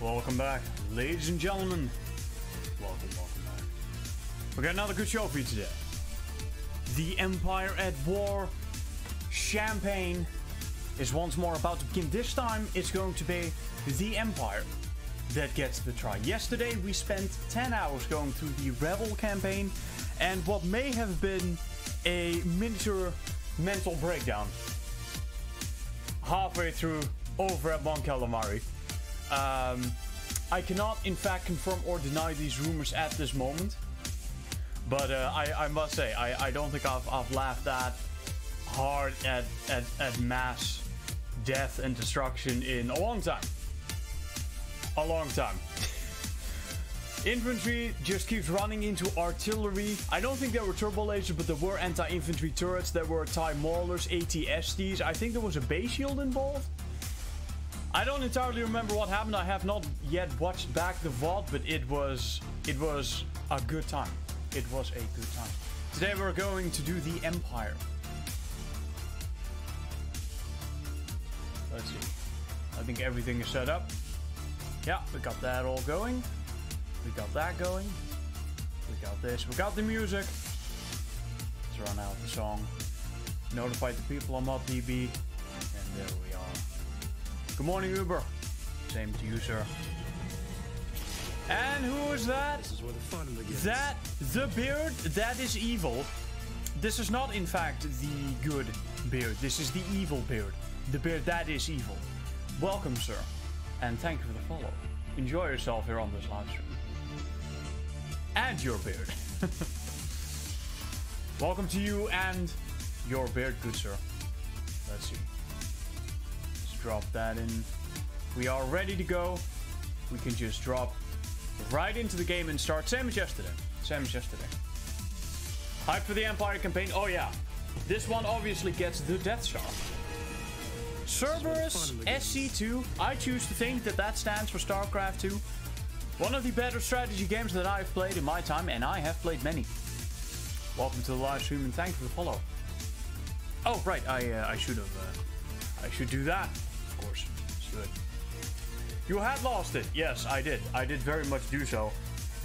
Welcome back, ladies and gentlemen. Welcome, welcome back. We got another good show for you today. The Empire at War champagne is once more about to begin. This time it's going to be the Empire that gets the try. Yesterday we spent 10 hours going through the Rebel campaign and what may have been a miniature mental breakdown halfway through over at Mon Calamari. Um, I cannot, in fact, confirm or deny these rumors at this moment. But uh, I, I, must say, I, I don't think I've, I've, laughed that hard at, at, at mass death and destruction in a long time. A long time. Infantry just keeps running into artillery. I don't think there were turbo lasers, but there were anti-infantry turrets. There were TIE Maulers, ATSTs. I think there was a base shield involved. I don't entirely remember what happened. I have not yet watched back the vault, but it was it was a good time. It was a good time. Today we're going to do the Empire. Let's see. I think everything is set up. Yeah, we got that all going. We got that going. We got this. We got the music. Let's run out the song. Notify the people on ModDB. And there we are. Good morning, Uber. Same to you, sir. And who is that? This is where the fun begins. That, the beard, that is evil. This is not, in fact, the good beard. This is the evil beard. The beard that is evil. Welcome, sir. And thank you for the follow. Enjoy yourself here on this live stream. And your beard. Welcome to you and your beard, good sir. Let's see drop that in. We are ready to go. We can just drop right into the game and start. Same as yesterday. Same as yesterday. Hype for the Empire campaign. Oh yeah. This one obviously gets the Death Star. Cerberus SC2. I choose to think that that stands for StarCraft 2. One of the better strategy games that I've played in my time, and I have played many. Welcome to the live stream and thank you for the follow. Oh, right, I uh, I should have uh, I should do that of course. Should. You had lost it. Yes, I did. I did very much do so.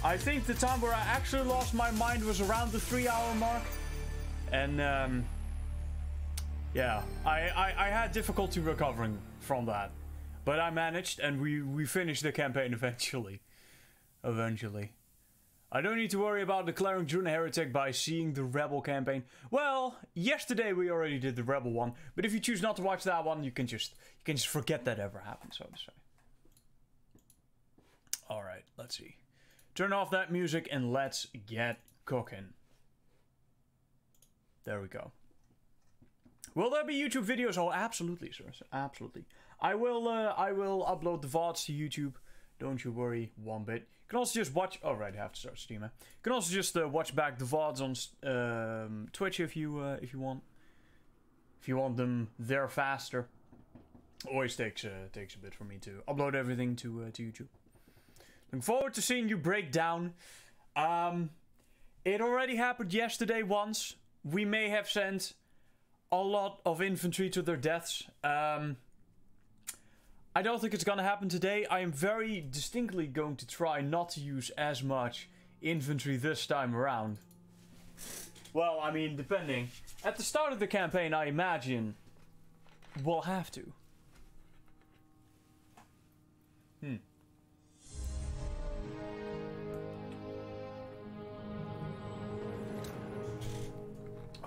I think the time where I actually lost my mind was around the three hour mark. And, um, yeah, I, I, I had difficulty recovering from that. But I managed, and we, we finished the campaign eventually. Eventually. I don't need to worry about declaring June Heretic by seeing the Rebel campaign. Well, yesterday we already did the Rebel one, but if you choose not to watch that one, you can just you can just forget that ever happened, so to say. Alright, let's see. Turn off that music and let's get cooking. There we go. Will there be YouTube videos? Oh, absolutely, sir. Absolutely. I will. Uh, I will upload the VODs to YouTube. Don't you worry one bit. Can also just watch... Oh, right, I have to start streaming. You can also just uh, watch back the VODs on um, Twitch if you uh, if you want. If you want them there faster. Always takes uh, takes a bit for me to upload everything to uh, to YouTube. Looking forward to seeing you break down. Um, it already happened yesterday once. We may have sent a lot of infantry to their deaths. Um, I don't think it's gonna happen today. I am very distinctly going to try not to use as much infantry this time around. Well, I mean, depending. At the start of the campaign, I imagine we'll have to. Hmm.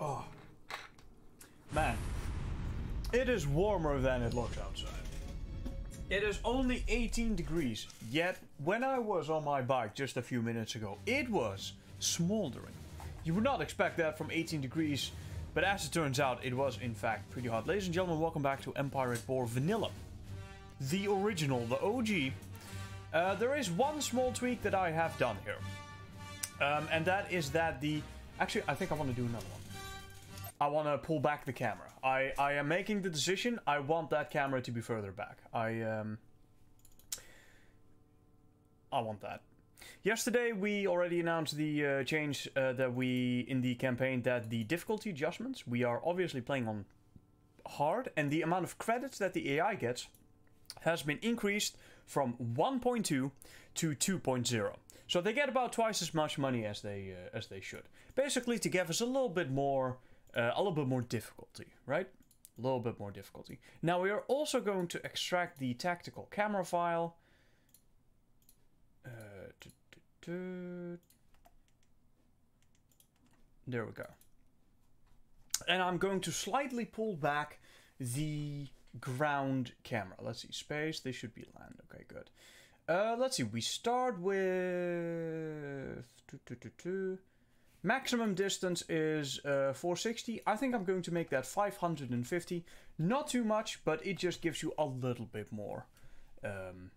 Oh. Man. It is warmer than it looks outside. It is only 18 degrees, yet when I was on my bike just a few minutes ago, it was smoldering. You would not expect that from 18 degrees, but as it turns out, it was in fact pretty hot. Ladies and gentlemen, welcome back to Empire at War Vanilla. The original, the OG. Uh, there is one small tweak that I have done here. Um, and that is that the... Actually, I think I want to do another one. I want to pull back the camera. I, I am making the decision. I want that camera to be further back. I um, I want that. Yesterday we already announced the uh, change uh, that we in the campaign that the difficulty adjustments we are obviously playing on hard and the amount of credits that the AI gets has been increased from 1.2 to 2.0. So they get about twice as much money as they uh, as they should. Basically, to give us a little bit more, uh, a little bit more difficulty, right? A little bit more difficulty. Now we are also going to extract the tactical camera file. Uh, there we go. And I'm going to slightly pull back the ground camera. Let's see, space, they should be land. Okay, good. Uh, let's see, we start with... Maximum distance is uh, 460. I think I'm going to make that 550. Not too much, but it just gives you a little bit more. Um,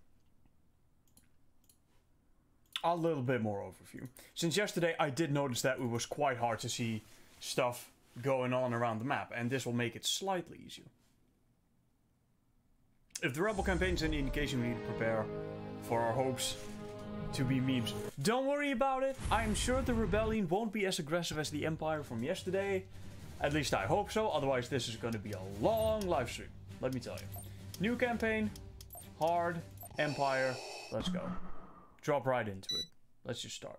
a little bit more overview. Since yesterday I did notice that it was quite hard to see stuff going on around the map, and this will make it slightly easier. If the rebel campaign is any indication, we need to prepare for our hopes to be memes. Don't worry about it. I'm sure the rebellion won't be as aggressive as the empire from yesterday. At least I hope so. Otherwise, this is going to be a long live stream. Let me tell you. New campaign, hard, empire. Let's go. Drop right into it. Let's just start.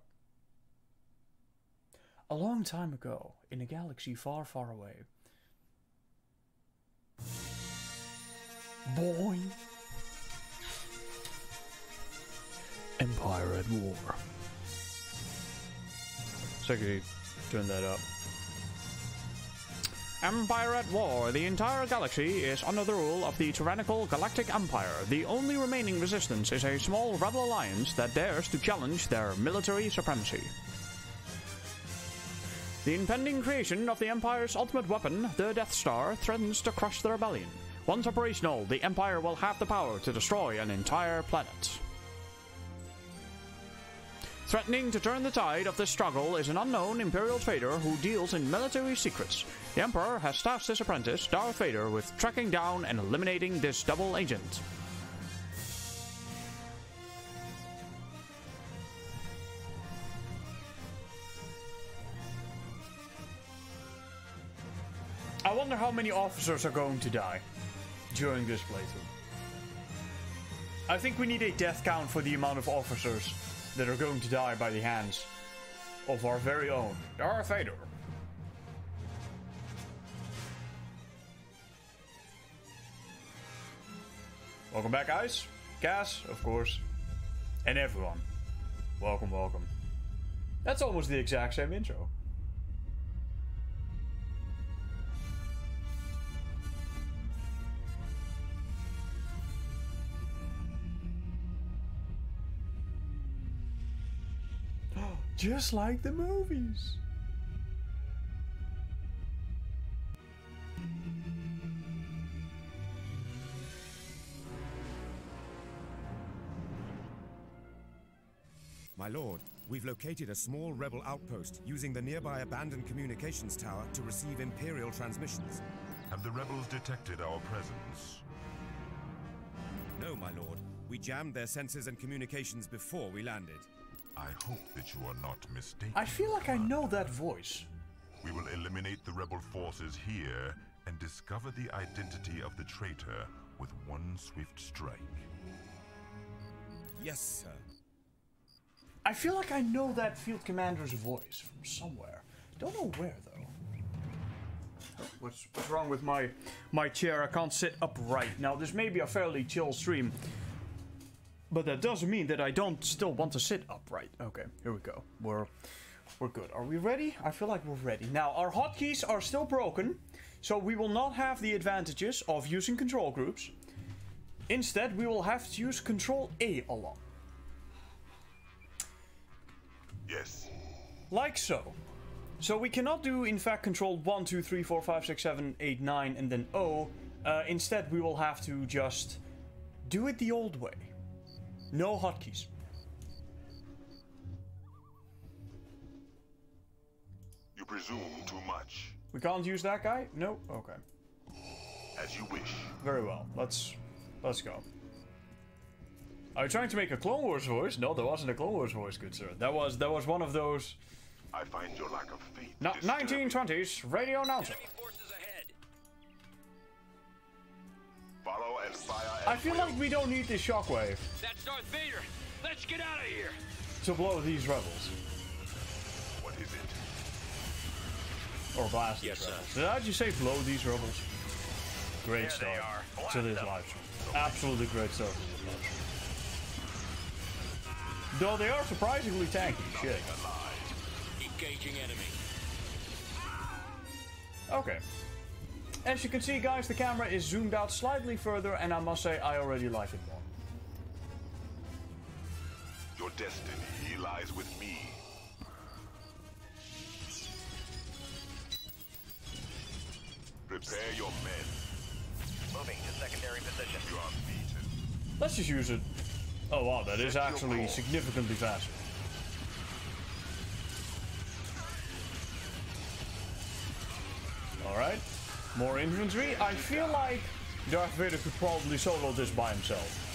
A long time ago, in a galaxy far, far away. Boy. Empire at war. Secretary, turn that up. Empire at war. The entire galaxy is under the rule of the tyrannical Galactic Empire. The only remaining resistance is a small rebel alliance that dares to challenge their military supremacy. The impending creation of the Empire's ultimate weapon, the Death Star, threatens to crush the rebellion. Once operational, the Empire will have the power to destroy an entire planet. Threatening to turn the tide of this struggle is an unknown Imperial trader who deals in military secrets. The Emperor has tasked his apprentice, Darth Vader, with tracking down and eliminating this double agent. I wonder how many officers are going to die during this playthrough. I think we need a death count for the amount of officers that are going to die by the hands of our very own Darth Vader. Welcome back, guys. Cass, of course. And everyone. Welcome, welcome. That's almost the exact same intro. Just like the movies. My lord, we've located a small rebel outpost using the nearby abandoned communications tower to receive Imperial transmissions. Have the rebels detected our presence? No, my lord. We jammed their sensors and communications before we landed. I hope that you are not mistaken. I feel like I know that voice. We will eliminate the rebel forces here and discover the identity of the traitor with one swift strike. Yes, sir. I feel like I know that field commander's voice from somewhere. Don't know where though. Oh, what's, what's wrong with my my chair? I can't sit upright. Now this may be a fairly chill stream, but that doesn't mean that I don't still want to sit upright. Okay, here we go. We're we're good. Are we ready? I feel like we're ready. Now our hotkeys are still broken, so we will not have the advantages of using control groups. Instead, we will have to use Control A a lot. Yes. Like so. So we cannot do, in fact, control 1, 2, 3, 4, 5, 6, 7, 8, 9, and then O. Uh, instead, we will have to just do it the old way. No hotkeys. You presume too much. We can't use that guy? No? Okay. As you wish. Very well. Let's let's go. Are you trying to make a Clone Wars voice? No, that wasn't a Clone Wars voice, good sir. That was that was one of those I find your lack of faith. no, 1920s radio announcer. Follow and fire I feel like we don't need this shockwave That's Darth Vader. Let's get out of here. to blow these rebels. What is it? Or blast Yes, these sir. rebels. Did I just say blow these rebels? Great There start they are. to this them. live stream. Absolutely great start to this live stream. Though they are surprisingly tanky, shit. Engaging enemy. Okay. As you can see, guys, the camera is zoomed out slightly further, and I must say, I already like it more. Your destiny lies with me. Prepare your men. Moving to secondary position. You are beaten. Let's just use it. Oh wow, that is actually significantly faster. Alright, more infantry. I feel like Darth Vader could probably solo this by himself.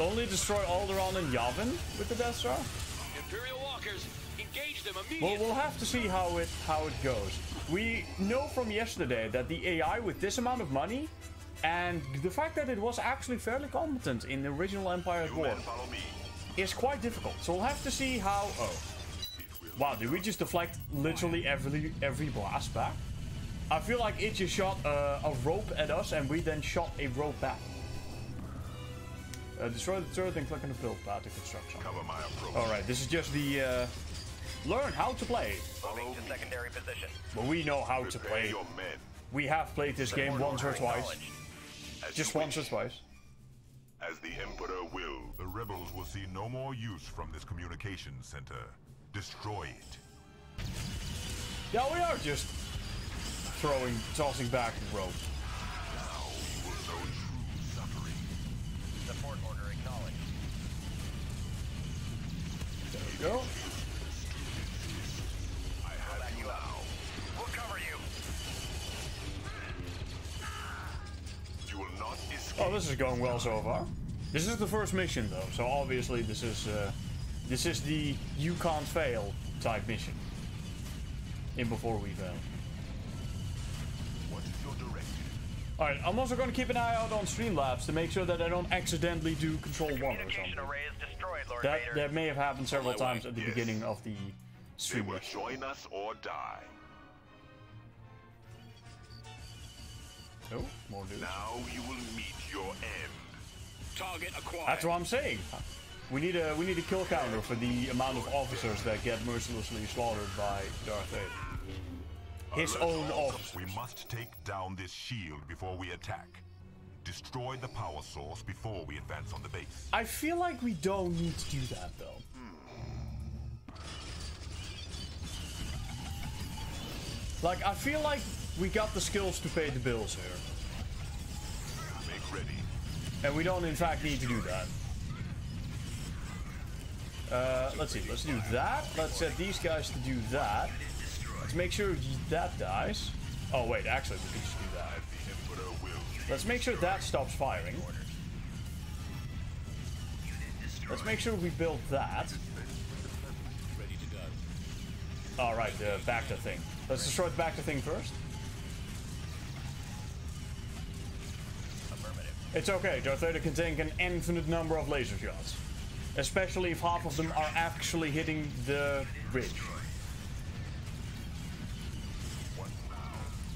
Only destroy Alderaan and Yavin with the Death Star? Imperial walkers, engage them Well, we'll have to see how it how it goes. We know from yesterday that the AI with this amount of money and the fact that it was actually fairly competent in the original Empire at War men follow me. is quite difficult. So we'll have to see how. Oh, wow! Did we just deflect literally every every blast back? I feel like it just shot uh, a rope at us and we then shot a rope back. Uh, destroy the turret and click on the build path to construction. cover my approach. Alright, this is just the uh, learn how to play. Moving to secondary position. But we know how to play. your men. We have played this game once or twice. As Just you once or twice. As the Emperor will. The rebels will see no more use from this communication center. Destroy it. Yeah, we are just throwing, tossing back the rope. Now you will know true suffering. Support order acknowledged. There we go. I have you now. We'll cover you. You will not escape. Oh, this is going well so far. This is the first mission though, so obviously this is uh, this is the you can't fail type mission. In before we fail. What is your directive? Alright, I'm also gonna keep an eye out on Streamlabs to make sure that I don't accidentally do control one or something. array is destroyed, Lord That Vader. that may have happened several On times at the Yes. beginning of the They stream. will mission. join us or die. Oh, more dudes. Now you will meet your end. Target acquired. That's what I'm saying. We need a we need a kill counter for the amount of officers that get mercilessly slaughtered by Darth Vader. His Alert own officers. We must take down this shield before we attack. Destroy the power source before we advance on the base. I feel like we don't need to do that though. Like I feel like we got the skills to pay the bills here, Make ready. and we don't in fact need to do that. Uh, let's see. Let's do that. Let's set these guys to do that. Let's make sure that dies. Oh wait, actually we can just do that. Let's make sure that stops firing. Let's make sure we build that. Alright, the Bacta thing. Let's destroy the Bacta thing first. It's okay, Darth Vader can take an infinite number of laser shots. Especially if half of them are actually hitting the bridge.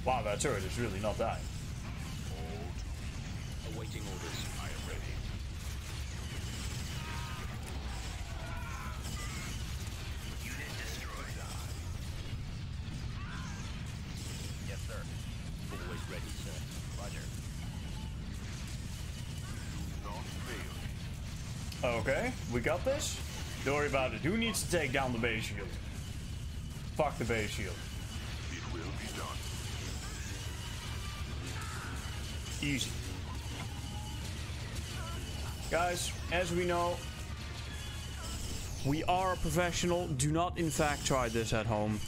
Wow, that turret is really not dying. We got this. Don't worry about it. Who needs to take down the base shield? Fuck the base shield. It will be done. Easy. Guys, as we know, we are a professional. Do not, in fact, try this at home.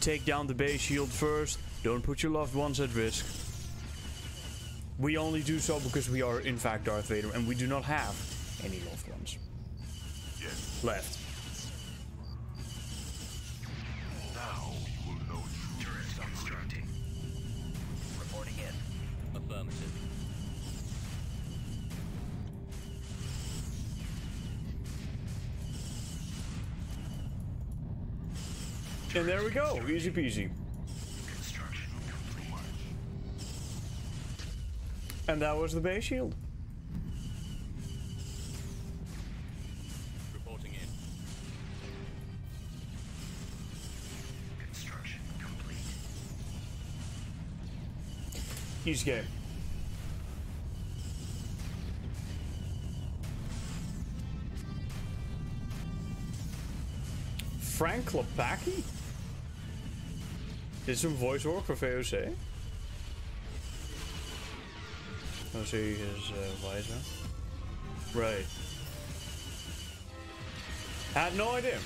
Take down the base shield first. Don't put your loved ones at risk. We only do so because we are, in fact, Darth Vader, and we do not have any loved ones. Left. Now you will know true suffering. Affirmative. And there we go. Easy peasy. And that was the base shield. Easy game. Frank Klepacki? Did some voice work for VOC? Oh, see his uh, visor. Right. Had no idea.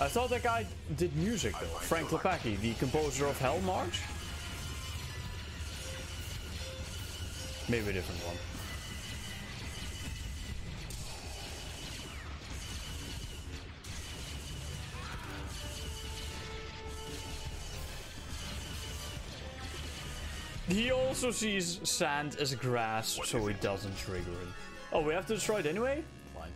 I thought that guy did music though. Frank Klepacki, the composer of Hell Maybe a different one. He also sees sand as grass, so he doesn't trigger it. Oh, we have to destroy it anyway? Fine.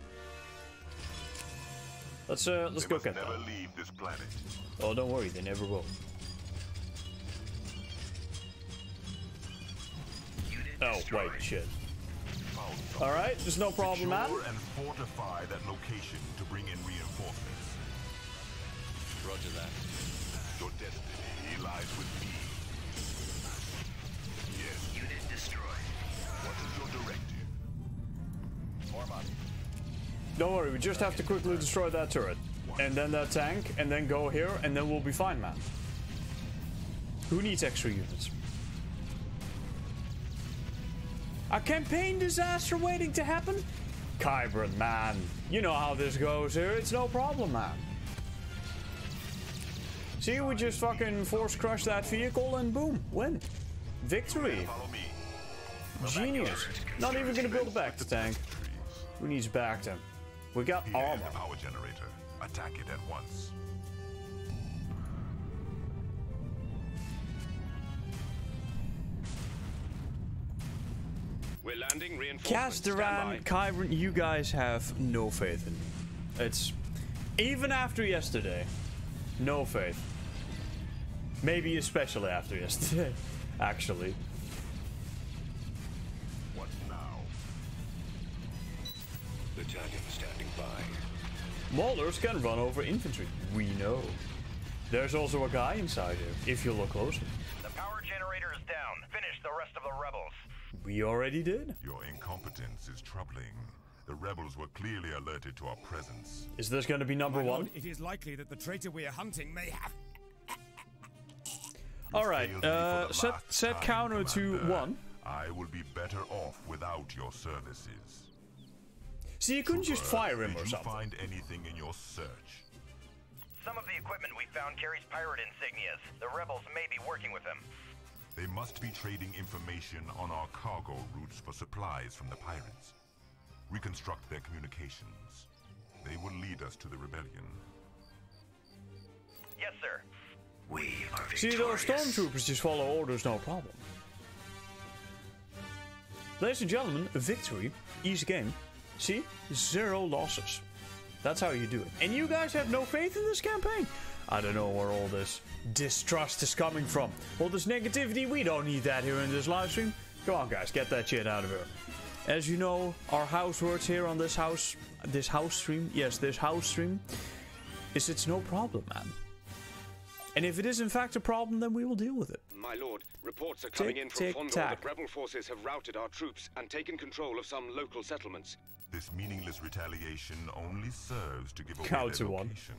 Let's uh, let's They go get never that. leave this planet. Oh, don't worry, they never will. Oh, destroyed. wait, shit. Alright, there's no problem, man. And fortify that location to bring in reinforcements. Roger that. Your destiny lies with me. Yes, Unit destroyed. what is your directive? Form up. Don't worry, we just have to quickly destroy that turret. And then that tank, and then go here, and then we'll be fine, man. Who needs extra units? A campaign disaster waiting to happen? Kybrand, man. You know how this goes here. It's no problem, man. See, we just fucking force crush that vehicle and boom, win. Victory. Genius. Not even gonna build back the tank. Who needs back then? We got armor. power generator. Attack it at once. We're landing reinforcements. Stand Kyron, you guys have no faith in me. It's even after yesterday, no faith. Maybe especially after yesterday, actually. What now? Battalion standing by. Maulers can run over infantry. We know. There's also a guy inside here, if you look closely. The power generator is down. Finish the rest of the rebels. We already did. Your incompetence is troubling. The rebels were clearly alerted to our presence. Is this gonna be number My one? it is likely that the traitor we are hunting may have. All right. Failed me for Uh, set set time, counter to one. I will be better off without your services. See, you couldn't just fire him did or you something. find anything in your search? Some of the equipment we found carries pirate insignias. The rebels may be working with them. They must be trading information on our cargo routes for supplies from the pirates. Reconstruct their communications. They will lead us to the rebellion. Yes, sir. We are victorious. See, those stormtroopers just follow orders, no problem. Ladies and gentlemen, a victory, easy game. See, zero losses. That's how you do it. And you guys have no faith in this campaign? I don't know where all this distrust is coming from. All this negativity, we don't need that here in this live stream. Come on, guys, get that shit out of here. As you know, our house words here on this house, this house stream, yes, this house stream, is it's no problem, man. And if it is in fact a problem, then we will deal with it. My lord, reports are coming Tick, in from tick, Fondor tack. that rebel forces have routed our troops and taken control of some local settlements. This meaningless retaliation only serves to give away Count their to one. location.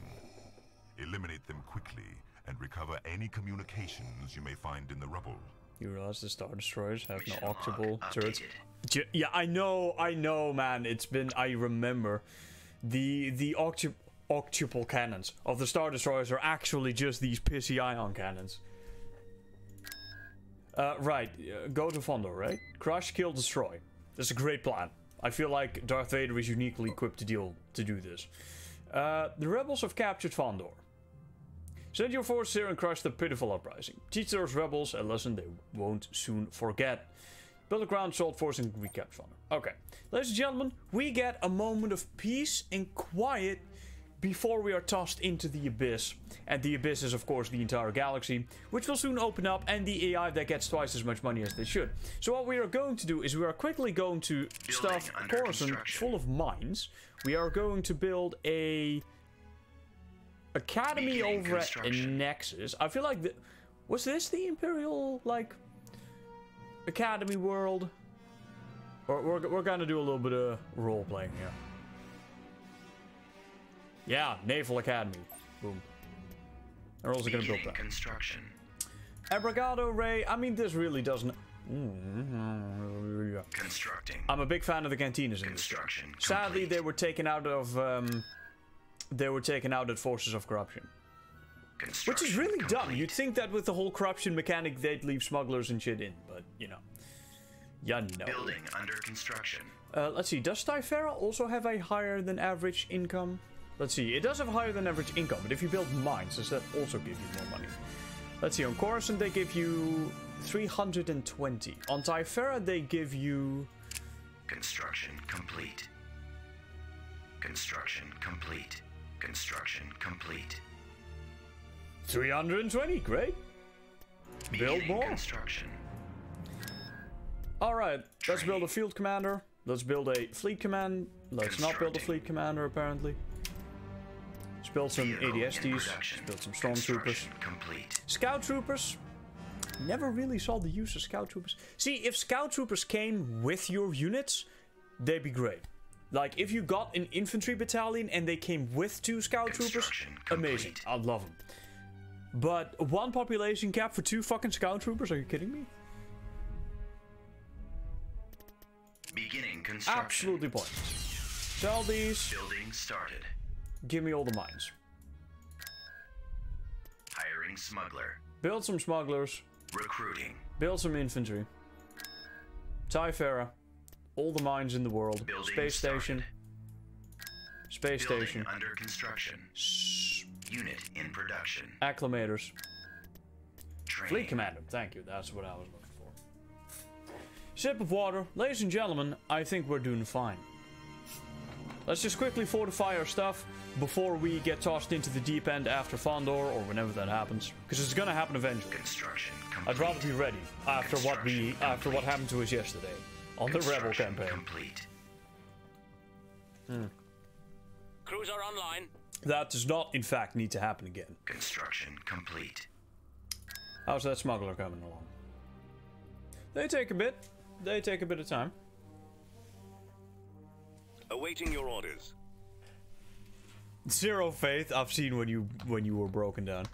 Eliminate them quickly and recover any communications you may find in the rubble. You realize the Star Destroyers have no octuple turrets? Yeah, I know, I know, man. It's been, I remember. The the octu- octuple cannons of the Star Destroyers are actually just these pissy ion cannons. Uh, right, uh, go to Fondor, right? Crush, kill, destroy. That's a great plan. I feel like Darth Vader is uniquely equipped to deal to do this. Uh, the rebels have captured Fondor. Send your force here and crush the pitiful uprising. Teach those rebels a lesson they won't soon forget. Build a ground assault force and recapture Fondor. Okay. Ladies and gentlemen, we get a moment of peace and quiet before we are tossed into the abyss. And the abyss is, of course, the entire galaxy, which will soon open up, and the AI that gets twice as much money as they should. So what we are going to do is we are quickly going to stuff under Coruscant full of mines. We are going to build a academy Beginning over at. Nexus. I feel like the, was this the Imperial like academy world? Or we're we're gonna do a little bit of role playing here. Yeah, Naval Academy. Boom. They're also gonna build that. construction. Abregado Rae. I mean, this really doesn't. Constructing. I'm a big fan of the cantinas in. Construction. Sadly, complete. they were taken out of. Um, they were taken out at Forces of Corruption. Which is really dumb. You'd think that with the whole corruption mechanic, they'd leave smugglers and shit in, but you know. Ya know. Building under construction. Uh, let's see, does Thyferra also have a higher than average income? Let's see, it does have higher than average income, but if you build mines, does that also give you more money? Let's see, on Coruscant they give you 320. On Thyferra they give you... Construction complete. Construction complete. Construction complete. 320, great. Build Beginning more. Construction. Alright, let's build a field commander. Let's build a fleet command. Let's not build a fleet commander, apparently. Let's build some ATSTs. Let's build some stormtroopers. Complete. Scout troopers. Never really saw the use of scout troopers. See, if scout troopers came with your units, they'd be great. Like, if you got an infantry battalion and they came with two scout troopers, amazing. complete. I'd love them. But one population cap for two fucking scout troopers? Are you kidding me? Beginning construction. Absolutely pointless. Sell these. Building started. Give me all the mines. Hiring smuggler. Build some smugglers. Recruiting. Build some infantry. Thyferra. All the mines in the world. Building Space station. Space Building station. under construction. Unit in production. Acclamators. Training. Fleet commander. Thank you. That's what I was looking for. Sip of water. Ladies and gentlemen, I think we're doing fine. Let's just quickly fortify our stuff before we get tossed into the deep end after Fondor or whenever that happens. Because it's gonna happen eventually. Construction I'd rather be ready after what we after what happened to us yesterday on the Rebel Construction campaign. Complete. Hmm. Cruiser online. That does not, in fact, need to happen again. Construction complete. How's that smuggler coming along? They take a bit. They take a bit of time. Awaiting your orders. Zero faith. I've seen when you when you were broken down.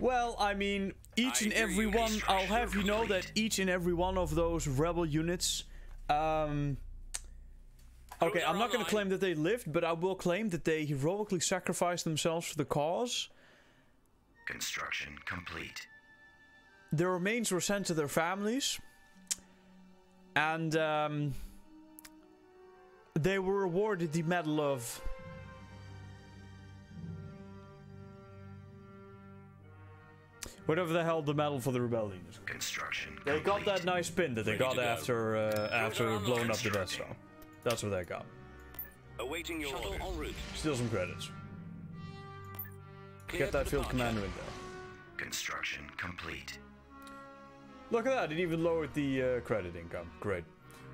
Well, I mean, each I and every one. I'll have you know that each and every one of those rebel units. Um. Okay, I'm not going to claim that they lived, but I will claim that they heroically sacrificed themselves for the cause. Construction complete. Their remains were sent to their families, and um, they were awarded the Medal of. Whatever the hell the medal for the rebellion is. Construction They complete. got that nice pin that they Ready got to go. after uh, after blowing up the Death Star. That's what they got. Awaiting your Shuttle orders. en route. Still some credits. Clear Get that field departure. commander in there. Construction complete. Look at that! It even lowered the uh, credit income. Great.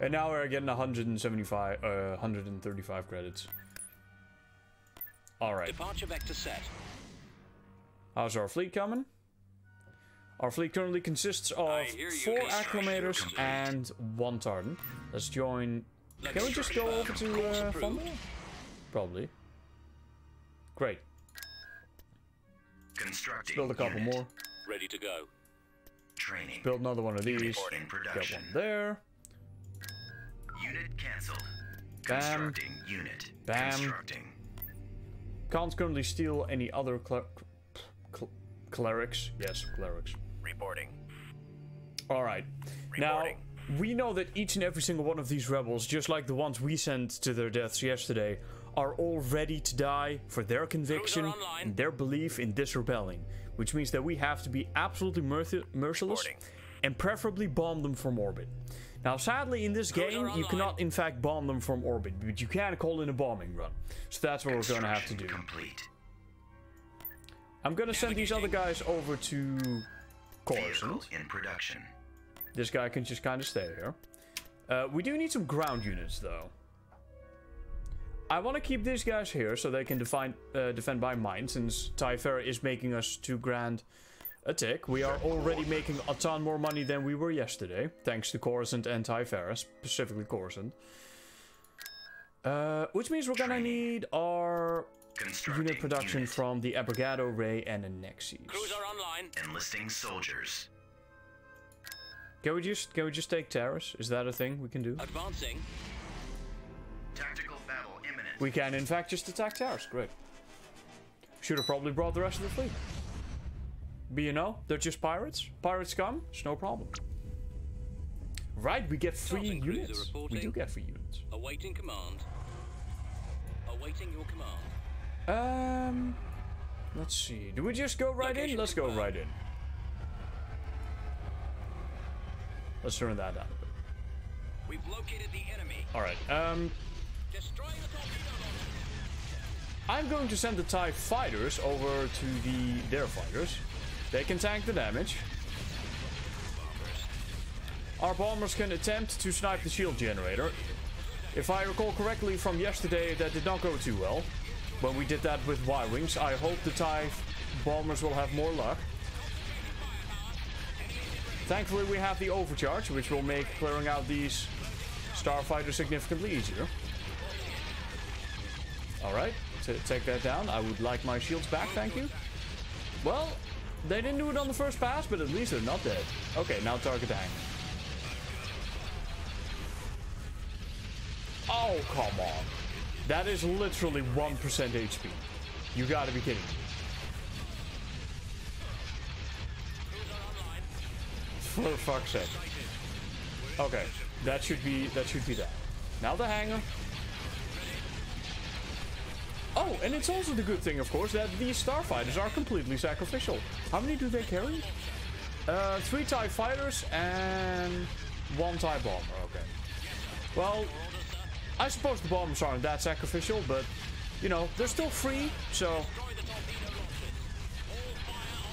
And now we're getting 175, uh, 135 credits. All right. Departure vector set. How's our fleet coming? Our fleet currently consists of I hear you. four Construction acclamators and one Tartan. Let's join. Can we just go over to Course uh, approved. Fondor? Probably. Great. Constructing. Build a couple unit. more. Ready to go. Training. Build another one of these. Get one there. Unit cancelled. Bam. Unit. Bam. Constructing. Can't currently steal any other cler- cl- clerics. Yes, clerics. Reporting. All right. Reporting. Now we know that each and every single one of these rebels, just like the ones we sent to their deaths yesterday, are all ready to die for their conviction and their belief in this rebellion. which means that we have to be absolutely merc- merciless and preferably bomb them from orbit. Now, sadly, in this game, you cannot, in fact, bomb them from orbit, but you can call in a bombing run. So that's what we're going to have to do. Complete. I'm going to send these other guys over to Coruscant. in production. This guy can just kind of stay here. Uh, we do need some ground units, though. I want to keep these guys here so they can define, uh, defend by mine, since Thyferra is making us two grand a tick. We are already making a ton more money than we were yesterday, thanks to Coruscant and Thyferra, specifically Coruscant. Uh, which means we're gonna need our unit production unit. from the Abregado Rae and the Nexus. Crews are online. Enlisting soldiers. Can we just can we just take Terrace? Is that a thing we can do? Advancing. Tactical battle imminent. We can, in fact, just attack towers. Great. Should have probably brought the rest of the fleet. But you know, they're just pirates. Pirates come, it's no problem. Right, we get free units. We do get free units. Awaiting command. Awaiting your command. Um, let's see. Do we just go right in? Let's go right in. Let's turn that down a bit. We've located the enemy. All right. Um, Destroying the. I'm going to send the TIE fighters over to the their fighters. They can tank the damage. Our bombers can attempt to snipe the shield generator. If I recall correctly from yesterday, that did not go too well. When we did that with Y-Wings, I hope the TIE bombers will have more luck. Thankfully, we have the overcharge, which will make clearing out these starfighters significantly easier. Alright, take that down. I would like my shields back, thank you. Well, they didn't do it on the first pass, but at least they're not dead. Okay, now target hangar. Oh, come on. That is literally 1% HP. You gotta be kidding me. For fuck's sake. Okay, that should be that should be that. Now the hangar. Oh, and it's also the good thing, of course, that these starfighters are completely sacrificial. How many do they carry? Uh, three TIE fighters and one TIE bomber. Okay. Well, I suppose the bombers aren't that sacrificial, but you know they're still free, so.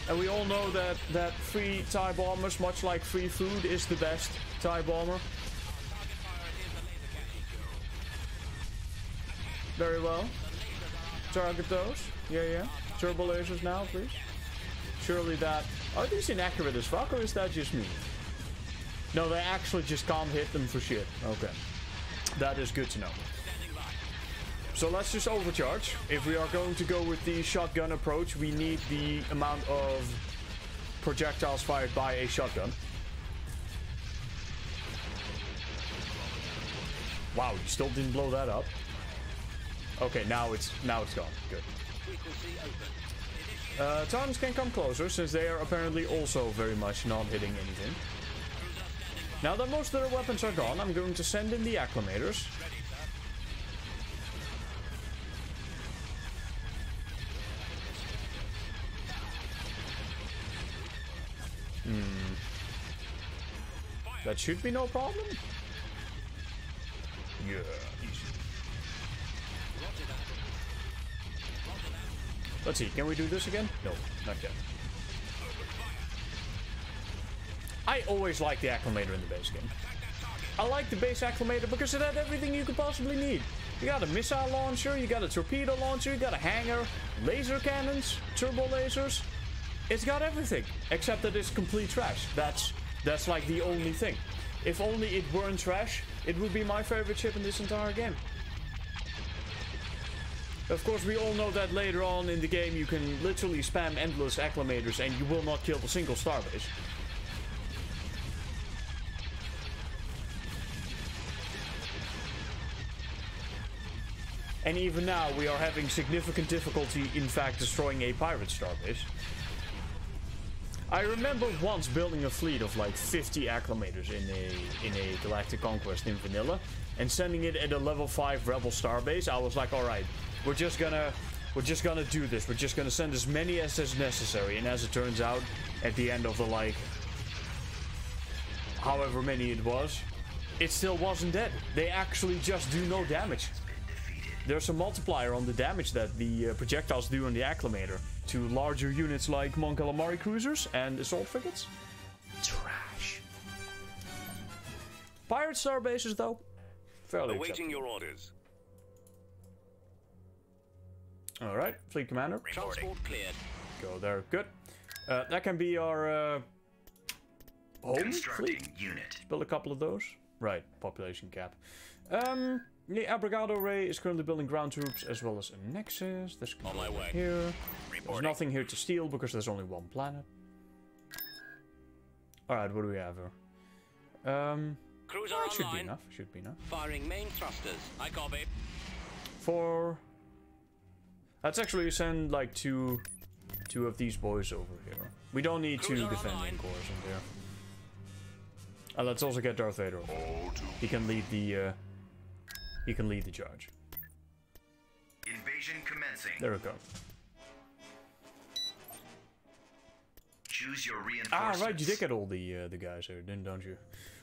And we all know that that free TIE bombers, much like free food, is the best TIE bomber. Very well. Target those. Yeah, yeah. Turbo lasers now, please. Surely that. Are these inaccurate as fuck, or is that just me? No, they actually just can't hit them for shit. Okay. That is good to know. So let's just overcharge. If we are going to go with the shotgun approach, we need the amount of projectiles fired by a shotgun. Wow, you still didn't blow that up. Okay, now it's now it's gone. Good. Uh, Titans can come closer since they are apparently also very much not hitting anything. Now that most of their weapons are gone, I'm going to send in the acclamators. Hmm. That should be no problem. Yeah. Let's see, can we do this again? No, not yet. I always like the acclamator in the base game. I like the base acclamator because it had everything you could possibly need. You got a missile launcher, you got a torpedo launcher, you got a hangar, laser cannons, turbo lasers. It's got everything, except that it's complete trash. That's that's like the only thing. If only it weren't trash, it would be my favorite ship in this entire game. Of course, we all know that later on in the game you can literally spam endless acclamators and you will not kill a single starbase. And even now, we are having significant difficulty, in fact, destroying a pirate starbase. I remember once building a fleet of like 50 acclamators in a in a Galactic Conquest in vanilla, and sending it at a level 5 rebel starbase. I was like, all right, we're just gonna We're just gonna do this. We're just gonna send as many as is necessary. And as it turns out, at the end of the like, however many it was, it still wasn't dead. They actually just do no damage. There's a multiplier on the damage that the uh, projectiles do on the acclamator to larger units like Mon Calamari cruisers and assault frigates. Trash. Pirate star bases though, fairly Awaiting your orders. All right, fleet commander, Transport cleared. go there. Good. Uh, that can be our uh, home Constructing fleet. unit. Build a couple of those. Right, population cap. Um, the Abregado Rae is currently building ground troops as well as a Nexus. There's On my way. here. There's nothing here to steal because there's only one planet. Alright, what do we have here? Um, Cruiser oh, it should be enough. Should be enough. Firing main thrusters. I copy. For... Let's actually send like two, two of these boys over here. We don't need two Cruiser defending online. corps in there. And let's also get Darth Vader over. All to He can lead the, uh, he can lead the charge. Invasion commencing. There we go. Choose your Ah, right, you did get all the uh, the guys here, didn't don't you?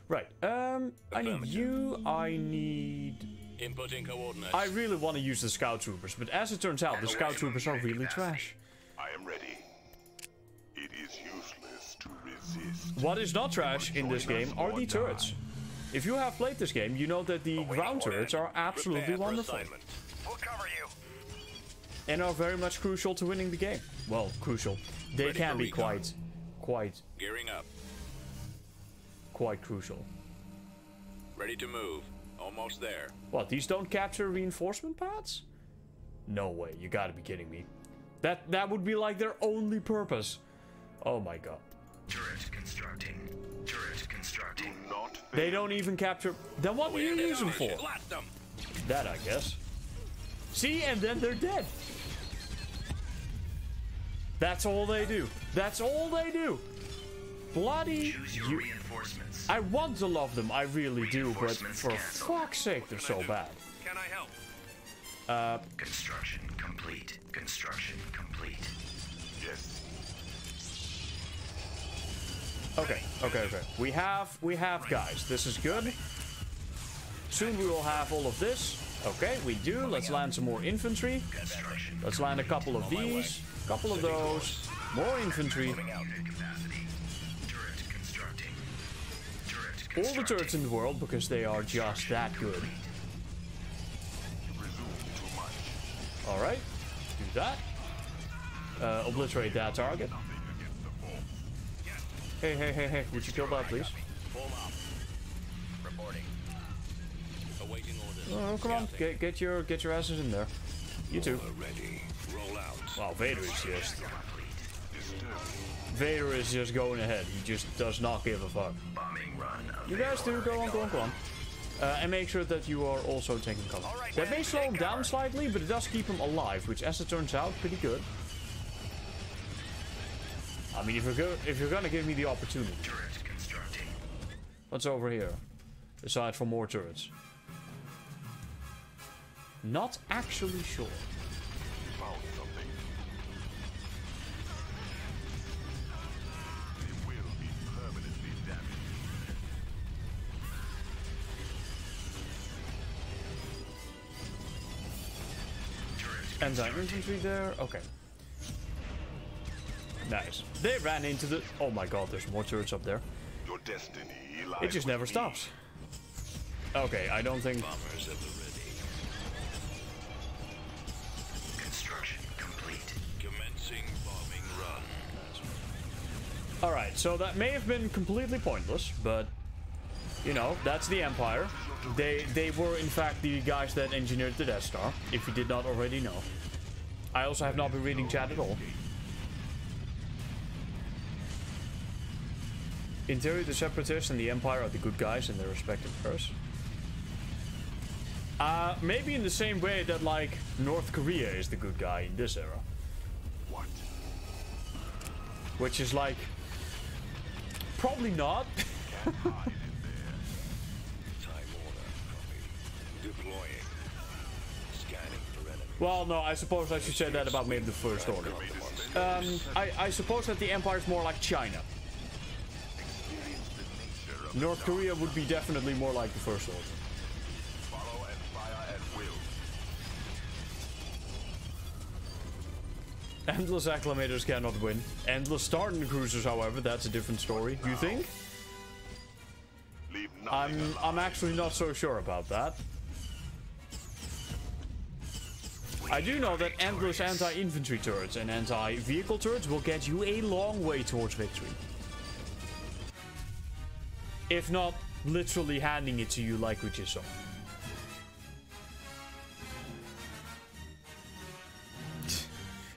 Right. Um, I need you. I need. Inputting coordinates. I really want to use the scout troopers, but as it turns out, the scout troopers are really trash. I am ready. It is useless to resist. What is not trash in this game are the turrets. If you have played this game, you know that the ground turrets are absolutely wonderful. We'll and are very much crucial to winning the game. Well, crucial. They Ready can be recon. quite, quite, Gearing up. quite crucial. Ready to move. Almost there. What, these don't capture reinforcement pads? No way, you gotta be kidding me. That that would be like their only purpose. Oh my god. Turret constructing. Turret constructing. Not They don't even capture then what do you use them for? Blast them. That I guess. See, and then they're dead. That's all they do. That's all they do. Bloody Choose your you- reinforcements. I want to love them, I really do, but for cancelled. fuck's sake, they're so bad. Can I help? Uh, Construction complete. Construction complete. yes. Okay, okay, okay. We have we have guys. This is good. Soon we will have all of this. Okay, we do. Let's land some more infantry. Let's land a couple of these, a couple of those, more infantry. All the turrets in the world because they are just that good. All right, do that. Uh, obliterate that target. Hey, hey, hey, hey! Would you kill that, please? Reporting. Awaiting orders. Oh, come on, get get your get your asses in there. You too. Ready. Roll out. Wow, Vader is just. Vader is just going ahead. He just does not give a fuck. You guys do go on, go on, go on. Uh, and make sure that you are also taking cover. That may slow him down slightly, but it does keep him alive, which, as it turns out, pretty good. I mean, if you're go if you're gonna give me the opportunity, Turret constructing. what's over here? Aside from more turrets. Not actually sure. Found something. They will be permanently damaged. Enzyme infantry there. Okay. Nice. They ran into the. Oh my god, there's more turrets up there. Your destiny lies It just never me. stops. Okay, I don't think. Bombers at the ready. Construction complete. Commencing bombing run. Alright, so that may have been completely pointless, but. You know, that's the Empire. They they were in fact the guys that engineered the Death Star, if you did not already know. I also have not been reading chat at all. In theory, the Separatists and the Empire are the good guys in their respective Earths. Uh, maybe in the same way that, like, North Korea is the good guy in this era. What? Which is like. Probably not. Time order. Copy. Deploying. Scanning for enemy. Well, no, I suppose I should say that about maybe the First Order. Um, I, I suppose that the Empire is more like China. North Korea would be definitely more like the First Order. Follow and fire at will. Endless acclamators cannot win. Endless Spartan cruisers, however, that's a different story. Do you think? I'm. I'm actually not so sure about that. I do know that endless anti-infantry turrets and anti-vehicle turrets will get you a long way towards victory. If not literally handing it to you like we just saw.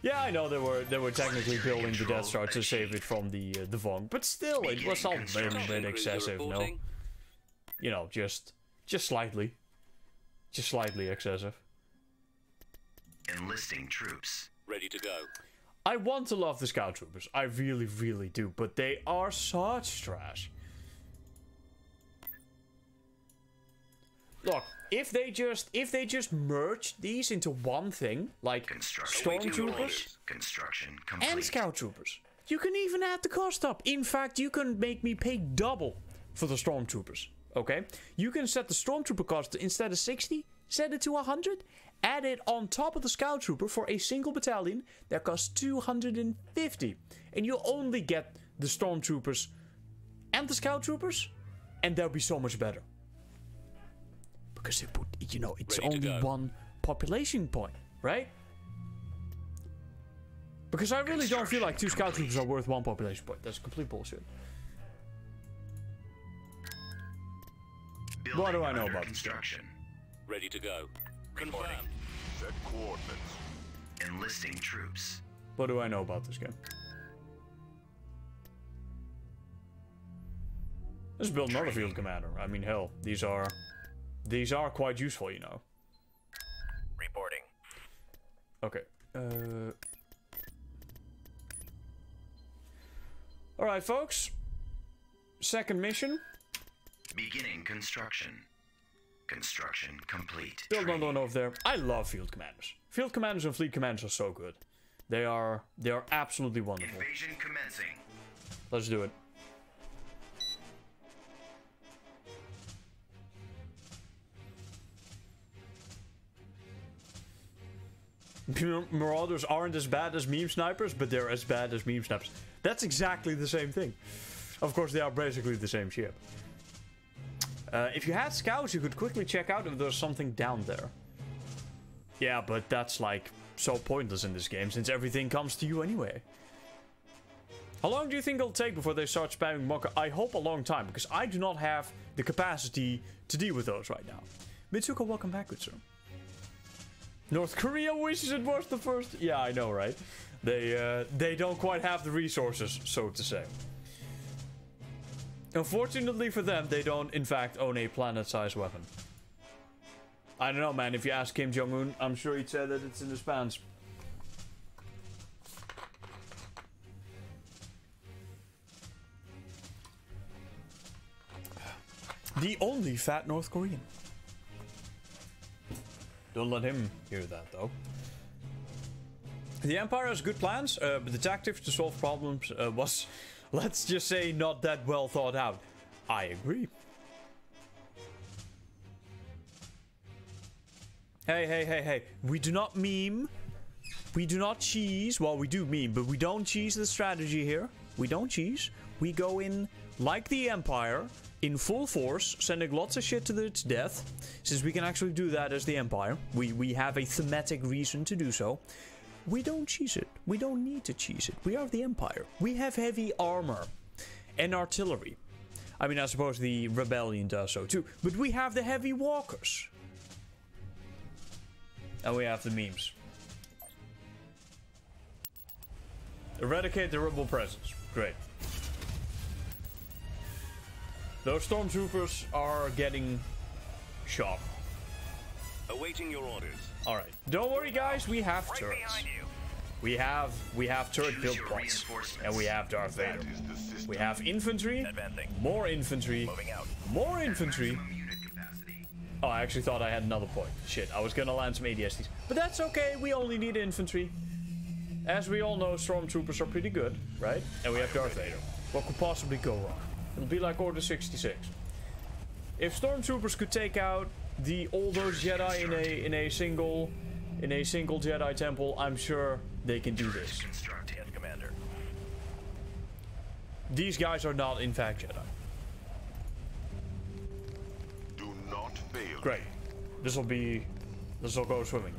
Yeah, I know they were they were technically building the Death Star to save it from the uh, the Vong, but still, it was a little bit excessive, no? you know, just just slightly, just slightly excessive. Enlisting troops. Ready to go. I want to love the Scout Troopers, I really, really do, but they are such trash. Look, if they just if they just merge these into one thing, like. Stormtroopers Construction complete. and Scout Troopers, you can even add the cost up. In fact, you can make me pay double for the Stormtroopers. Okay, you can set the Stormtrooper cost to, instead of 60, set it to 100, add it on top of the Scout Trooper for a single battalion that costs 250, and you only get the Stormtroopers and the Scout Troopers, and they'll be so much better. Because it would, you know, it's Ready only one population point, right? Because I really don't feel like two Scout Troopers are worth one population point. That's complete bullshit. Building What do I know under about this construction. Ready to go. Confirmed. Set coordinates. Enlisting troops. What do I know about this game? Let's build another field commander. I mean, hell, these are these are quite useful, you know. Reporting. Okay. Uh. All right, folks. Second mission. Beginning construction. Construction complete. Build Training. another one over there. I love field commanders. Field commanders and fleet commanders are so good. They are they are absolutely wonderful. Invasion commencing. Let's do it. Marauders aren't as bad as meme snipers, but they're as bad as meme snipers. That's exactly the same thing. Of course, they are basically the same ship. Uh, if you had scouts, you could quickly check out if there's something down there. Yeah, but that's like so pointless in this game since everything comes to you anyway. How long do you think it'll take before they start spamming Mocha? I hope a long time, because I do not have the capacity to deal with those right now. Mitsuko, welcome back, good sir. North Korea wishes it was the first. Yeah, I know, right? They uh, they don't quite have the resources, so to say. Unfortunately for them, they don't, in fact, own a planet-sized weapon. I don't know, man. If you ask Kim Jong Un, I'm sure he'd say that it's in his pants. The only fat North Korean. Don't let him hear that, though. The Empire has good plans, uh, but the tactics to solve problems uh, was, let's just say, not that well thought out. I agree. Hey, hey, hey, hey. We do not meme. We do not cheese. Well, we do meme, but we don't cheese the strategy here. We don't cheese. We go in like the Empire, in full force, sending lots of shit to its death. Since we can actually do that as the Empire, we, we have a thematic reason to do so. We don't cheese it. We don't need to cheese it. We are the Empire. We have heavy armor and artillery. I mean, I suppose the Rebellion does so too. But we have the heavy walkers. And we have the memes. Eradicate the rebel presence. Great. Those stormtroopers are getting shot. Awaiting your orders. Alright. Don't worry guys, we have Right turrets. We have we have turret Choose build points. And we have Darth Vader. That is the system. We have infantry, Advancing. more infantry, Moving out. more infantry, Maximum unit capacity. Oh, I actually thought I had another point. Shit, I was gonna land some ATSTs. But that's okay, we only need infantry. As we all know, stormtroopers are pretty good, right? And we have Darth Vader. What could possibly go wrong? It'll be like Order 66. If stormtroopers could take out the all those Jedi in a in a single in a single Jedi temple, I'm sure they can do this. Construct. Commander. These guys are not in fact Jedi. Do not fail. Great. This will be this will go swimming.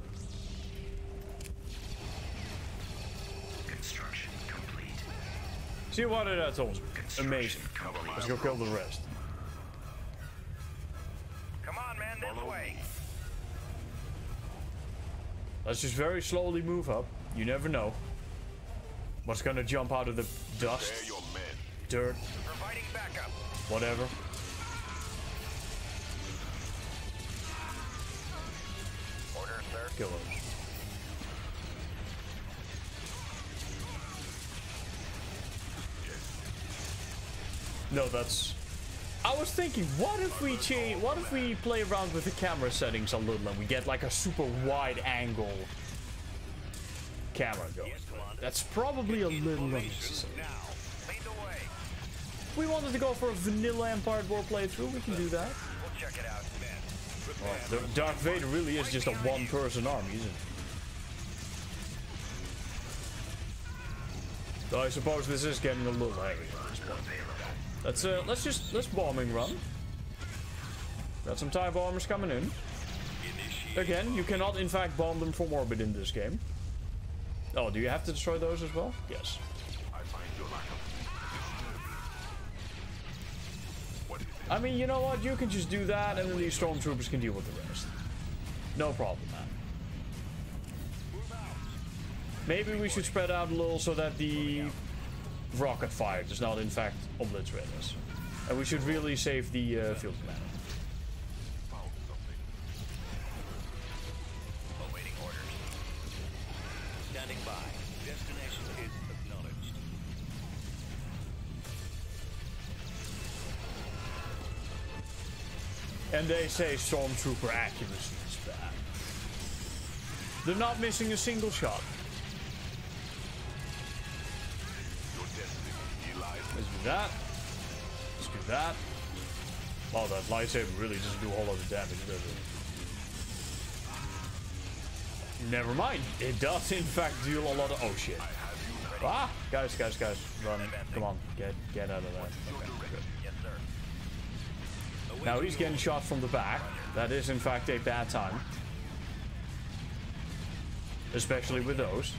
See what did I told? Amazing. Let's go kill the rest. Come on, man, this way. Let's just very slowly move up. You never know. What's gonna jump out of the dust, your men. dirt, Providing backup. whatever. Order, sir. Kill those. No, that's. I was thinking, what if we change? What if we play around with the camera settings a little and we get like a super wide angle camera going? That's probably a little unnecessary. Now. Lead the way. If we wanted to go for a vanilla Empire War playthrough, we can do that. We'll check it out, man. Oh, the Darth Vader really is just a one-person army, isn't it? I suppose this is getting a little heavy at this point. Let's uh, let's just let's bombing run. Got some TIE bombers coming in. Again, you cannot in fact bomb them from orbit in this game. Oh, do you have to destroy those as well? Yes. I mean, you know what? You can just do that, and then these stormtroopers can deal with the rest. No problem, man. Maybe we should spread out a little so that the rocket fire does not, in fact, obliterate us. And we should really save the uh, field commander. Awaiting orders. Standing by. Destination is acknowledged. And they say stormtrooper accuracy is bad. They're not missing a single shot. That. Let's do that. Wow, that lightsaber really doesn't do a whole lot of damage, does it? Never mind. It does, in fact, deal a lot of. Oh shit! Ah, guys, guys, guys, run! Come on, get get out of there. Okay. Now he's getting shot from the back. That is, in fact, a bad time, especially with those.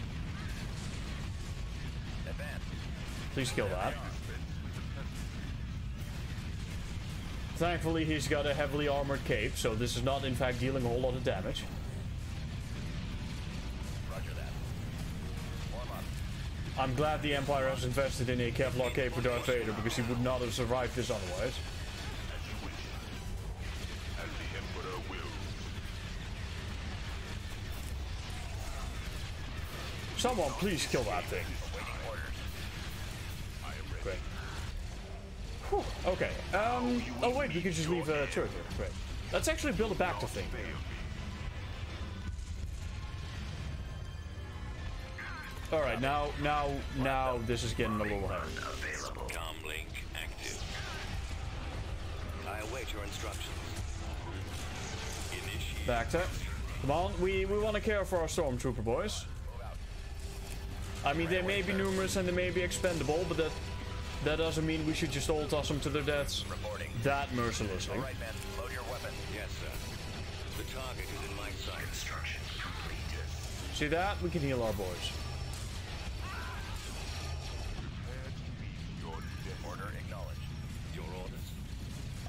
Please kill that. Thankfully, he's got a heavily armored cape, so this is not, in fact, dealing a whole lot of damage. Roger that. Warm up. I'm glad the Empire has invested in a Kevlar cape for Darth Vader, because he would not have survived this otherwise. as the Emperor wills. Someone please kill that thing. Whew, okay. Um. Oh wait, we could just leave a turret here. Great. Let's actually build a back to thing. All right, now, now, now, this is getting a little heavy. Com link active. I await your instructions. Initiate. Back to. Come on, we we want to care for our stormtrooper boys. I mean, they may be numerous and they may be expendable, but that that doesn't mean we should just all toss them to their deaths Reporting. that mercilessly. All right, men. Load your weapon. Yes, sir. The target is in my sight. Construction. See that? We can heal our boys. Order acknowledged. Your orders.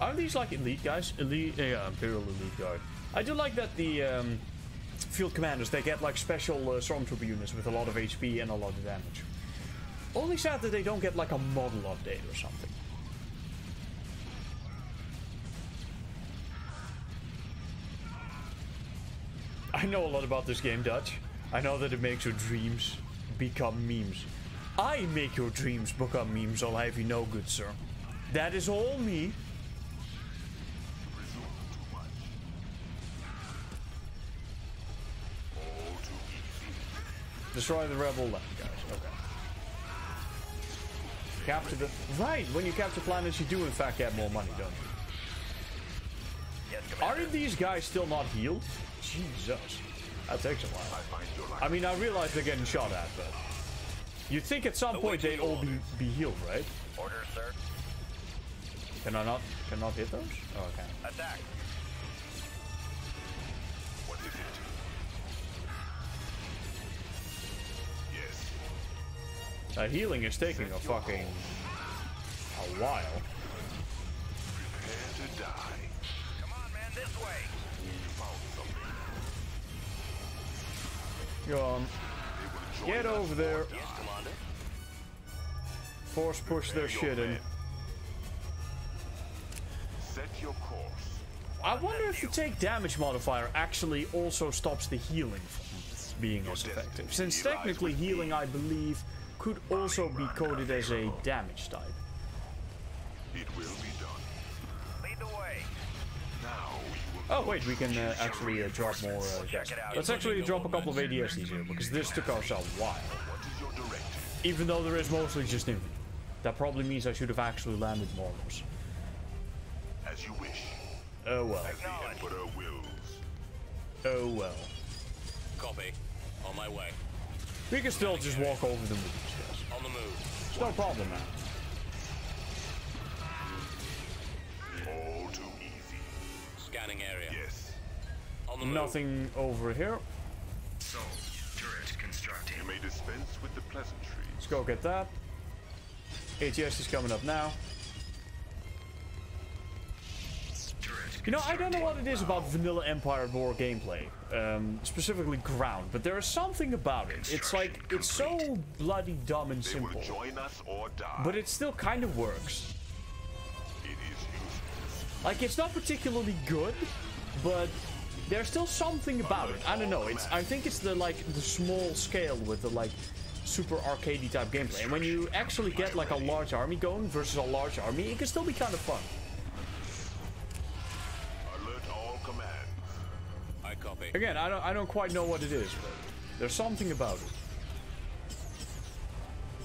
Are these like elite guys? Elite, yeah, Imperial Elite Guard. I do like that the um, field commanders they get like special uh, stormtrooper units with a lot of HP and a lot of damage. Only sad that they don't get like a model update or something. I know a lot about this game, Dutch. I know that it makes your dreams become memes. I make your dreams become memes, I'll have you know, good sir. That is all me. Destroy the rebel left, guys. Okay. Capture the... Right, when you capture planets, you do in fact get more money, don't you? Yes. Are these guys still not healed? Jesus. That takes a while. I mean, I realize they're getting shot at, but... You'd think at some point they'd all be, be healed, right? Orders, sir. Can I not, can I not hit those? Oh, okay. Attack. What is it? Uh, healing is taking a fucking... a while. Prepare to die. Come on, man, this way. You found something. Go on. They will join Get over there. or die. Yes, Commander. Force push their shit in. Set your course. I wonder if the take damage modifier actually also stops the healing from being as effective. Since technically healing, I believe, could also be coded as a damage type. It will be done. Lead the way. Now Oh wait, we can uh, actually uh, drop more uh, gas. Check it out. Let's actually drop a couple of ADSs here, because this took us a while. What is your directive? Even though there is mostly just infantry. That probably means I should have actually landed more of. As you wish. Oh well. As the Emperor wills. Oh well. Copy. On my way. We can still just walk over them with these guys. On the move. It's no problem, man. All too easy. Scanning area. Yes. On the move. Nothing over here. Sold. Turret constructing. You may dispense with the pleasantries. Let's go get that. ATS is coming up now. Turret You know, I don't know what it is about Vanilla Empire War gameplay, um, specifically ground, but there is something about it. It's like, it's so bloody dumb and They simple, join us or die. but it still kind of works. it is. Like, it's not particularly good, but there's still something about it. I don't know, it's, I think it's the, like, the small scale with the, like, super arcadey type gameplay. And when you actually get, like, a large army going versus a large army, it can still be kind of fun. Copy. Again, I don't, I don't quite know what it is, but there's something about it.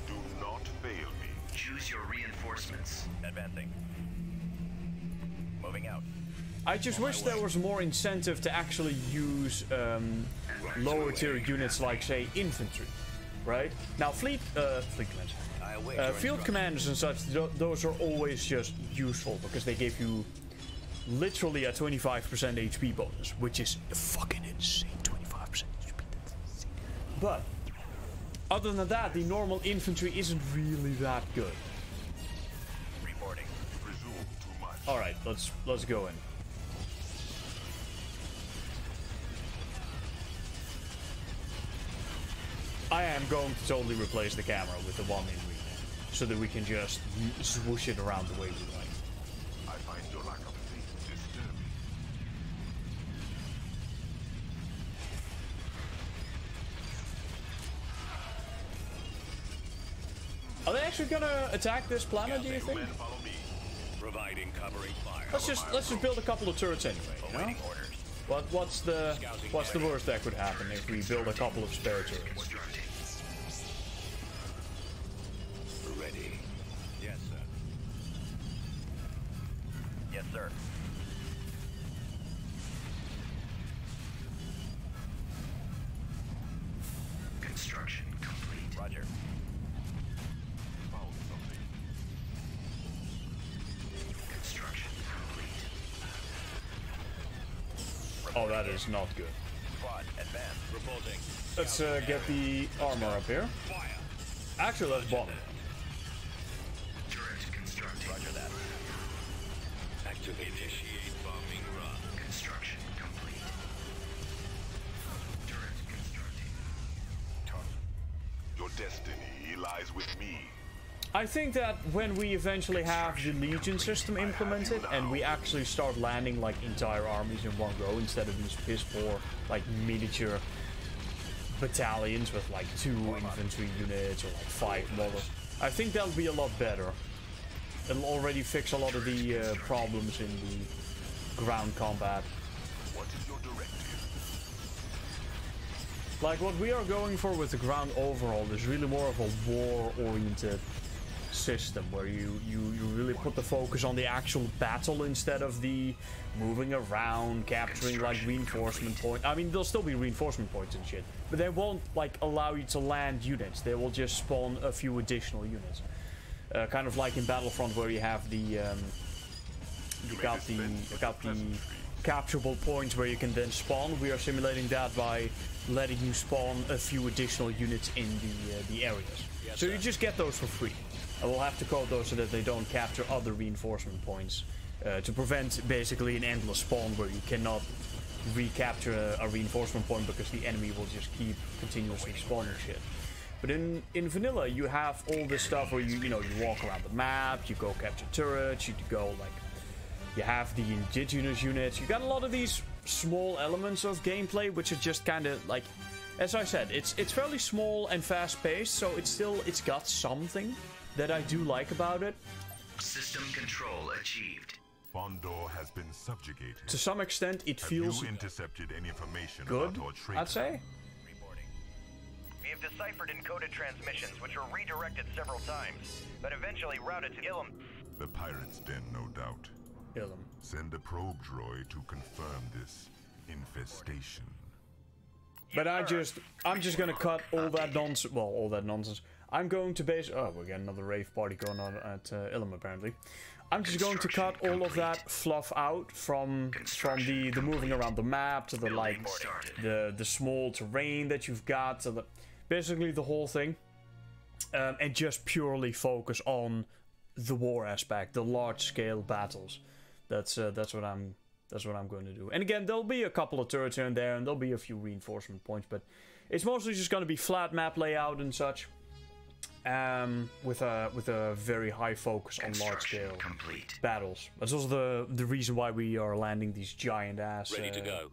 Do not fail me. Choose your reinforcements. Advancing. Moving out. I just wish there was more incentive to actually use um, lower tier units like, say, infantry, right? Now, fleet, uh, fleet commanders, uh, field commanders and such, th- those are always just useful because they give you literally a 25% HP bonus, which is fucking insane. 25% HP, that's insane. But other than that, the normal infantry isn't really that good. Reporting. Presume too much. All right, let's let's go in. I am going to totally replace the camera with the one in Green, so that we can just swoosh it around the way we like. Are they actually gonna attack this planet? Do you think? Men follow me. Providing covering fire. Let's just let's just build a couple of turrets anyway. You know? What what's the what's the worst that could happen if we build a couple of spare turrets? Ready. Yes, sir. Yes, sir. Construction Oh, that is not good. Let's uh, get the armor up here. Actually, let's bomb it. Roger that. Activate. Bombing run. Construction complete. Your destiny lies with me. I think that when we eventually have the Legion system implemented and we actually start landing like entire armies in one go instead of these piss poor like miniature battalions with like two infantry units or like five models, I think that'll be a lot better. It'll already fix a lot of the uh, problems in the ground combat. What is your directive? Like what we are going for with the ground overhaul is really more of a war-oriented system where you, you you really put the focus on the actual battle instead of the moving around, capturing like reinforcement points. I mean, there'll still be reinforcement points and shit, but they won't like allow you to land units. They will just spawn a few additional units, uh, kind of like in Battlefront where you have the um, you got the you got the capturable points where you can then spawn. We are simulating that by letting you spawn a few additional units in the uh, the areas. so you just get those for free. And we'll have to code those so that they don't capture other reinforcement points uh, to prevent basically an endless spawn where you cannot recapture a, a reinforcement point because the enemy will just keep continuously spawning shit. But in, in vanilla, you have all this stuff where you you know you walk around the map, you go capture turrets, you go like you have the indigenous units. You got a lot of these small elements of gameplay which are just kind of like, as I said, it's it's fairly small and fast paced, so it's still it's got something that I do like about it. System control achieved. Fondor has been subjugated. To some extent, it Have feels you intercepted any information good, about our trade? I'd say. We have deciphered encoded transmissions, which were redirected several times, but eventually routed to Ilum. The pirates' den, no doubt. Ilum. Send a probe droid to confirm this infestation. But I just, I'm just gonna cut all that nonsense. Well, all that nonsense. I'm going to base. Oh, we got another rave party going on at uh, Ilum apparently. I'm just going to cut all of that fluff out from from the the moving around the map to the like the the small terrain that you've got to the basically the whole thing, um, and just purely focus on the war aspect, the large scale battles. That's uh, that's what I'm that's what I'm going to do. And again, there'll be a couple of turrets here and there, and there'll be a few reinforcement points, but it's mostly just going to be flat map layout and such. Um, with a with a very high focus on large scale complete. battles. That's also the the reason why we are landing these giant ass Ready to uh, go.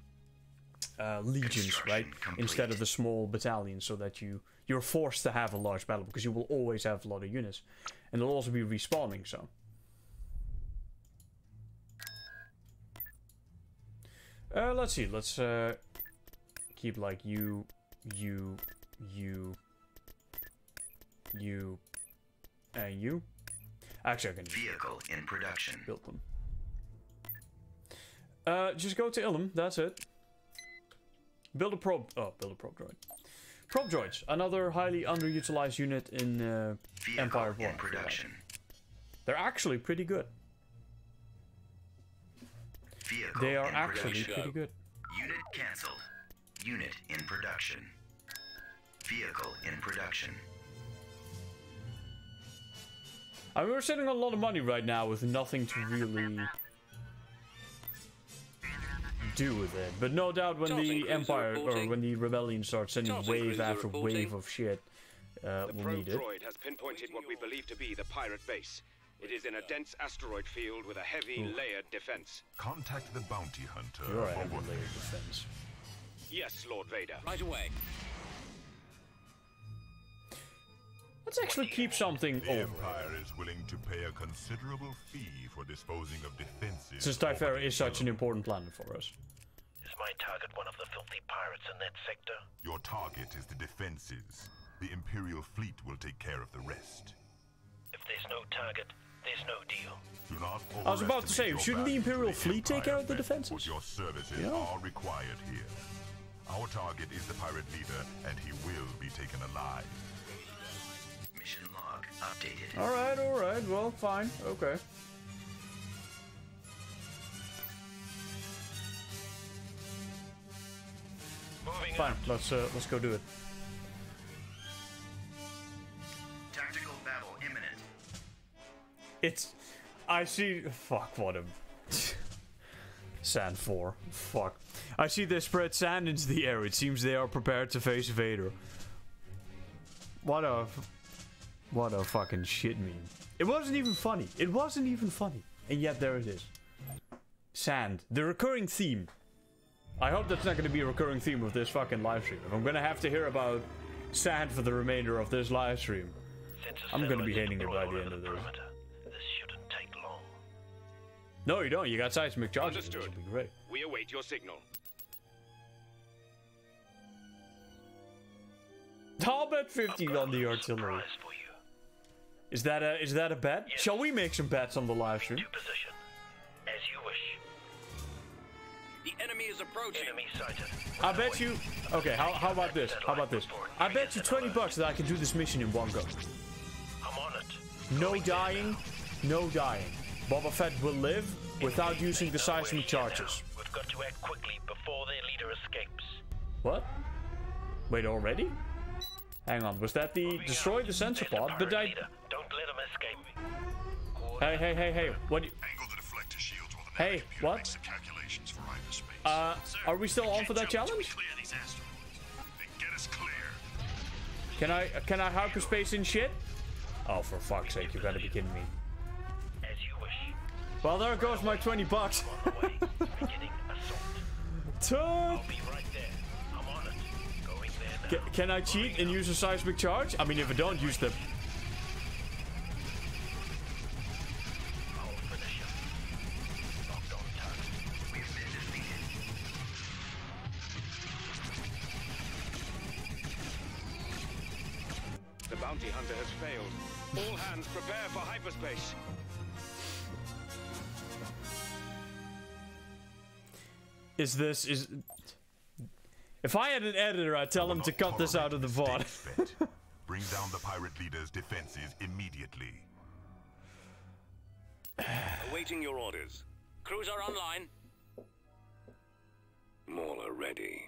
uh, legions, right? Construction Instead of the small battalions, so that you you're forced to have a large battle because you will always have a lot of units, and they'll also be respawning. So. Uh, let's see. Let's uh, keep like you, you, you, you, and you. Actually, I can Vehicle in production. build them. Uh, just go to Ilum. That's it. Build a probe. Oh, build a probe droid. Probe droids, another highly underutilized unit in uh, Empire War. in production. They're actually pretty good. Vehicle They are actually production. pretty good. Unit cancelled. Unit in production. Vehicle in production. I mean, we're sitting on a lot of money right now with nothing to really do with it. But no doubt when Charlton the Cruiser Empire or when the rebellion starts sending Charlton wave after reporting. wave of shit, uh, The we'll need it. droid has pinpointed what we believe to be the pirate base. It is in a dense asteroid field with a heavy layered defense. Contact the bounty hunter You're a for heavy what layer defense. Yes, Lord Vader. Right away. Let's actually keep something the over. Empire is willing to pay a considerable fee for disposing of defenses. Since Thyferra orbiting is such an important planet for us. Is my target one of the filthy pirates in that sector? Your target is the defenses. The Imperial fleet will take care of the rest. If there's no target, there's no deal. Do not I was about to say, your shouldn't the value to Imperial fleet take care of the defenses? But your services Yeah. are required here. Our target is the pirate leader, and he will be taken alive. Mission log updated. Alright, alright, well, fine, okay. Moving Fine, let's uh, let's go do it. Tactical battle imminent. It's I see fuck what a Sand 4. Fuck. I see they spread sand into the air. It seems they are prepared to face Vader. What a what a fucking shit meme. It wasn't even funny. It wasn't even funny. And yet there it is. Sand. The recurring theme. I hope that's not going to be a recurring theme of this fucking live stream. If I'm going to have to hear about sand for the remainder of this live stream. I'm gonna be hating it by the end of this. perimeter. This shouldn't take long. No, you don't. You got seismic charges. This Understood. will be great. We await your signal. I'll 50 on the artillery. Surprise for you. Is that a is that a bet? Shall we make some bets on the live stream? To position. As you wish. The enemy is approaching. Enemy sighted. I bet you. Okay, how, how about this? How about this? I bet you 20 bucks that I can do this mission in one go. I'm on it. No dying, no dying. Boba Fett will live without using the seismic charges. We've got to act quickly before their leader escapes. What? Wait, already? Hang on, was that the Moving destroy the sensor pod? Did I? Leader. Don't let him escape me. Hey, hey, hey, hey! What? You... hey, what? Uh, Sir, are we still on for that challenge? Can I can I hyperspace in shit? Oh, for fuck's sake! You gotta be kidding me. Well, there goes my 20 bucks. 20 Going there now. Ca- Can I cheat and use a seismic charge? I mean, if I don't use them. I'll finish him. Locked on target. We've been defeated. The bounty hunter has failed. All hands prepare for hyperspace. Is this is? If I had an editor, I'd tell him to cut this out of the VOD. Bring down the pirate leader's defenses immediately. Awaiting your orders. Cruiser online. Mauler ready.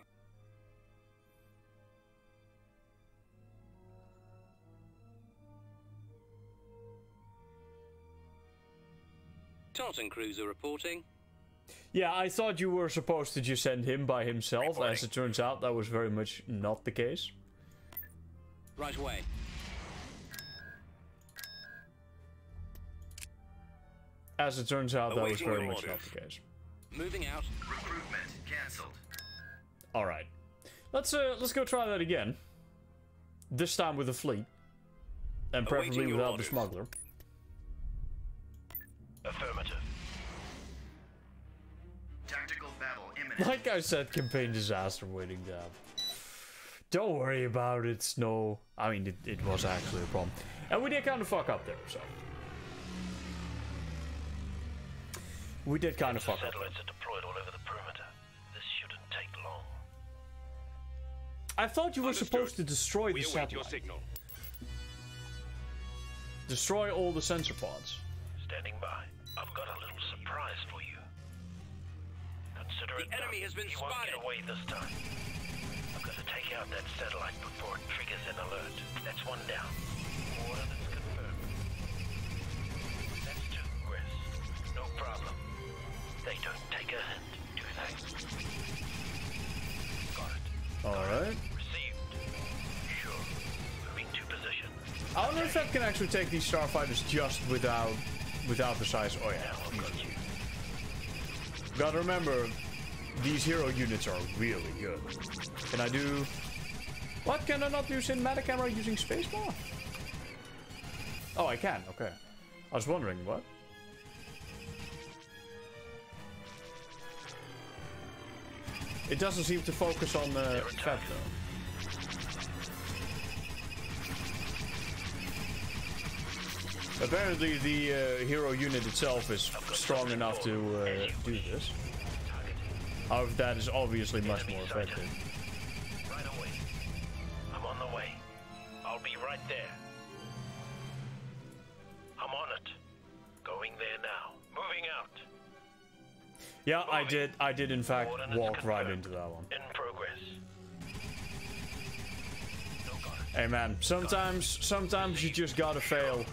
Tartan cruiser reporting. Yeah, I thought you were supposed to just send him by himself. As it turns out, that was very much not the case. Right away. As it turns out, that was very much not the case. Moving out. Recruitment cancelled. All right, let's uh let's go try that again. This time with a fleet, and preferably Awaiting your without the smuggler. Affirmative. Like I said, campaign disaster waiting to happen. Don't worry about it, Snow. I mean, it, it was actually a problem. And we did kind of fuck up there, so. We did kind of fuck up. Satellites are deployed all over the perimeter. This shouldn't take long. I thought you were Understood. supposed to destroy the We your satellite. signal. Destroy all the sensor pods. Standing by. I've got a little surprise for you. Consider The it enemy done. has been he won't spotted. get away this time. I've got to take out that satellite before it triggers an alert. That's one down. Coordinates confirmed. That's two, Chris. No problem. They don't take a hint, do they? Got it. Alright. Received. Sure. Moving to position. I wonder if that can actually take these starfighters just without without the size. Oh yeah. Now I've got you. Gotta remember, these hero units are really good. Can I do... What? Can I not do cinematic camera using spacebar? Oh, I can. Okay. I was wondering, what? It doesn't seem to focus on uh, Fett, though. Apparently, the uh, hero unit itself is strong enough to uh, do this. However, that is obviously much more effective. Right away. I'm on the way. I'll be right there. I'm on it. Going there now. Moving out. Yeah, I did. I did in fact Coordinates walk right into that one. In progress. Hey man, sometimes sometimes you just gotta fail.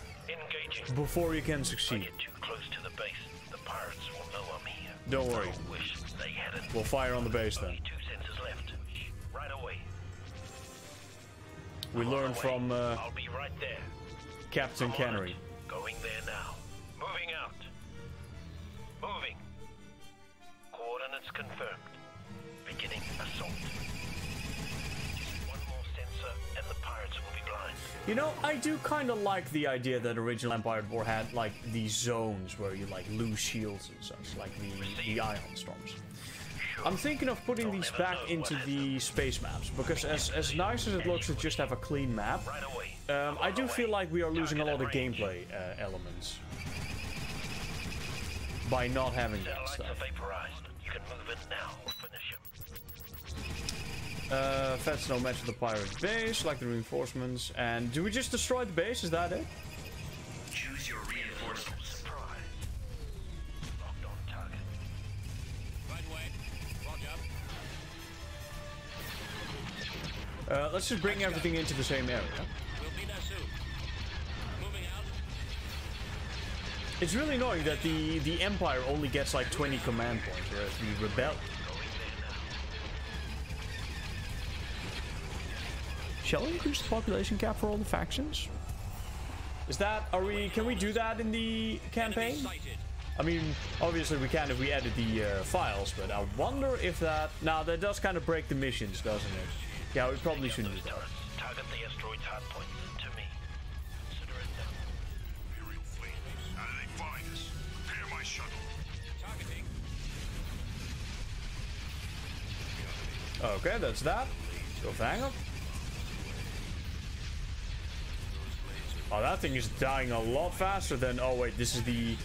Before you can succeed. get too close to the base, the pirates will know I'm here. Don't worry. Wish they hadn't. We'll fire on the base then. Only two sensors left. Right away. We I'm learned from uh, I'll be right there. Captain I'm Cannery. Going there now. Moving out. Moving. Coordinates confirmed. Beginning assault. You know, I do kind of like the idea that original Empire War had like these zones where you like lose shields and such, like the the Ion Storms. I'm thinking of putting these back into the space maps because as as nice as it looks to just have a clean map, um, I do feel like we are losing a lot of gameplay uh, elements by not having that stuff. Uh, Fett's no match for the pirate base, like the reinforcements. And do we just destroy the base? Is that it? Choose your reinforcements. Surprise. Locked on target. Right away. Roger. Uh, let's just bring everything into the same area. We'll be there soon. Moving out. It's really annoying that the, the Empire only gets like 20 command points, whereas the Rebel... Shall we increase the population cap for all the factions? Is that... Are we... Can we do that in the campaign? I mean, obviously we can if we edit the uh, files, but I wonder if that... Now, that does kind of break the missions, doesn't it? Yeah, we probably shouldn't do that. Target the asteroid's hard points to me. Consider it done. Imperial fleet. How do they find us? Prepare my shuttle. Targeting. Okay, that's that. Go hang up. Oh, that thing is dying a lot faster than... Oh, wait, this is the...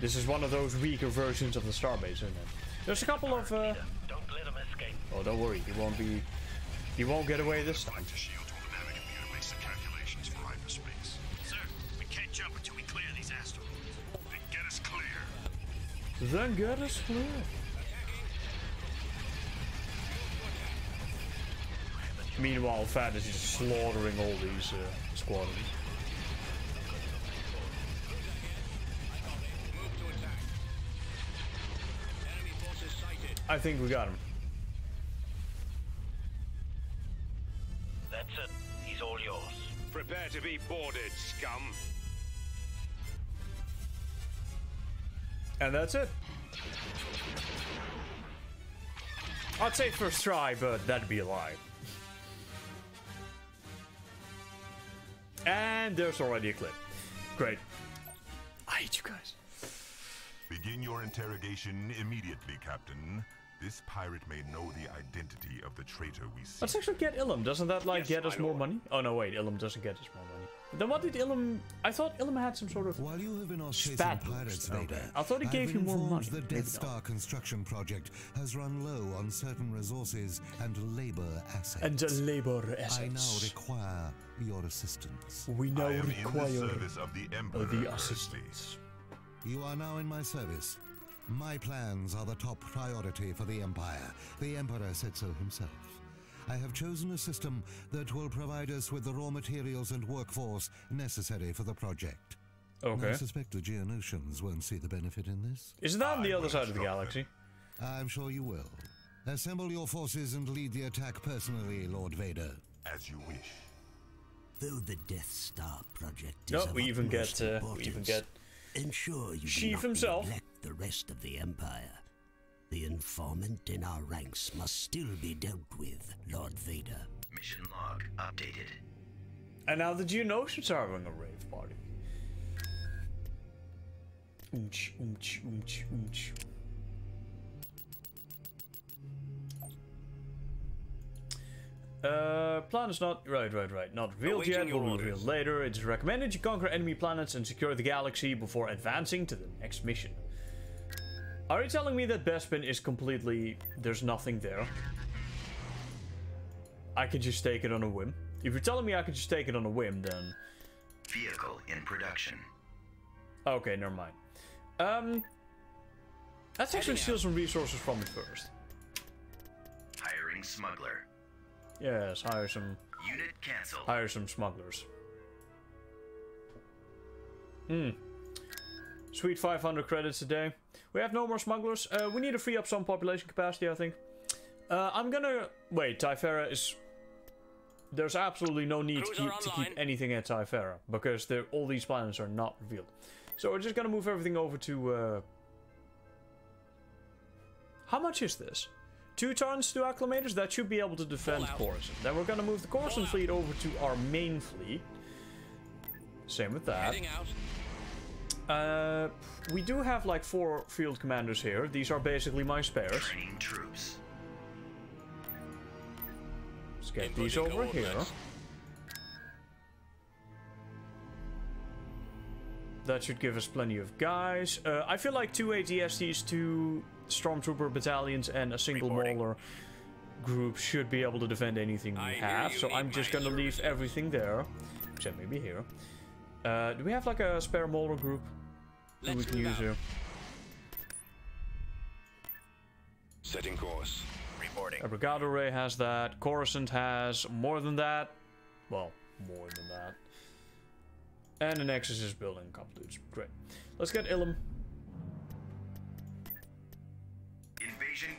This is one of those weaker versions of the Starbase, isn't it? There's a couple of... Uh... Don't let him escape. Oh, don't worry. He won't be... He won't get away this time. The shield while the navigator makes the calculations for hyperspace. Sir, we can't jump until we clear these asteroids. Then get us clear. Then get us clear. Meanwhile, Fett is just slaughtering all these uh, squadrons. Move to attack. Enemy forces sighted. I think we got him. That's it. He's all yours. Prepare to be boarded, scum. And that's it. I'd say first try, but that'd be a lie. And there's already a clip. Great. I hate you guys. Begin your interrogation immediately, Captain. This pirate may know the identity of the traitor we seek. Let's actually get Ilum. Doesn't that like Yes, get us more money? Oh no, wait. Ilum doesn't get us more money. Then what did Ilum? I thought Ilum had some sort of. While you have been off chasing Spat pirates, boost. Okay. Vader, I thought it gave you more money. The Death not. Star construction project has run low on certain resources and labor assets. And the labor I now require your assistance. we now I am in the require service of the Emperor. the assistance. You are now in my service. My plans are the top priority for the Empire. The Emperor said so himself. I have chosen a system that will provide us with the raw materials and workforce necessary for the project. Okay. I suspect the Geonosians won't see the benefit in this. Isn't that on the other side of the galaxy? I'm sure you will. Assemble your forces and lead the attack personally, Lord Vader. As you wish. Though the Death Star project is No, of we even get, uh, we even get ensure you do Sheev himself. neglect the rest of the Empire. The informant in our ranks must still be dealt with, Lord Vader. Mission log updated. And now the Geonosians are having a rave party. Oomch, oomch, oomch, oomch. Uh, plan is not right, right, right. Not revealed yet. your Will be revealed later. It's recommended you conquer enemy planets and secure the galaxy before advancing to the next mission. Are you telling me that Bespin is completely... There's nothing there? I could just take it on a whim? If you're telling me I could just take it on a whim, then... Vehicle in production. Okay, never mind. Um... Let's actually steal some resources from it first. Hiring smuggler. Yes, hire some... Unit canceled. Hire some smugglers. Hmm. Sweet 500 credits a day. We have no more smugglers. Uh, we need to free up some population capacity, I think. Uh, I'm gonna... Wait, Thyferra is... There's absolutely no need to keep, to keep anything at Thyferra. Because all these planets are not revealed. So we're just gonna move everything over to... Uh... How much is this? Two tons, two acclamators? That should be able to defend. Coruscant. Then we're gonna move the Coruscant fleet over to our main fleet. Same with that. Uh, we do have like four field commanders here. These are basically my spares. Training troops. Let's get these over here. That should give us plenty of guys. Uh, I feel like two ATSTs, two Stormtrooper battalions, and a single Mauler group should be able to defend anything we have. So I'm just gonna leave everything there. Except maybe here. Uh, do we have like a spare Mauler group that we can use here? Setting course. Reporting. Abregado Rae has that. Coruscant has more than that. Well, more than that. And the Nexus is building a couple dudes. Great. Let's get Ilum. Invasion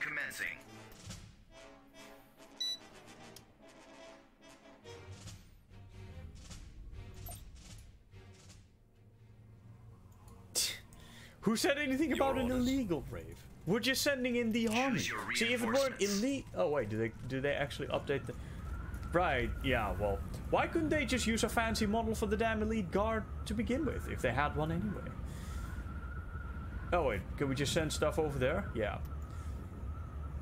Who said anything about an illegal rave? We're just sending in the army. See, if it weren't reinforcements. illegal... Oh, wait, do they, do they actually update the... Right, yeah, well... Why couldn't they just use a fancy model for the damn elite guard to begin with, if they had one anyway? Oh, wait, can we just send stuff over there? Yeah.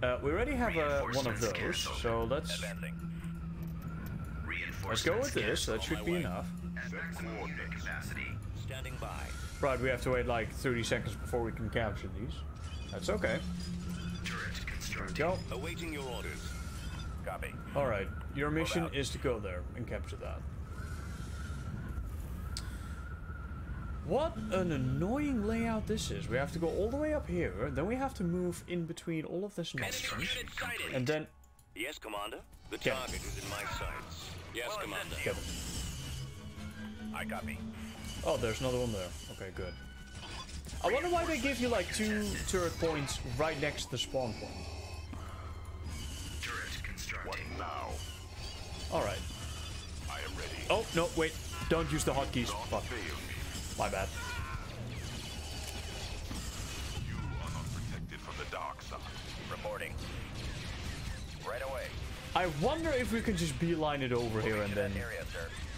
Uh, we already have uh, one of those, so let's... Let's go with this, that should be enough. At maximum unit capacity. Standing by. Right, we have to wait like 30 seconds before we can capture these. That's okay. Turret There constructed. go. Awaiting your orders. Copy. Alright, your mission is to go there and capture that. What an annoying layout this is. We have to go all the way up here, then we have to move in between all of this nonsense. And then Yes, Commander. The target is in my sights. Yes, Well, Commander. get it. I copy. Oh, there's another one there. Okay, good. I wonder why they give you like two turret points right next to the spawn point. Turret constructing. Now, Alright. I am ready. Oh, no, wait. Don't use the hotkeys. Fuck. Fail. My bad. You are not protected from the dark side. Reporting. Right away. I wonder if we can just beeline it over here and then... area, sir. Spread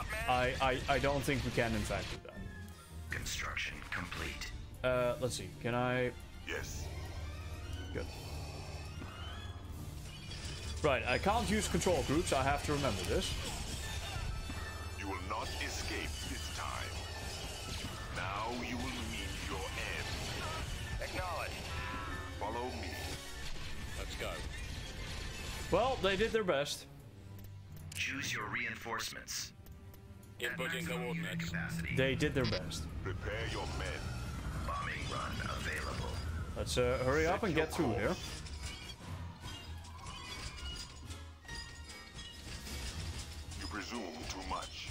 out, man. I, I, I don't think we can in fact do that. Construction complete. Uh, let's see. Can I... Yes. Good. Right, I can't use control groups. I have to remember this. You will not escape this time. Now you will meet your end. Acknowledge. Follow me. Let's go. Well, they did their best. Choose your reinforcements. At Inputting coordinates. They did their best. Prepare your men. Bombing run available. Let's uh, hurry up and get through here. You presume too much.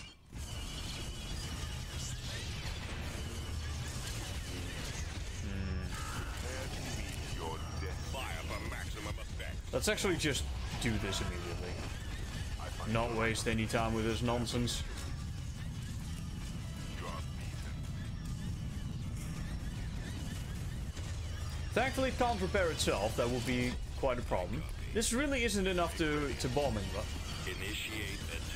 Prepare to meet your death. Fire for maximum effect. Let's actually just do this immediately. Not waste any time with this nonsense. Thankfully, it can't repair itself. That would be quite a problem. This really isn't enough to, to bomb it, but...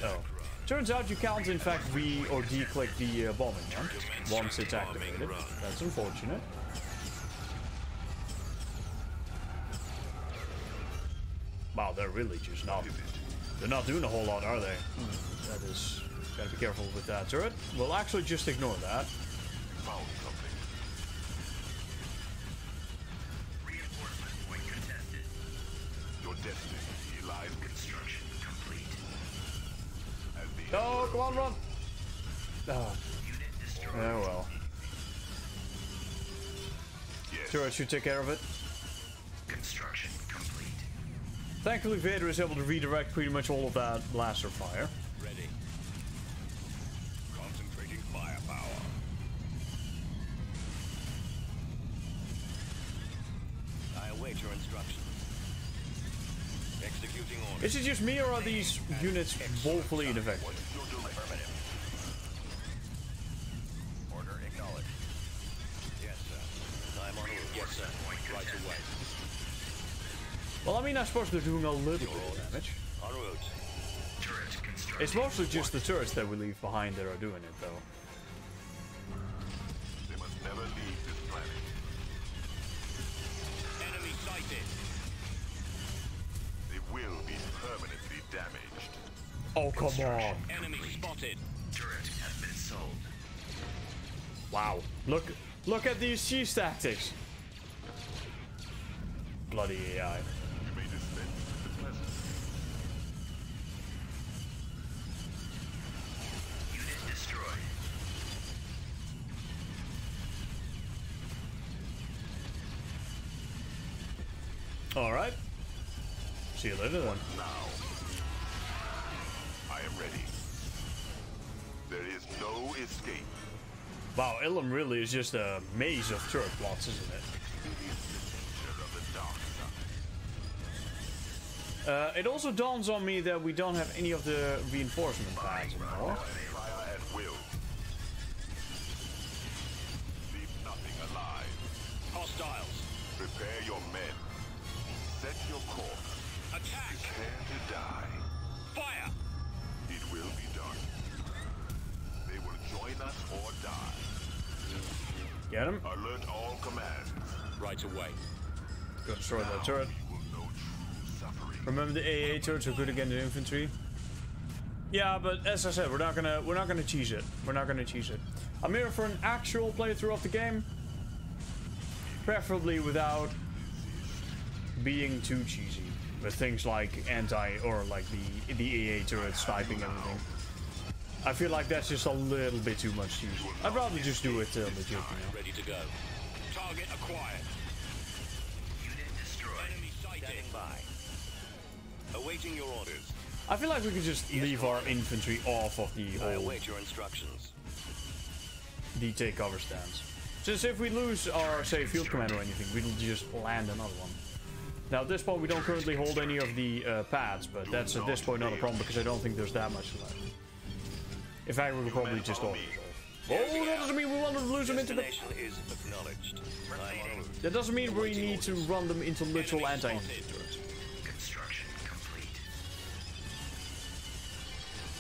Oh. Turns out you can't, in fact, re- or de-click the uh, bombing run once it's activated. That's unfortunate. Wow, they're really just not... They're not doing a whole lot, are they? Hmm, That is... Gotta be careful with that turret. We'll actually just ignore that. Turret should take care of it. Construction complete. Thankfully, Vader is able to redirect pretty much all of that blaster fire. Ready. Concentrating firepower. I await your instructions. Executing orders. Is it just me or are these units woefully ineffective? doing a little damage. It's mostly just the turrets that we leave behind that are doing it, though. They must never leave this planet. Enemy sighted. They will be permanently damaged. Oh come on! Enemy spotted. Turret has been sold. Wow! Look, look at these cheese tactics. Bloody AI. See you later then. Now. I am ready. There is no escape. Wow, Ilum really is just a maze of turret plots, isn't it? It is the nature of the dark side. Uh, it also dawns on me that we don't have any of the reinforcement pads anymore. Get him. Alert all commands. Right away. Go destroy that turret. You will know true suffering. Remember the AA turrets are good against the infantry? Yeah, but as I said, we're not gonna we're not gonna cheese it. We're not gonna cheese it. I'm here for an actual playthrough of the game. Preferably without being too cheesy. With things like anti or like the the AA turret sniping everything. I feel like that's just a little bit too much cheesy. I'd rather just do it uh, legit, you know. Ready to go. Target acquired. Unit destroyed. Enemy sighted. Standing by. Awaiting your orders. I feel like we could just leave our infantry off of the whole. I whole await your instructions. the take cover stance. Since if we lose our, say, field commander or anything, we'll just land another one. Now, at this point, we don't currently hold any of the uh, pads, but that's at this point not a problem because I don't think there's that much left. In fact, we could probably just auto resolve. Oh, that doesn't mean we want to lose them into the... Is acknowledged. I'm en route. That doesn't mean we need to run them into literal anti-infantry Construction complete.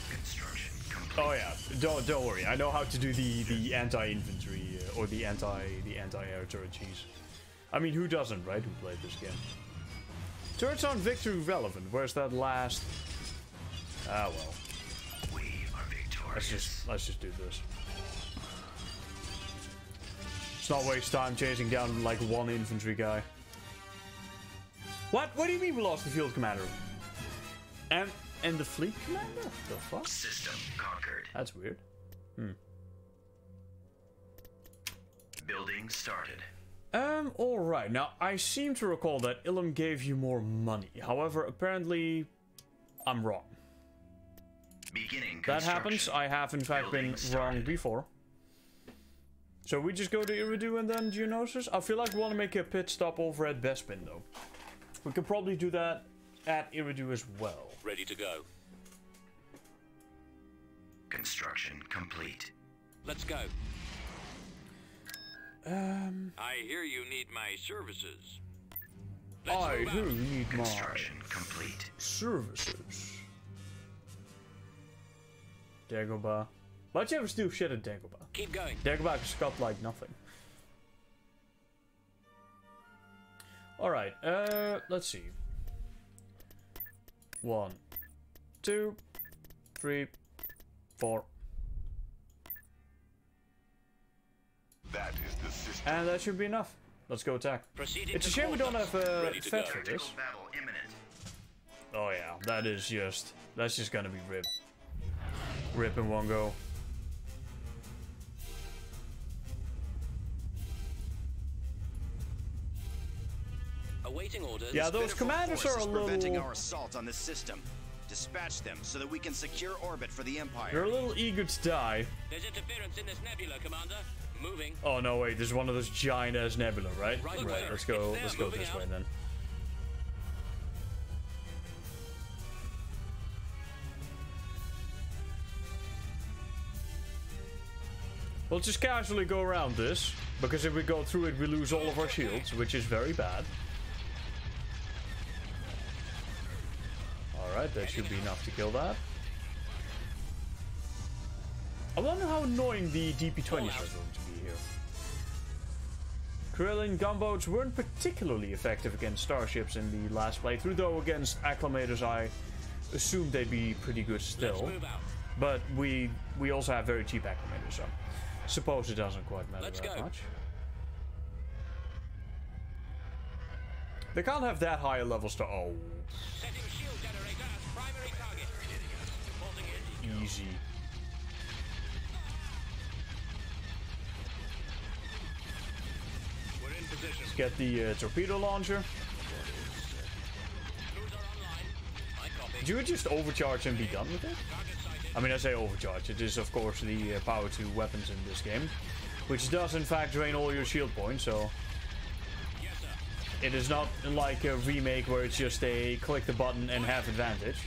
Construction complete. Oh yeah, don't don't worry. I know how to do the the anti-infantry uh, or the anti the anti-air turret cheese. I mean, who doesn't, right? Who played this game? Turrets aren't victory relevant. Where's that last? Ah well. We are victorious. Let's just let's just do this. Let's not waste time chasing down like one infantry guy. What? What do you mean we lost the field commander? And and the fleet commander? The fuck? System conquered. That's weird. Hmm. Building started. Um, alright. Now, I seem to recall that Ilum gave you more money. However, apparently, I'm wrong. Beginning That happens. I have, in fact, been Building wrong before. So we just go to Iridu and then Geonosis? I feel like we want to make a pit stop over at Bespin, though. We could probably do that at Iridu as well. Ready to go. Construction complete. Let's go. Um, I hear you need my services. Let's I move do need my Construction complete. services. Dagobah. Why'd you ever do shit at Dagobah? Keep going. Dagobah just got like nothing. Alright, uh, let's see. One, two, three, four. That is the system. And that should be enough. Let's go attack. Proceeding It's a shame we don't have coordinates. uh, Ready to for this. Tactical battle imminent. Oh yeah, that is just, that's just gonna be rip. Rip in one go. Awaiting orders. Yeah, those commanders are a preventing little, our assault on this system. Dispatch them so that we can secure orbit for the Empire. they're a little eager to die. There's interference in this nebula, Commander. Moving. Oh no, wait, there's one of those giant ass nebula, right? Right right. Let's go. Let's go this way then. We'll just casually go around this, because if we go through it, we lose all of our shields, which is very bad. Alright, that should be enough to kill that. I wonder how annoying the DP-20s are going to be here. Corellian gunboats weren't particularly effective against starships in the last playthrough, though against Acclamators I assumed they'd be pretty good still. But we we also have very cheap acclamators, so suppose it doesn't quite matter Let's that go. much. They can't have that high a level star. Oh, Setting shield generator as primary target. Reporting in. easy. We're in position. Let's get the uh, torpedo launcher. Cruiser online. I copy. Do you just overcharge and be done with it? I mean, I say overcharge. It is, of course, the uh, power to weapons in this game, which does in fact drain all your shield points. So it is not like a remake where it's just a click the button and have advantage.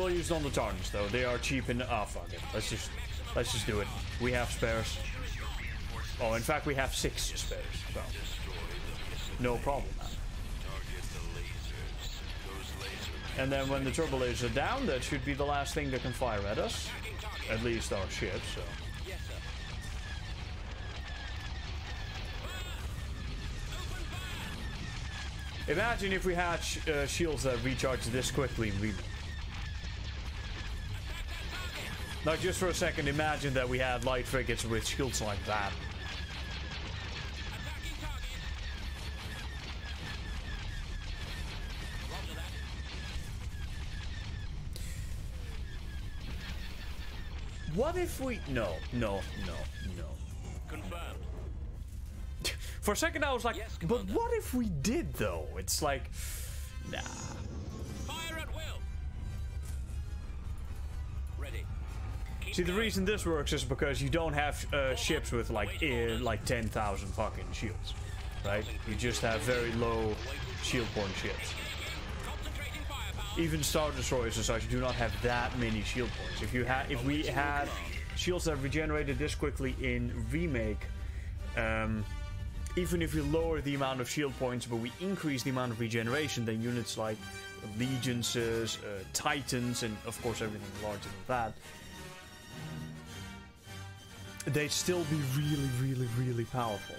Will use on the Tartans though. They are cheap and ah fuck it. Let's just let's just do it. We have spares. Oh, in fact, we have six spares. So no problem. And then when the turbo lasers are down, that should be the last thing that can fire at us. At least our ships. So. Imagine if we had sh uh, shields that recharge this quickly in Now, just for a second, imagine that we had light frigates with shields like that. Attacking target. Roger that. What if we... No, no, no, no. Confirmed. For a second, I was like, Yes, but what if we did, though? It's like, nah. See, the reason this works is because you don't have uh, ships with like eh, like 10,000 fucking shields, right? You just have very low shield point ships. Even Star Destroyers and such do not have that many shield points. If you had, if we had shields that regenerated this quickly in remake, um, even if we lower the amount of shield points, but we increase the amount of regeneration, then units like Legions, uh, Titans, and of course everything larger than that, they'd still be really, really, really powerful.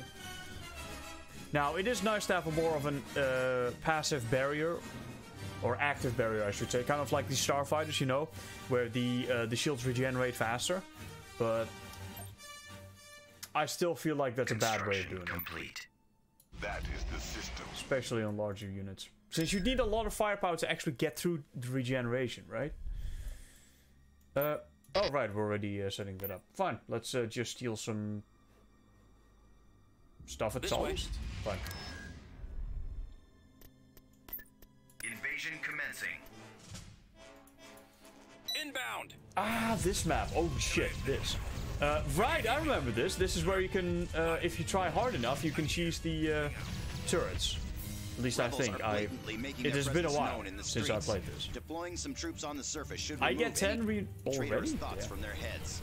Now, it is nice to have a more of an uh, passive barrier, or active barrier, I should say, kind of like the starfighters, you know, where the uh, the shields regenerate faster. But I still feel like that's a bad way of doing it, complete. That is the system. especially on larger units, since you need a lot of firepower to actually get through the regeneration, right? Uh, oh right, we're already uh, setting that up. Fine, let's uh, just steal some stuff at This way. Fine. Invasion commencing. Inbound. Ah, this map. Oh shit, this. Uh, right, I remember this. This is where you can, uh, if you try hard enough, you can cheese the uh, turrets. At least Rebels I think. I. It has been a while in the since I played this. Deploying some troops on the surface should I get 10 any re- already? Yeah. from their heads.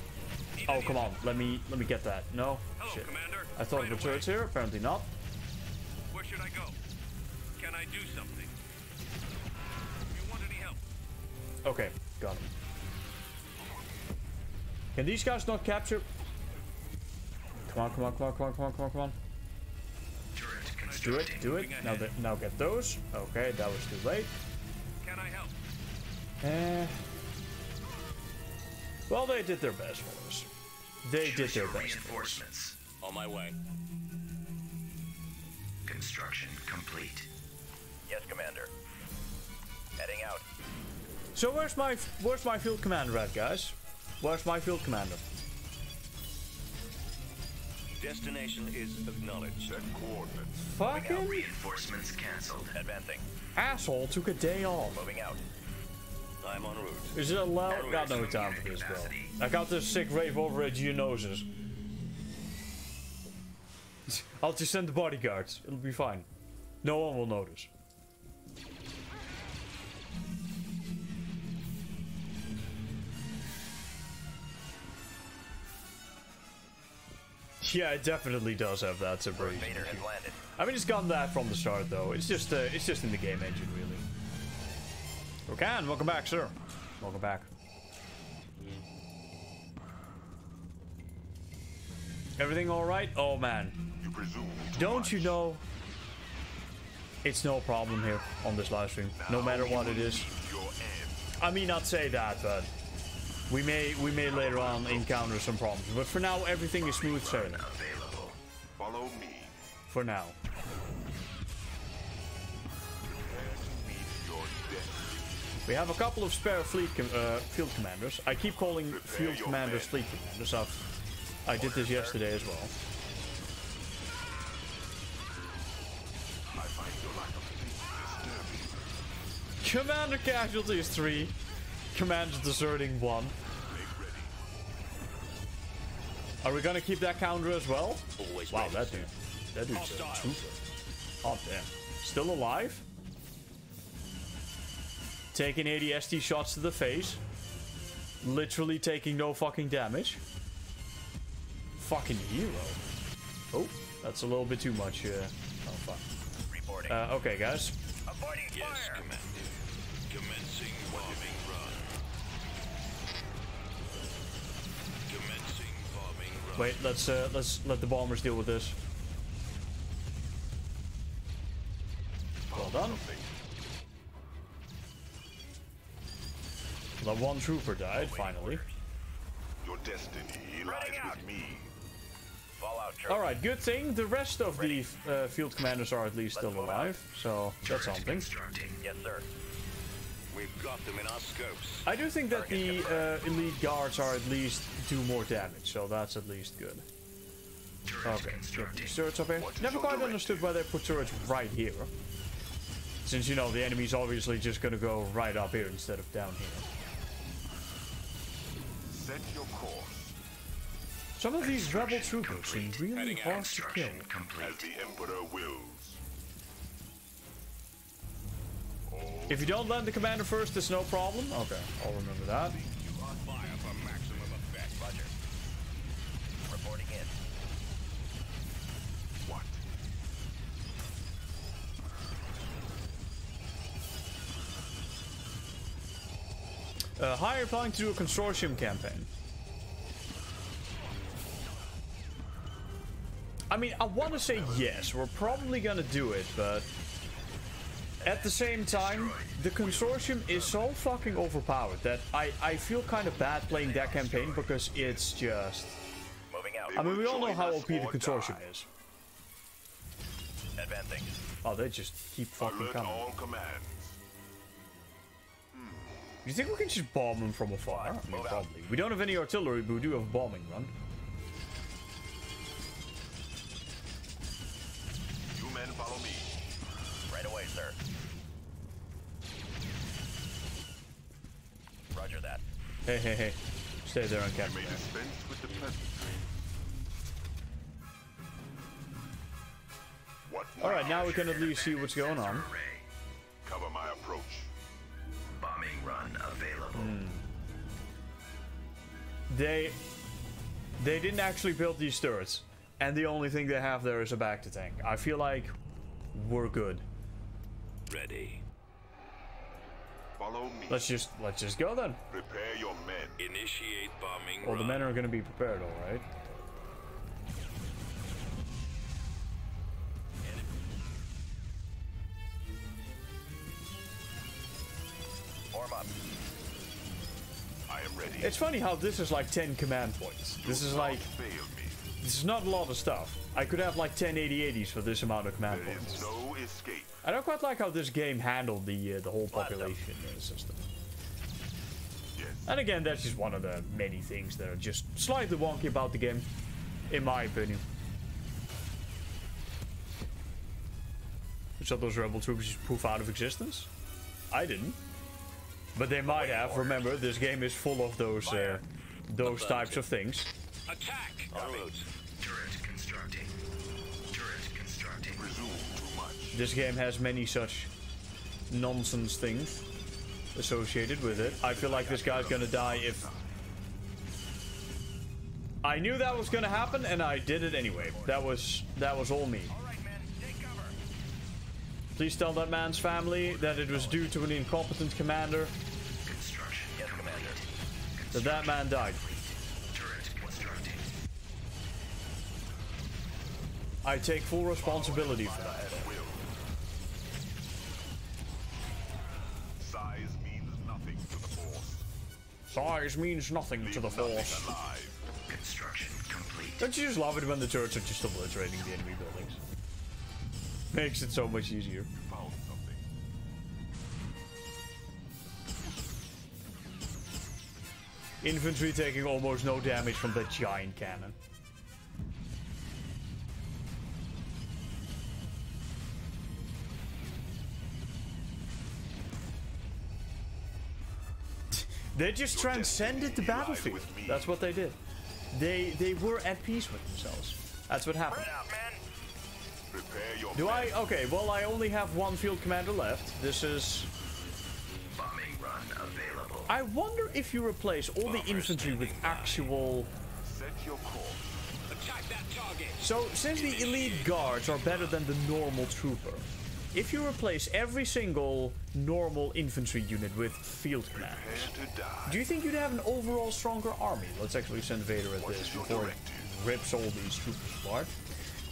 Oh come on, let me let me get that. No, Hello, shit. Commander. I thought Right the away. turrets here. Apparently not. Where should I go? Can I do something? You want any help? Okay, got him. Can these guys not capture? Come on, come on, come on, come on, come on, come on, come on. Turret Do it, do it. Now, that, now get those. Okay, that was too late. Can I help? Eh. Well, they did their best for us. They did their your best. for us. reinforcements. On my way. Construction complete. Yes, Commander. Heading out. So where's my where's my field commander at, guys? Where's my field commander? Destination is acknowledged. Set coordinates. Fucking Reinforcements cancelled. Advancing. asshole took a day off. Moving out. I'm en route. Is it allowed? Got no time for this, bro. I got this sick rave over at Geonosis. I'll just send the bodyguards. It'll be fine. No one will notice. Yeah, it definitely does have that separation. Vader has landed. I mean, it's gotten that from the start, though. It's just, uh, it's just in the game engine, really. Rokan, welcome back, sir. welcome back. Everything alright? Oh man. You presume Don't much. you know? It's no problem here on this live stream, no matter what it is. need Your end. I mean, not say that, but we may we may later on encounter some problems. But for now, everything is smooth sailing. Follow me. For now. Prepare to meet your death. We have a couple of spare fleet com uh, field commanders. I keep calling field commanders fleet commanders. I've, I did this yesterday as well. I find your lack of. Commander casualties three. Commander deserting one. Are we gonna keep that counter as well? Always Wow, that dude. That dude's a trooper. Oh damn. Still alive? Taking ATST shots to the face. Literally taking no fucking damage. Fucking hero. Oh, that's a little bit too much. Uh, oh fuck. Uh, okay, guys. Yes, Wait, let's uh, let's let the bombers deal with this. Well done. The one trooper died finally. Your destiny lies with me. All right, good thing the rest of the uh, field commanders are at least still alive, so that's something. Yes, sir. We've got them in our scopes. I do think that the uh, elite guards are at least do more damage, so that's at least good. Turret Okay, get constructing. these turrets up here. What Never quite understood why they put turrets right here. Since you know the enemy's obviously just gonna go right up here instead of down here. Set your course Some of these rebel troopers seem really hard to kill. As the Emperor wills. If you don't land the commander first, it's no problem. Okay, I'll remember that. Fire for maximum effect. Roger. Reporting in. What? Uh, hire planning to do a consortium campaign. I mean, I want to say yes, we're probably gonna do it, but at the same time, the consortium is so fucking overpowered that I, I feel kind of bad playing that campaign because it's just. Moving out. I mean, we all know how OP the consortium is. Advancing. Oh, they just keep fucking coming. all. You think we can just bomb them from afar? I mean, probably. We don't have any artillery, but we do have a bombing run. Hey, hey, hey. Stay there on camera. may with the. What Alright, now we can at least see what's going on. Array. Cover my approach. Bombing run available. Hmm. They they didn't actually build these turrets, and the only thing they have there is a back to tank. I feel like we're good. Ready. Follow me. Let's just let's just go then. Prepare your men. Initiate bombing Well, the men are gonna be prepared, all right. Form up. I am ready. It's funny how this is like 10 command points. This is like Fail me. This is not a lot of stuff. I could have like 10 8080s for this amount of command There points. is no escape. I don't quite like how this game handled the uh, the whole population uh, system. Yes. And again, that's just one of the many things that are just slightly wonky about the game, in my opinion. So those rebel troops just poof out of existence? I didn't. But they might have. Remember, this game is full of those uh, those types of things. Attack! En route. Turret constructing. Turret constructing. Presume too much. This game has many such nonsense things associated with it. I feel like this guy's gonna die if. I knew that was gonna happen, and I did it anyway. That was that was all me. All right, men. Take cover. Please tell that man's family that it was due to an incompetent commander. Construction Yes, sir. that that man died. I take full responsibility for that. Size means nothing to the Force. Size means nothing to the Force. Construction complete. Don't you just love it when the turrets are just obliterating the enemy buildings? Makes it so much easier. Infantry taking almost no damage from that giant cannon. They just transcended the battlefield. That's what they did. They they were at peace with themselves. That's what happened. Spread out, men. Prepare your Do I? Okay, well I only have one field commander left. This is... Bombing run available. I wonder if you replace all the infantry with actual... Set your course. Attack that target. So, since the elite guards are better than the normal trooper, if you replace every single normal infantry unit with field commanders, do you think you'd have an overall stronger army? Let's actually send Vader at this before it rips all these troopers apart.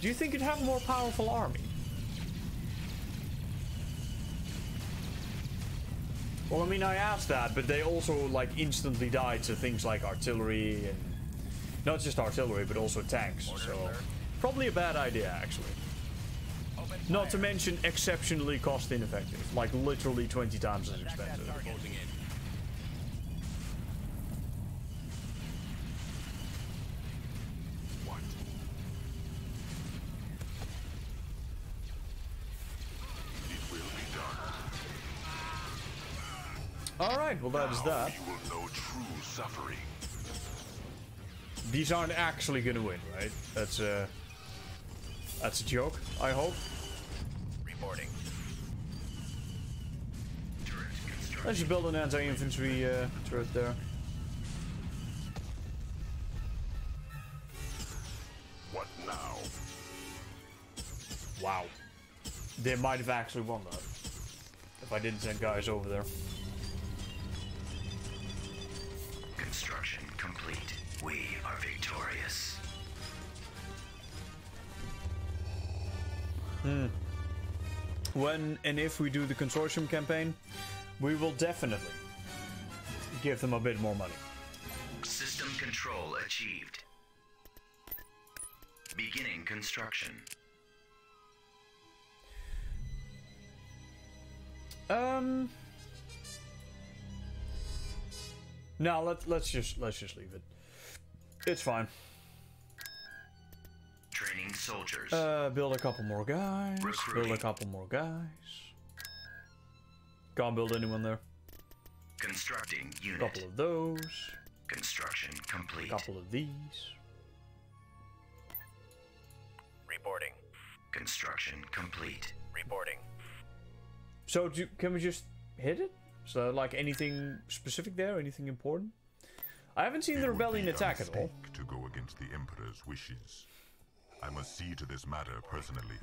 Do you think you'd have a more powerful army? Well, I mean, I asked that, but they also, like, instantly died to things like artillery and... Not just artillery, but also tanks, so... Probably a bad idea, actually. Not to mention exceptionally cost ineffective. Like, literally 20 times as expensive. What? It will be done. Alright, well that is that. You will know true suffering. These aren't actually gonna win, right? That's a... That's a joke, I hope. Reporting. Let's just build an anti-infantry uh, turret there. What now? Wow. They might have actually won that. If I didn't send guys over there. Construction complete. We are victorious. When and if we do the consortium campaign, we will definitely give them a bit more money. System control achieved. Beginning construction. Um. No, let's let's just let's just leave it. It's fine. Training soldiers. Uh, build a couple more guys. Build a couple more guys. Can't build anyone there. Constructing unit. Couple of those. Construction complete. Couple of these. Reporting. Construction complete. Reporting. So do, can we just hit it? So like anything specific there? Anything important? I haven't seen the It would rebellion attack at all. To go against the Emperor's wishes. I must see to this matter personally.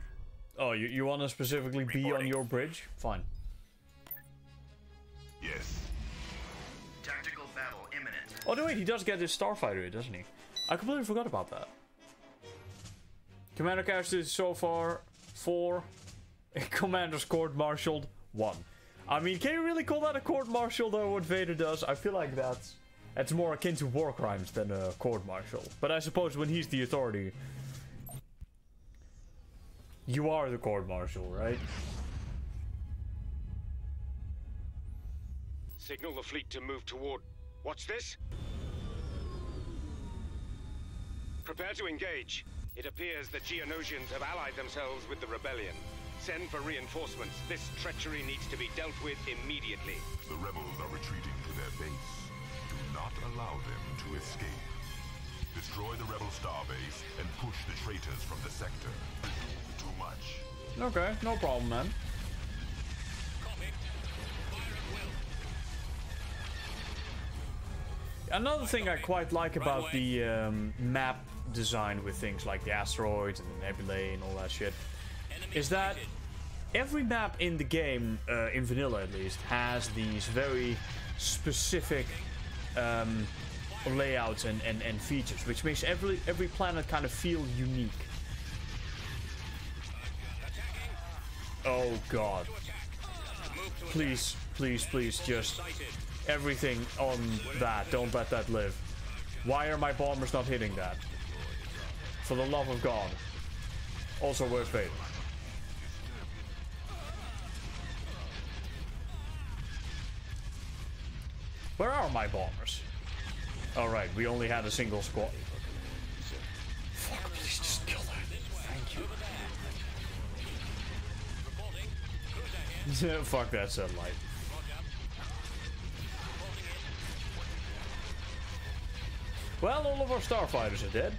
Oh, you, you want to specifically be on your bridge? Fine. Yes. Tactical battle imminent. Oh no, wait, he does get his starfighter, doesn't he? I completely forgot about that. Commander casted so far four. Commanders court-martialed one. I mean, can you really call that a court-martial though? What Vader does? I feel like that's that's more akin to war crimes than a court-martial. But I suppose when he's the authority, you are the court-martial, right? Signal the fleet to move toward. What's this? Prepare to engage. It appears the Geonosians have allied themselves with the rebellion. Send for reinforcements. This treachery needs to be dealt with immediately. The rebels are retreating to their base. Do not allow them to escape. Destroy the rebel starbase and push the traitors from the sector. Much. Okay, no problem, man. Copy. Fire at will. Another thing I quite like about the um, map design with things like the asteroids and the nebulae and all that shit is that every map in the game, uh, in vanilla at least, has these very specific um, layouts and, and, and features, which makes every every planet kind of feel unique. Oh god. Please, please, please, just everything on that. Don't let that live. Why are my bombers not hitting that? For the love of God. Also worth fate. Where are my bombers? Alright, we only had a single squad. Fuck that sunlight. Well, all of our starfighters are dead.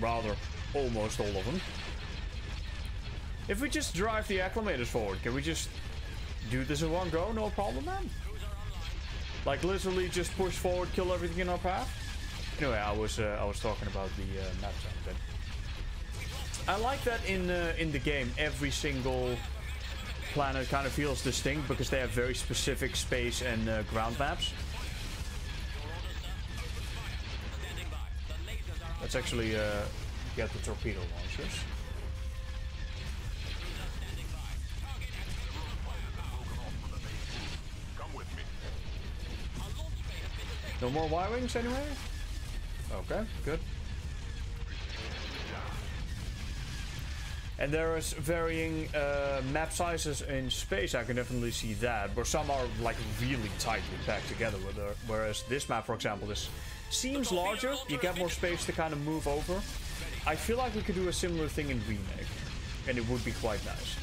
Rather, almost all of them. If we just drive the acclamators forward, can we just do this in one go? No problem, man. Like literally just push forward, kill everything in our path. Anyway, I was uh, I was talking about the uh, map bit. I like that in uh, in the game, every single planet kind of feels distinct because they have very specific space and uh, ground maps. Let's actually uh, get the torpedo launchers. No more Y-Wings anyway? Okay, good. And there is varying uh, map sizes in space, I can definitely see that. But some are like really tightly packed together, whereas this map, for example, is seems larger. You get more space to kind of move over. I feel like we could do a similar thing in Remake, and it would be quite nice.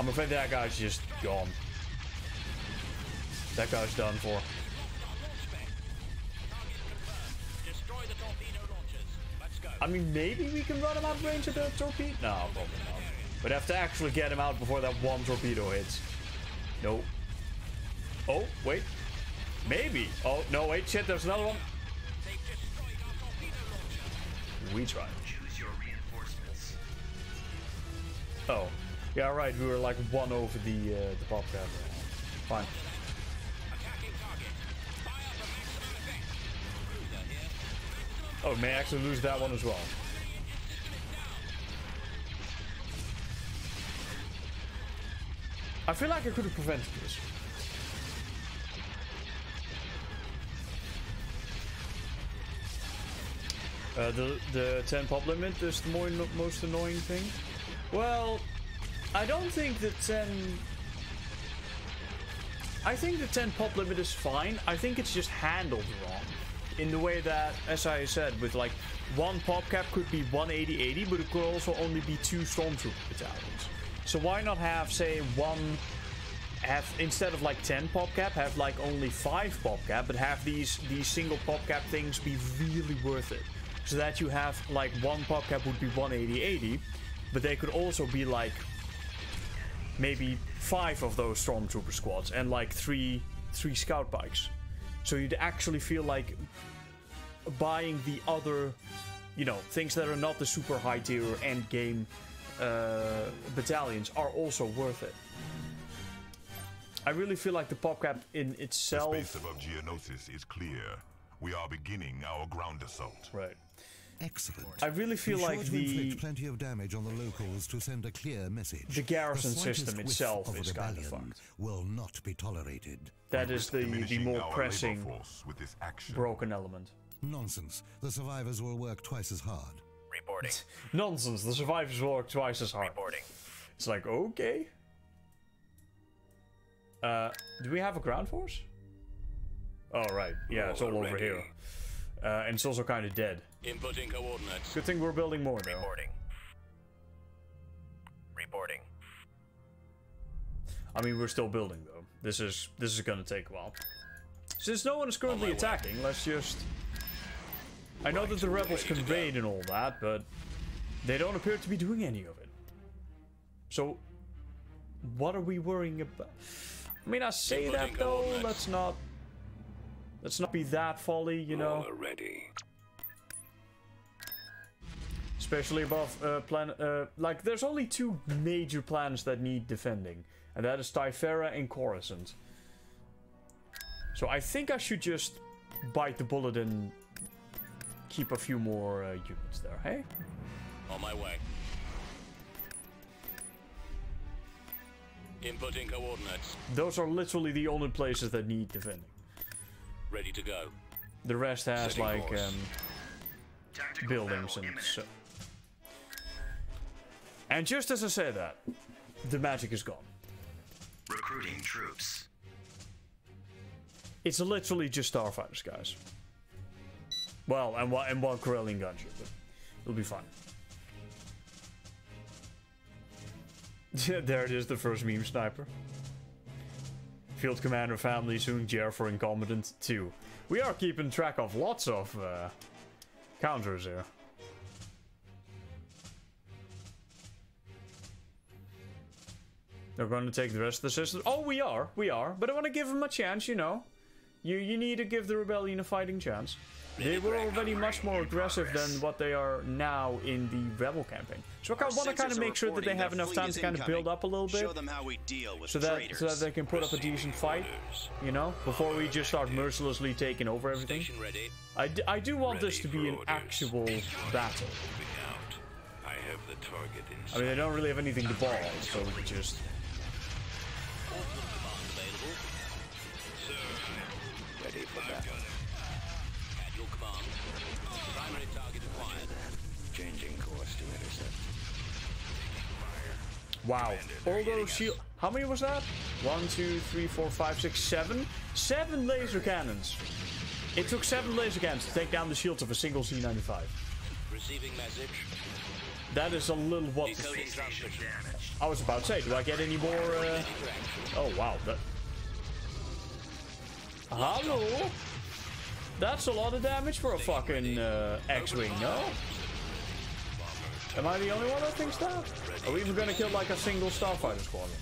I'm afraid that guy's just gone. That guy's done for. I mean, maybe we can run him out of range of the torpedo? No, probably not. We'd have to actually get him out before that one torpedo hits. Nope. Oh, wait. Maybe. Oh, no, wait, shit, there's another one. We try. Choose your reinforcements. Oh. Yeah, right, we were like one over the, uh, the pop cap. Fine. Oh, may actually lose that one as well. I feel like I could have prevented this. Uh, the the 10 pop limit is the more most annoying thing. Well, I don't think the 10. I think the 10 pop limit is fine. I think it's just handled wrong in the way that, as I said, with like one pop cap could be 180-80, but it could also only be two stormtrooper battalions. So why not have, say, one, have instead of like 10 pop cap, have like only five pop cap, but have these these single pop cap things be really worth it, so that you have like one pop cap would be 180-80, but they could also be like maybe five of those stormtrooper squads and like three three scout bikes. So you'd actually feel like buying the other, you know, things that are not the super high tier end game uh, battalions are also worth it. I really feel like the PopCap in itself. The space above Geonosis is clear. We are beginning our ground assault. Right. Excellent. I really feel Be sure like to the inflict plenty of damage on the locals to send a clear message. The garrison slightest system itself of is kind of rebellion fucked. Will not be tolerated. that is the the more pressing force with this action. broken element. Nonsense. The survivors will work twice as hard. Reporting. Nonsense. The survivors will work twice as hard. Reporting. It's like okay. Uh, do we have a ground force? Oh right, yeah, it's all over here, uh, and it's also kind of dead. Inputting coordinates. Good thing we're building more though. Reporting. Reporting. I mean, we're still building though. This is this is gonna take a while. Since no one is currently way. attacking, let's just. I know that the rebels conveyed and all that, but they don't appear to be doing any of it. So, what are we worrying about? I mean, I say that though. Let's not. Let's not be that folly, you know. Already. Especially above uh, planet. Uh, like, there's only two major planets that need defending, And that is Thyferra and Coruscant. So I think I should just bite the bullet and keep a few more uh, units there, hey? On my way. Inputting coordinates. Those are literally the only places that need defending. Ready to go. The rest has Setting like um, buildings and imminent. so. And just as I say that, the magic is gone. Recruiting troops. It's literally just starfighters, guys. Well, and one and one Corellian gunship, but it'll be fine. there it is, the first meme sniper. Field commander family soon jail for incompetent too. We are keeping track of lots of uh, counters here. They're going to take the rest of the systems. Oh, we are, we are. But I want to give them a chance, you know. You you need to give the rebellion a fighting chance. They were already much more aggressive than what they are now in the rebel campaign. So I want to kind of make sure that they have enough time to kind of build up a little bit, Show them how we deal with so that traitors. so that they can put up a decent fight. You know, before we just start mercilessly taking over everything. I, d- I do want this to be an Ready for orders. actual battle. I have the target in I mean, they don't really have anything to ball, so we could just. Wow. All those shield. How many was that? One, two, three, four, five, six, seven. Seven laser cannons. It took seven laser cannons to take down the shields of a single Z95. Receiving message. That is a little what the Decoding transmission. I was about to say, do I get any more? Uh... Oh wow, that. Hello. That's a lot of damage for a fucking uh, X-wing, no? Am I the only one that thinks that? Are we even gonna kill like a single starfighter squadron?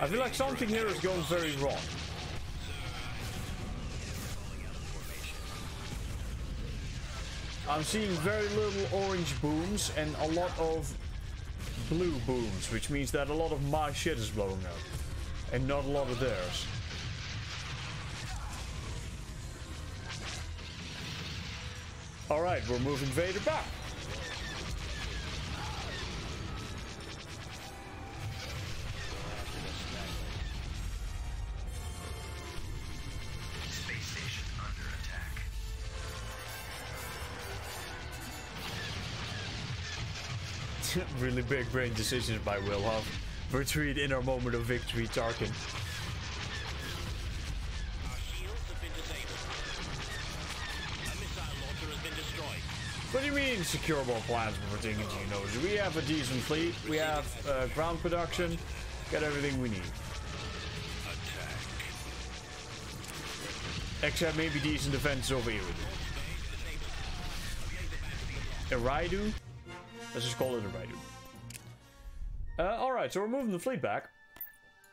I feel like something here is going very wrong. I'm seeing very little orange booms and a lot of blue booms, which means that a lot of my shit is blowing up. And not a lot of theirs. Alright, we're moving Vader back. Space station under attack. really big brain decisions by Wilhuff. Retreat in our moment of victory, Tarkin. Our shields have been disabled. A missile launcher has been destroyed. What do you mean securable plans for protecting Geonosis? We have a decent fleet, we have uh, ground production, got everything we need. Attack. Except maybe decent defense over here. Eridu? Let's just call it a Eridu. Uh, alright, so we're moving the fleet back.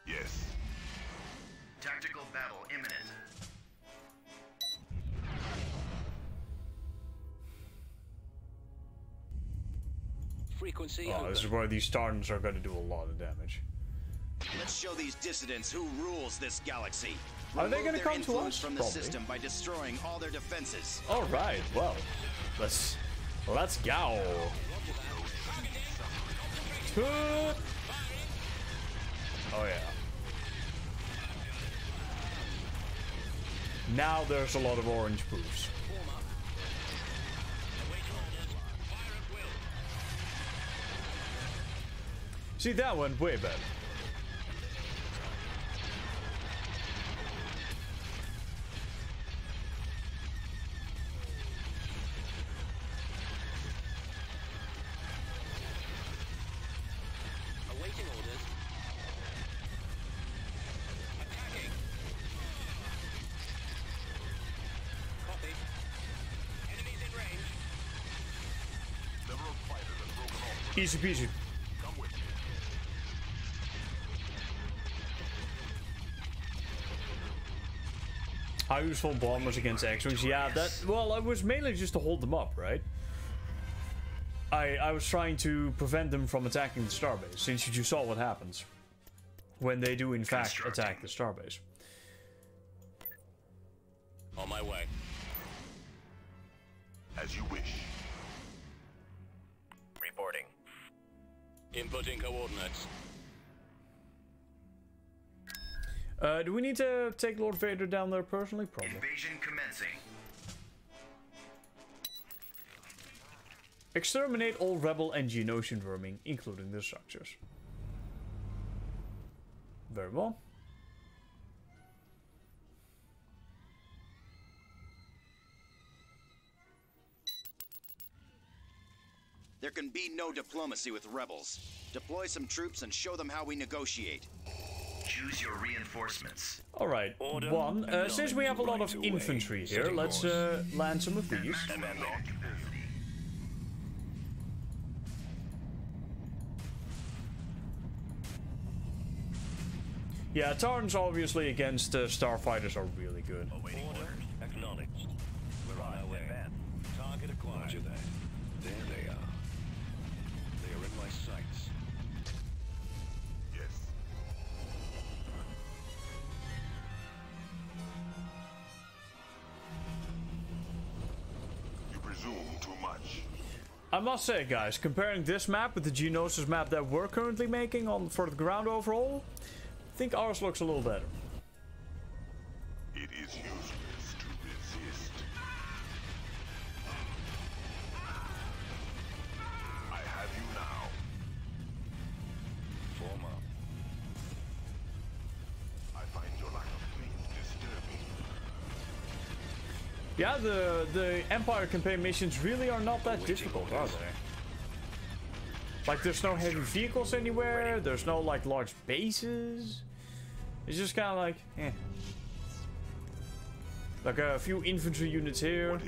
Yes. Tactical battle imminent. Frequency Oh, this is where these Tartans are gonna do a lot of damage. Let's show these dissidents who rules this galaxy. Are they Remove gonna their come to influence us? from the Probably. system by destroying all their defenses. Alright, well, let's let's go. Oh yeah. Now there's a lot of orange proofs. See that went way better. Awaiting orders. Attacking. Copy. Enemies in range. Several fighters have broken off. Easy peasy. Come with me. How useful bombers against X-wings? Yeah, that well, it was mainly just to hold them up, right? I I was trying to prevent them from attacking the starbase, since you saw what happens when they do in fact attack the starbase. On my way. Uh, do we need to take Lord Vader down there personally? Probably. Invasion commencing. Exterminate all rebel and Geonosian verming, including the structures. Very well. There can be no diplomacy with rebels. Deploy some troops and show them how we negotiate. Choose your reinforcements. All right, Order one. Uh, since we have a lot of infantry here, let's uh, land some of these. Yeah, Tarns obviously against uh, starfighters are really good. Must say, guys, comparing this map with the Geonosis map that we're currently making on for the ground overall, I think ours looks a little better. It is useless Yeah, the the Empire campaign missions really are not that difficult, are they? Like, there's no heavy vehicles anywhere. There's no like large bases. It's just kind of like, eh. Like a few infantry units here,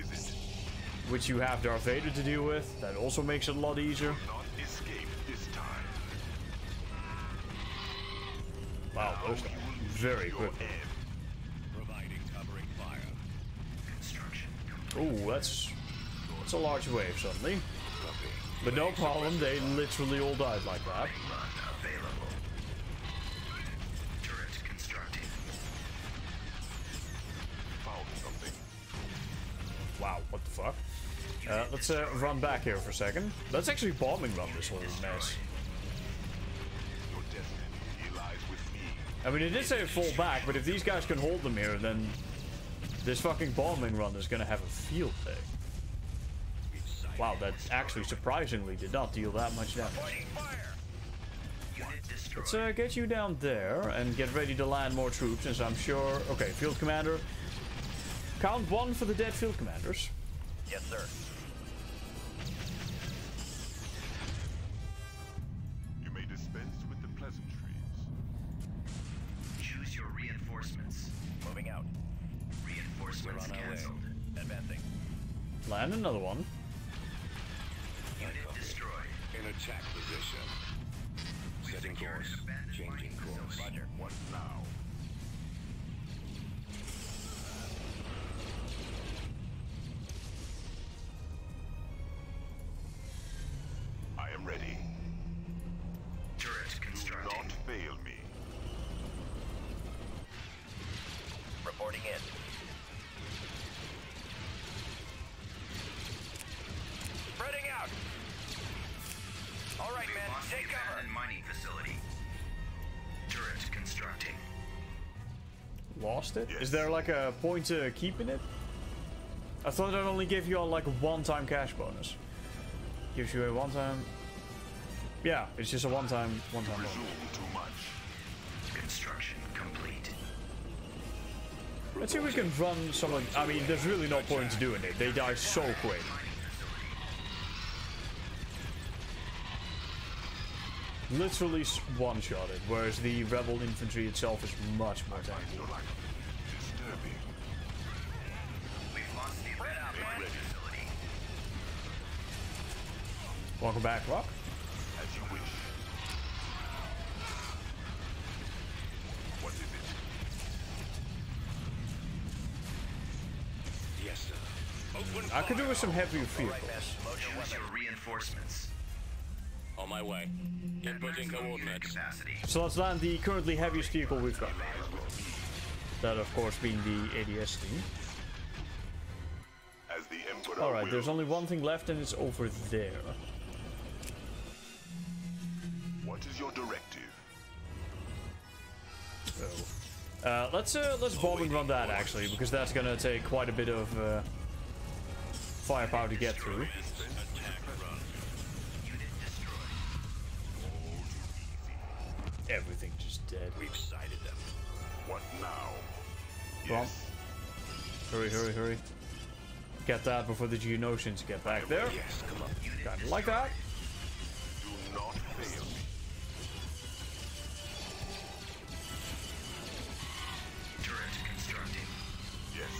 which you have Darth Vader to deal with. That also makes it a lot easier. Not escape this time. Wow, those are very quick. Providing covering fire. Construction. Oh, that's that's a large wave suddenly. But no problem, they literally all died like that. Wow, what the fuck? Uh, let's uh, run back here for a second. Let's actually bombing run this little mess. I mean, it did say fall back, but if these guys can hold them here, then this fucking bombing run is gonna have a field day. Wow, that actually surprisingly did not deal that much damage. Let's uh, get you down there and get ready to land more troops, as I'm sure... Okay, field commander. Count one for the dead field commanders. Yes, sir. Land another one. Unit destroyed. In attack position. Setting secured course. Lost it? Is there like a point to keeping it? I thought it only gave you all like a one-time cash bonus. Gives you a one-time... Yeah, it's just a one-time, one-time bonus. Too much. Construction complete. Let's see if we can run some of... I mean, there's really no point to doing it. They die so quick. Literally one-shotted, whereas the rebel infantry itself is much more tanky. Your lack of. We've lost the abandoned mining. Welcome back, Rock. As you wish. What is it? I could do with some heavier vehicles. Choose your reinforcements. On my way. Inputting coordinates. Capacity. So let's land the currently heaviest vehicle we've got. That, of course, being the ATST. The Alright, there's only one thing left, and it's over there. What is your directive? So, uh, let's uh, let's bomb and run that actually, because that's gonna take quite a bit of uh, firepower to get through. Dead. We've sighted them. What now? Come on. Hurry, hurry, hurry. Get that before the Geonosians get back there. Yes, come on. Kinda like that. Do not fail me. Turret constructing. Yes.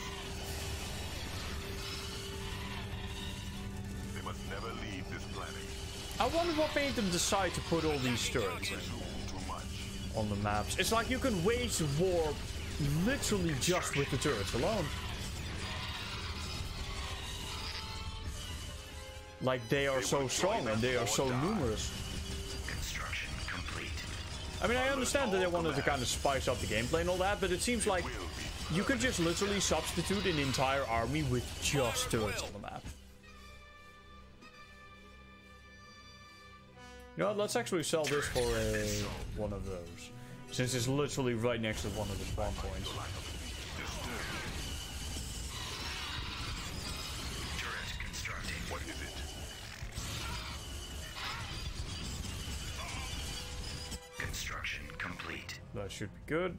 They must never leave this planet. I wonder what made them decide to put all these turrets in Too much. On the maps. It's like you can wage war literally just with the turrets alone. Like they are so strong and they are so numerous. Construction complete. I mean, I understand that they wanted to kind of spice up the gameplay and all that, but it seems like you could just literally substitute an entire army with just turrets on the map. You know what, let's actually sell this for a, one of those. Since it's literally right next to one of the spawn points. What is it? Construction complete. That should be good.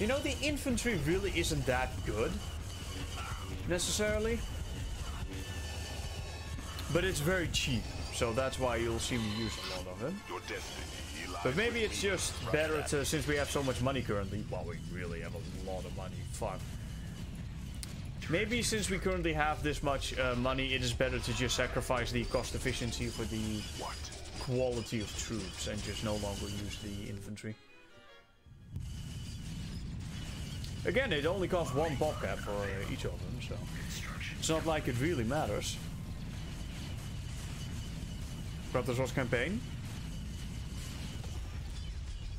You know, the infantry really isn't that good. Necessarily. But it's very cheap, so that's why you'll see me use a lot of destiny But maybe it's just better to, since we have so much money currently. Well, we really have a lot of money. Fuck. Maybe since we currently have this much uh, money, it is better to just sacrifice the cost efficiency for the What? quality of troops and just no longer use the infantry. Again, it only costs one pop cap for uh, each of them, so it's not like it really matters. Protoss campaign.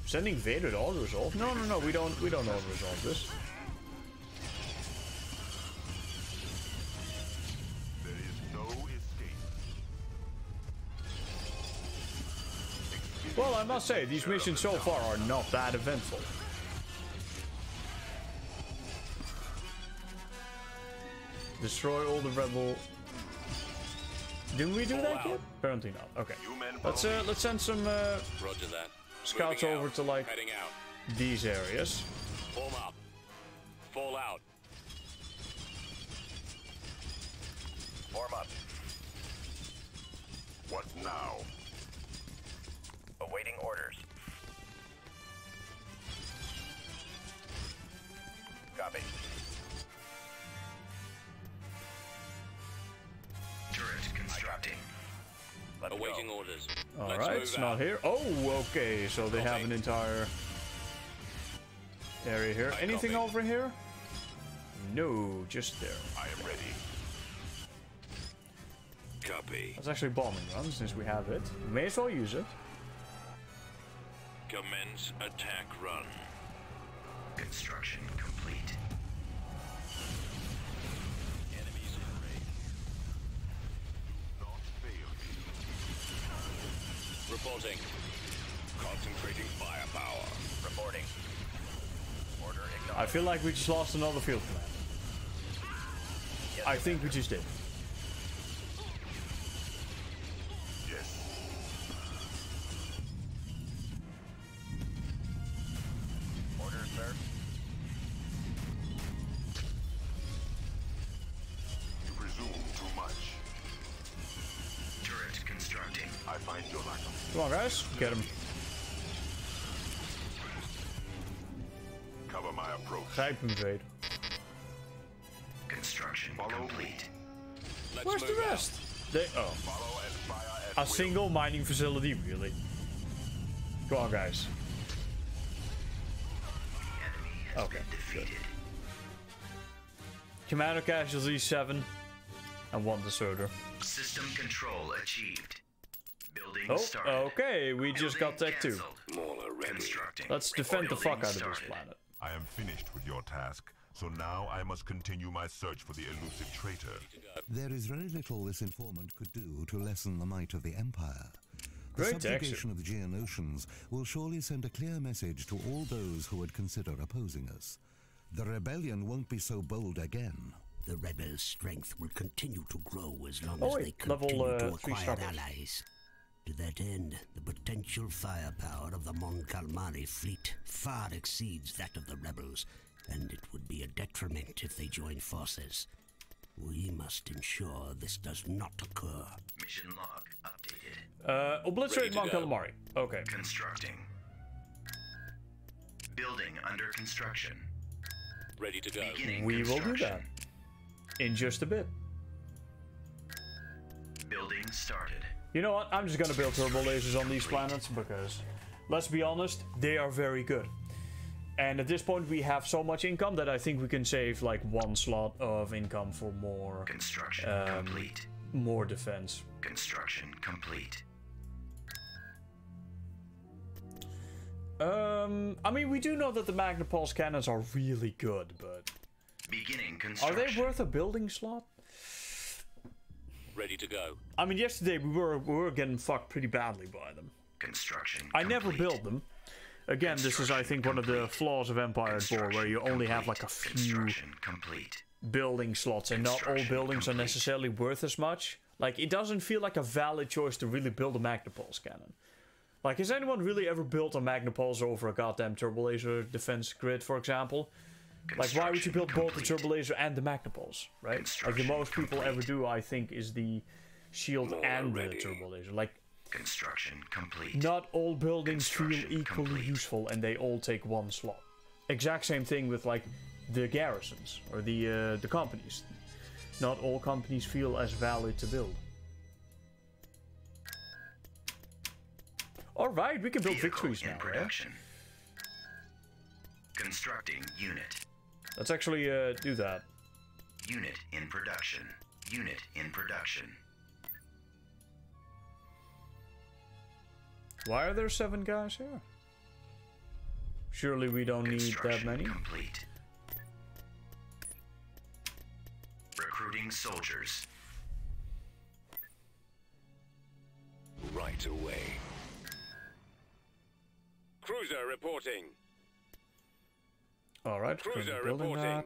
Sending Vader to auto resolve? No, no, no. We don't. We don't auto resolve this. There is no escape. Well, I must say these missions so far are not that eventful. Destroy all the rebel. Didn't we do that yet? Apparently not. Okay. Let's uh, let's send some uh, Roger that. scouts Moving over out. to like out. these areas. Form up. Fall out. Form up. What now? Awaiting orders. Copy. Let's Awaiting go. orders. All Let's right, move it's out. not here. Oh, okay. So they have an entire area here. I Anything copy. over here? No, just there. I am ready. Copy. That's actually bombing run since we have it. May as well use it. Commence attack run. Construction complete. Concentrating firepower. Reporting. Order I feel like we just lost another field command. Yes, I think we just did. Cover my approach. Grijp hem, Vader. Construction complete. Let's Where's the move out. rest? They oh. A single mining facility, really? Come on, guys. Okay. Good. Commander casualties seven, and one deserter. System control achieved. Building Oh, started. okay. We just got tech two. Mauler ready. Constructing. Let's defend the Building fuck out of this planet. I am finished with your task, so now I must continue my search for the elusive traitor. There is very little this informant could do to lessen the might of the Empire. The Great subjugation of the Geonosians will surely send a clear message to all those who would consider opposing us. The rebellion won't be so bold again. The rebels' strength will continue to grow as long Oh, as wait, they level, continue uh, to three acquire starbase. allies. To that end, the potential firepower of the Mon Calamari fleet far exceeds that of the rebels, and it would be a detriment if they join forces. We must ensure this does not occur. Mission log updated. Uh, obliterate Ready Mon. Calamari. Okay. Constructing. Building under construction. Ready to go. Beginning We will do that in just a bit. Building started. You know what? I'm just gonna build turbo lasers on these planets because, let's be honest, they are very good. And at this point, we have so much income that I think we can save like one slot of income for more Construction um, complete. more defense. Construction complete. Um, I mean, we do know that the Magnepulse cannons are really good, but Beginning are they worth a building slot? Ready to go. I mean, yesterday we were we were getting fucked pretty badly by them. Construction. I never build them. Again, this is, I think, one of the flaws of Empire at War, where you only have like a few complete. building slots, and not all buildings are necessarily worth as much. Like, it doesn't feel like a valid choice to really build a Magnepulse cannon. Like, has anyone really ever built a Magnepulse over a goddamn turbolaser defense grid, for example? Like, why would you build both the turbo laser and the Magnepulse, right? Like, the most people ever do, I think, is the shield and the turbo laser. Like, Construction complete. not all buildings feel equally useful and they all take one slot. Exact same thing with like the garrisons or the uh, the companies. Not all companies feel as valid to build. All right, we can build Vehicle victories now. production. Constructing unit. Let's actually uh, do that. Unit in production. Unit in production. Why are there seven guys here? Surely we don't need that Construction many. complete. Recruiting soldiers. Right away. Cruiser reporting. All right, we're Cruiser building reporting. that.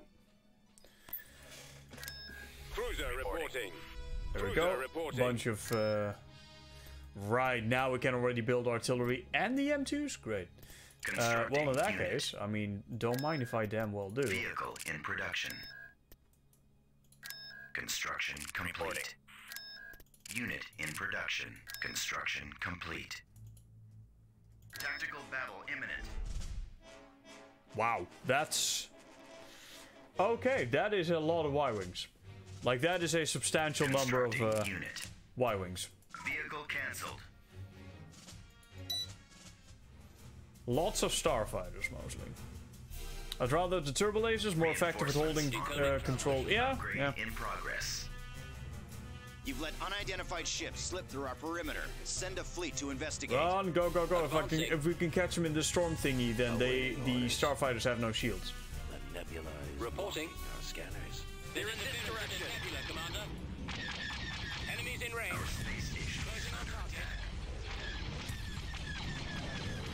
Cruiser reporting. There we go. reporting. Bunch of. Uh, right now we can already build artillery and the M2s. Great. Uh, well, in that Constructing case, I mean, don't mind if I damn well do. Vehicle in production. Construction complete. Unit in production. Construction complete. Tactical battle imminent. Wow, that's. Okay, that is a lot of Y wings. Like that is a substantial number of uh, Y wings. Vehicle cancelled. Lots of starfighters mostly. I'd rather the turbo lasers more effective at holding uh, control. Yeah, yeah. In progress. You've let unidentified ships slip through our perimeter. Send a fleet to investigate. Run, go, go, go! If I can, if we can catch them in the storm thingy, then they, the starfighters have no shields. The nebulized. Reporting. Our scanners. They're in this direction. Nebula, Commander. Enemies in range. Closing on target.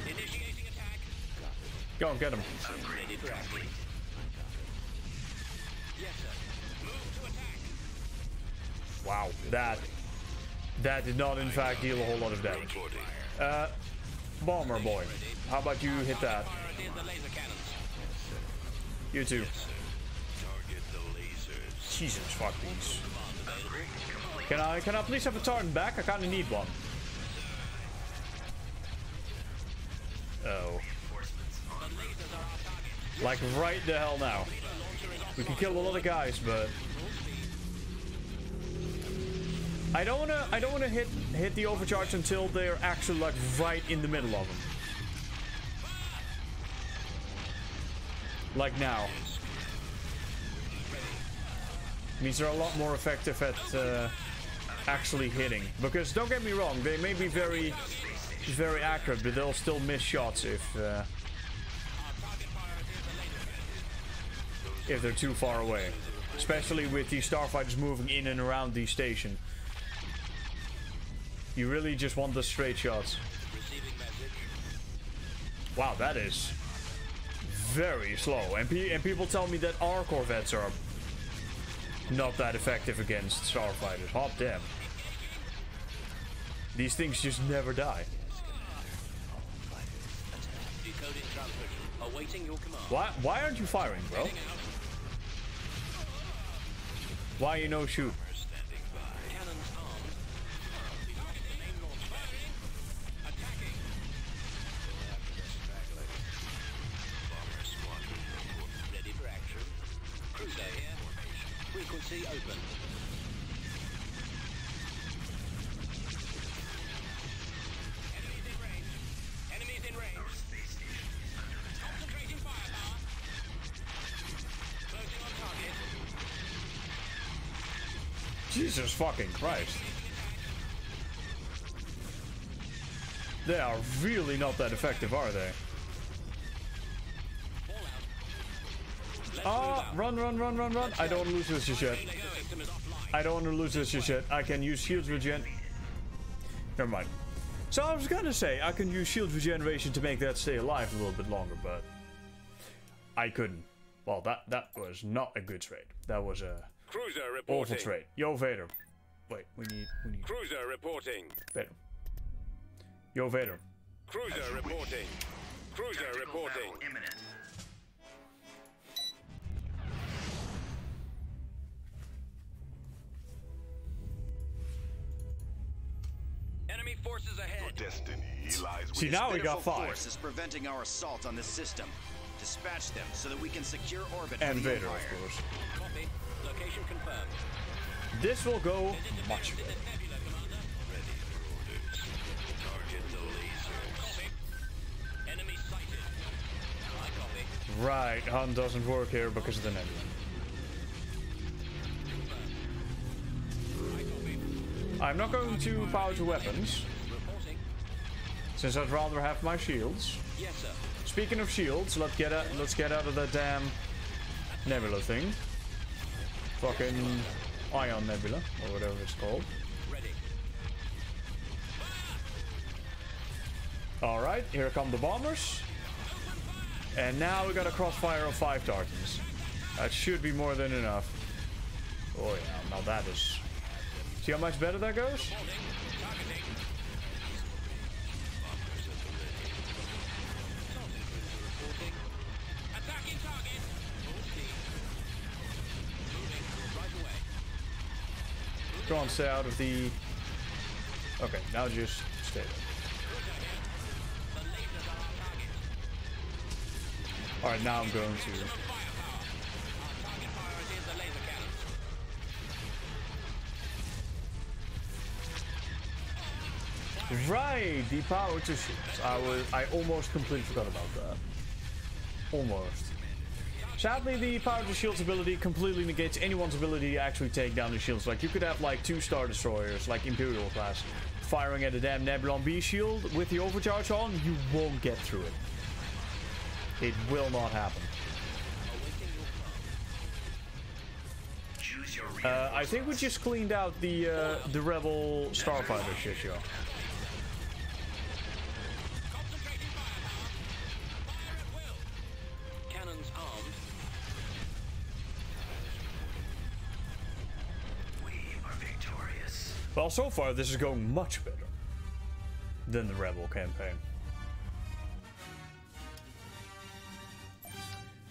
Initiating attack. Go and get them. Wow, that that did not in fact deal a whole lot of damage. Uh, bomber boy, how about you hit that? You too. Jesus, fuck these. Can I can I please have a Tartan back? I kind of need one. Oh. Like right the hell now. We can kill a lot of guys, but I don't wanna I don't wanna hit hit the overcharge until they're actually like right in the middle of them. Like now. Means they're a lot more effective at uh, actually hitting. Because don't get me wrong, they may be very very accurate, but they'll still miss shots if uh, if they're too far away. Especially with these starfighters moving in and around the station. You really just want the straight shots. Wow, that is very slow. And, pe and people tell me that our corvettes are not that effective against starfighters. Hot damn. These things just never die. Why, why aren't you firing, bro? Why you no shoot? Frequency open. Enemies in range. Enemies in range. Concentrating firepower. Closing on target. Jesus fucking Christ. They are really not that effective, are they? Ah, run, run, run, run, run. I don't want to lose this just yet. I don't want to lose this just yet. I can use shield regen. Never mind. So I was gonna say, I can use shield regeneration to make that stay alive a little bit longer, but... I couldn't. Well, that, that was not a good trade. That was a Cruiser awful reporting. trade. Yo, Vader. Wait, we need, we need Cruiser reporting. Vader. Yo, Vader. Cruiser reporting. Cruiser reporting. Enemy forces Your destiny lies with See, now we got Pitiful five. force is preventing our assault on this system. Dispatch them so that we can secure orbit And for the Vader, of course. Copy. Location confirmed. This will go much better. Nebula, Ready for orders. Target the lasers. Copy. Enemy sighted. I copy. Right, hunt doesn't work here because of the nebula. I'm not going to power to weapons, since I'd rather have my shields. Yes, sir. Speaking of shields, let's get out, let's get out of that damn nebula thing. Fucking ion nebula, or whatever it's called. Ready. Alright, here come the bombers. And now we got a crossfire of five targets. That should be more than enough. Oh yeah, now that is... See how much better that goes? Go on, stay out of the... Okay, now just stay there. Alright, now I'm going to... Right, the power to shields. I was... I almost completely forgot about that. Almost. Sadly, the power to shields ability completely negates anyone's ability to actually take down the shields. Like, you could have, like, two Star Destroyers, like Imperial class, firing at a damn Nebulon B shield with the overcharge on, you won't get through it. It will not happen. Uh, I think we just cleaned out the uh, the Rebel Starfighter shit show. Well, so far this is going much better than the Rebel campaign.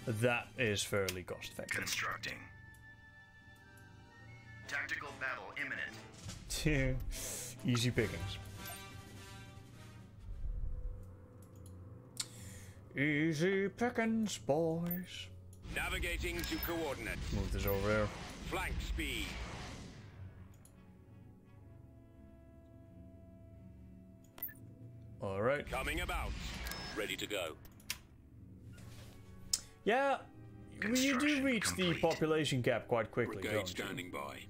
That is fairly cost effective. Constructing. Tactical battle imminent. Easy pickings. Easy pickings, boys. Navigating to coordinates. Move this over there. Flank speed. All right. Coming about. Ready to go. Yeah, well, you do reach the population cap quite quickly, Brigade don't you? standing by.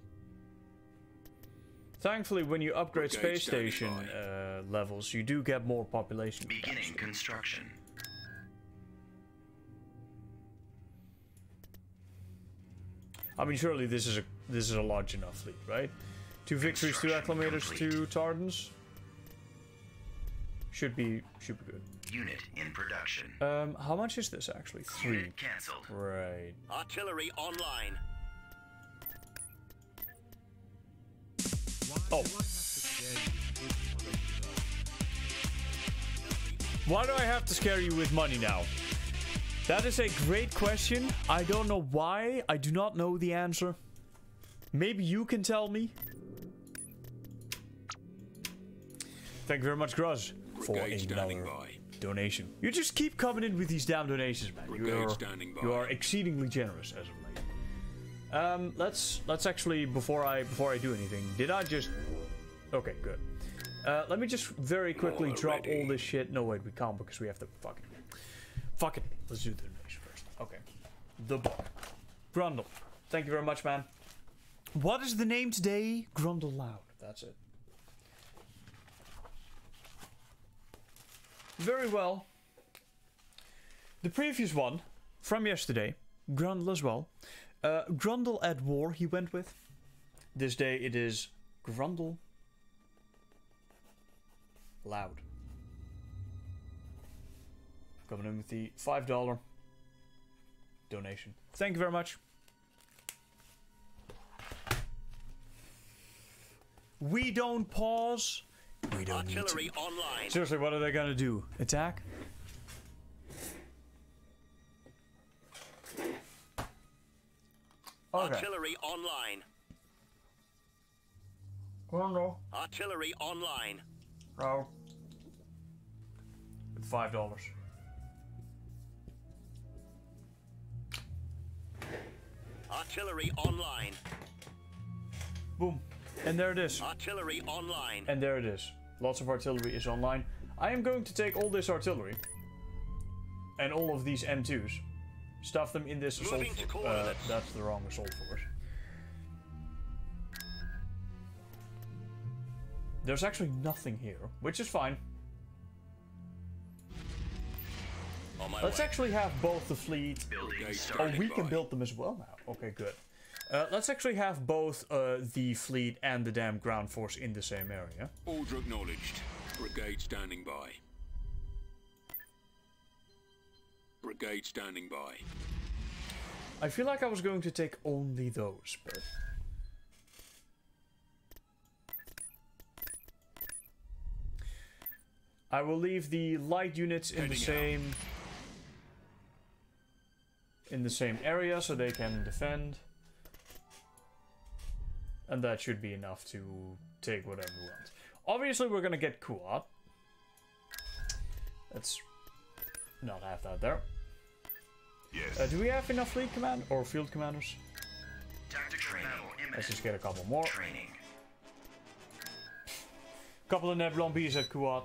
Thankfully, when you upgrade Brigade space station uh, levels, you do get more population. Beginning construction. I mean, surely this is a this is a large enough fleet, right? Two victories, two acclamators, two Tartans. Should be should be good. Unit in production. Um, how much is this actually? Three. Unit cancelled. Right. Artillery online. Oh. Why do I have to scare you with money now? That is a great question. I don't know why. I do not know the answer. Maybe you can tell me. Thank you very much, Gruz, for another donation. You just keep coming in with these damn donations, man. Brigade You are, standing by. you are exceedingly generous as of late. Um, let's let's actually before I before I do anything, did I just? Okay, good. Uh, let me just very quickly drop all this shit. No, wait, we can't because we have to fucking. Fuck it. Let's do the donation first. Okay. The book. Grundle. Thank you very much, man. What is the name today? Grundle Loud. That's it. Very well. The previous one, from yesterday, Grundle as well. Uh, Grundle at War, he went with. This day it is Grundle Loud. Coming in with the $5 donation. Thank you very much. We don't pause. We don't need to. Online. Seriously, what are they gonna do? Attack? Okay. Artillery online. Grundle. Artillery online. Row. With five dollars. Artillery online. Boom. And there it is. Artillery online. And there it is. Lots of artillery is online. I am going to take all this artillery and all of these M2s, stuff them in this assault. Moving to for- uh, that's the wrong assault force. There's actually nothing here, which is fine. Let's way. actually have both the fleet. Building Oh, we can build them as well now. Okay, good. Uh, let's actually have both uh, the fleet and the damn ground force in the same area. Order acknowledged. Brigade standing by. Brigade standing by. I feel like I was going to take only those, but. I will leave the light units in the Heading out. same in the same area so they can defend. And that should be enough to take whatever we want. Obviously we're gonna get Kuat. Let's not have that there. Yes. Uh, do we have enough fleet command or field commanders? Tactical battle imminent. Let's just get a couple more. Training. Couple of Nebulon bees at Kuat.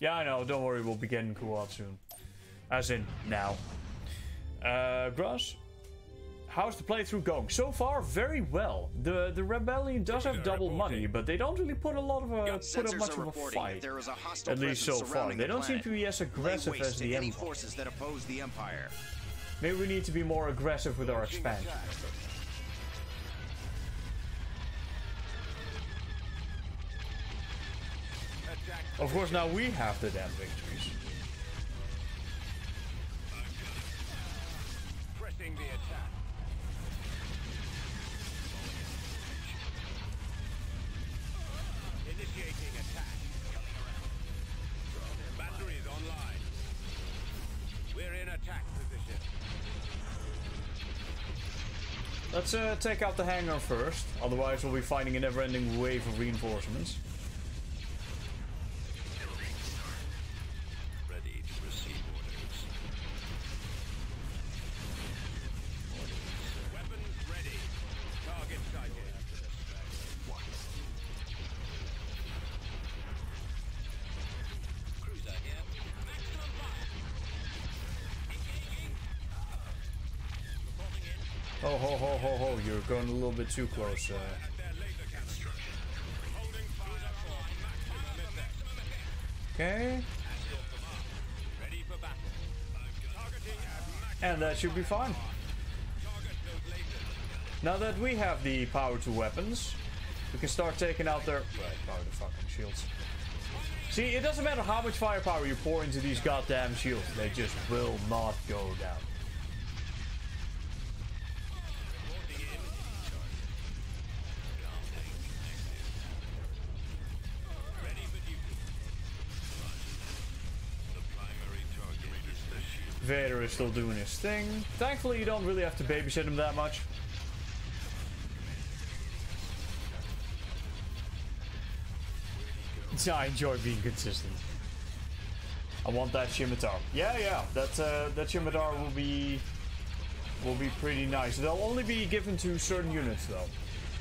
Yeah, I know. Don't worry, we'll be getting Kuat soon. As in now. Uh, Gross. How's the playthrough going? So far, very well. The the rebellion does have double money, but they don't really put a lot of uh, a put up Sensors much of a fight. there is a hostile At least so far. They the don't seem to be as aggressive as the any Empire. forces that oppose the Empire. Maybe we need to be more aggressive with our expansion. Of course, now we have the damn victories. Uh, take out the hangar first, otherwise we'll be fighting a never-ending wave of reinforcements. Going a little bit too close. Uh. Okay. And that should be fine. Now that we have the power to weapons, we can start taking out their... Right, power to fucking shields. See, it doesn't matter how much firepower you pour into these goddamn shields, they just will not go down. Vader is still doing his thing. Thankfully, you don't really have to babysit him that much. I enjoy being consistent. I want that Scimitar. Yeah, yeah, that uh, that will be will be pretty nice. They'll only be given to certain units though.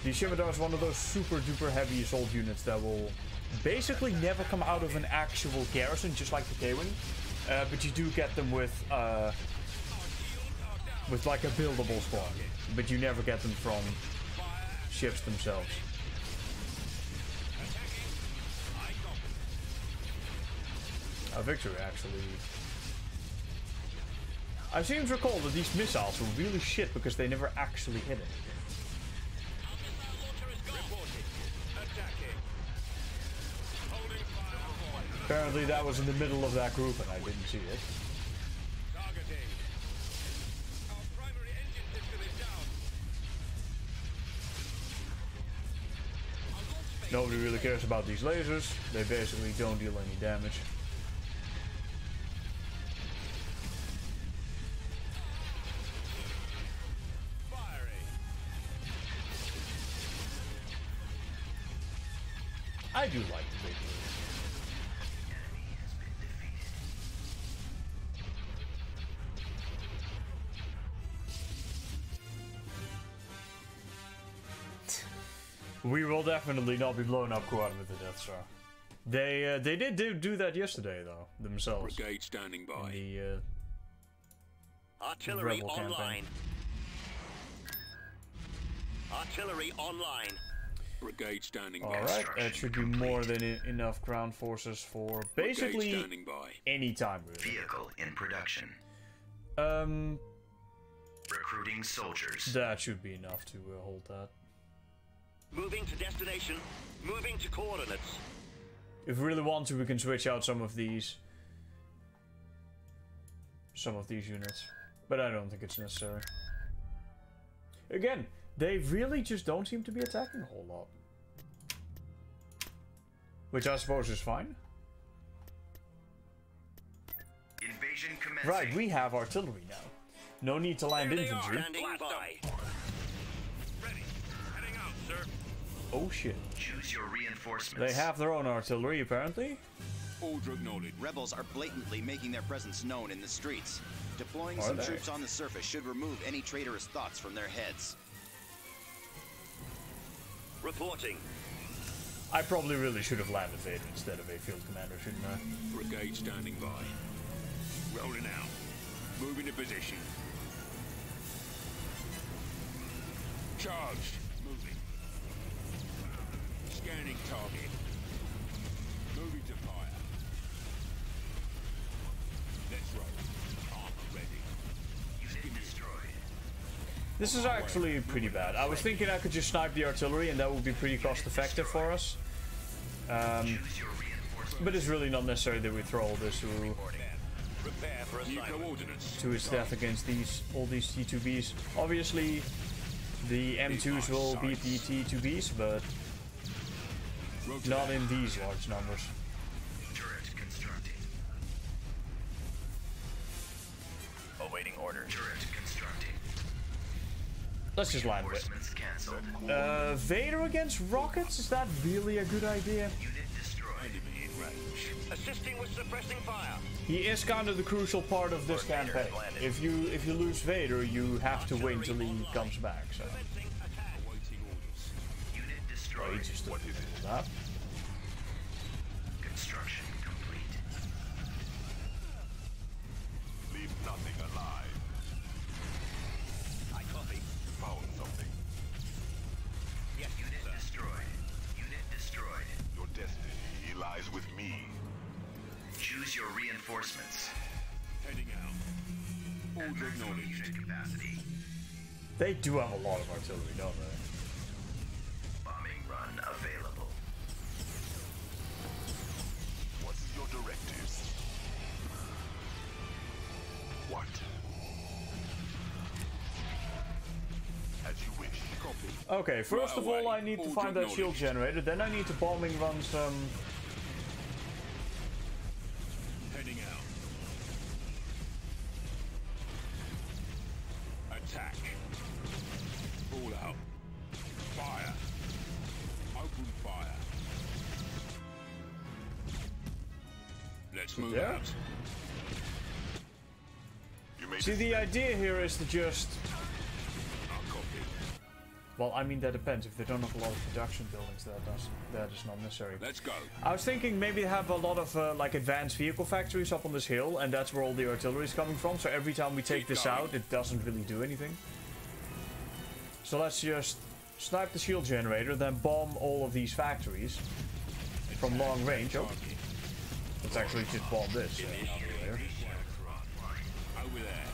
The Scimitar is one of those super duper heavy assault units that will basically never come out of an actual garrison, just like the K-Wing. Uh, but you do get them with uh, with like a buildable squad, but you never get them from ships themselves. A victory, actually. I seem to recall that these missiles were really shit because they never actually hit it. Apparently that was in the middle of that group and I didn't see it. Nobody really cares about these lasers. They basically don't deal any damage. Definitely not be blown up Kuat with the Death Star. They uh, they did do, do that yesterday though themselves. Brigade standing by. In the uh, Artillery Rebel online. campaign. Artillery online. Brigade standing All by. right, that should be more than enough ground forces for basically by. any time really. Vehicle in production. Um, Recruiting soldiers. that should be enough to uh, hold that. Moving to destination. Moving to coordinates. If we really want to, we can switch out some of these, some of these units, but I don't think it's necessary. Again, they really just don't seem to be attacking a whole lot, which I suppose is fine. Invasion commencing. Right, we have artillery now. No need to land There they are, infantry. Oh shit. Choose your reinforcements. They have their own artillery apparently. Order acknowledged. Rebels are blatantly making their presence known in the streets. Deploying Are some they? troops on the surface should remove any traitorous thoughts from their heads. Reporting. I probably really should have landed Vader instead of a field commander, shouldn't I? Brigade standing by. Rolling out. Moving to position. Charged. Moving. Target. Moving to fire. Let's roll. Armor ready. Unit destroyed. This is actually pretty bad. I was thinking I could just snipe the artillery and that would be pretty cost effective for us. Um, Choose your reinforcements. but it's really not necessary that we throw all this to, Prepare for New assignment. coordinates. to his death against these all these T2Bs. Obviously, the M2s will beat the T2Bs, but Roger not in these large numbers. Turret constructing. Awaiting orders. Turret constructing. Let's just land it. Uh, Vader against rockets? Is that really a good idea? Unit destroyed. Enemy in range. Assisting with suppressing fire. He is kind of the crucial part of this campaign. If you if you lose Vader, you have to wait till he comes back. So Commencing attack. Awaiting orders. Unit oh, he destroyed. just what up. Construction complete. Leave nothing alive. I copy. Found something. Yes, unit sir. destroyed. Unit destroyed. Your destiny lies with me. Choose your reinforcements. Heading out. Old acknowledged. They do have a lot of artillery, don't they? Okay, first of all, I need to find that shield generator. Then I need to bombing run some. Um, Heading out. Attack. All out. Fire. Open fire. Let's move Yeah. out. See, the idea here is to just. Well, I mean that depends. If they don't have a lot of production buildings, that does that is not necessary. Let's go. I was thinking maybe have a lot of uh, like advanced vehicle factories up on this hill, and that's where all the artillery is coming from. So every time we take Keep this going. out, it doesn't really do anything. So let's just snipe the shield generator, then bomb all of these factories from long range. Oh, let's actually just bomb this. uh, earlier. Over there.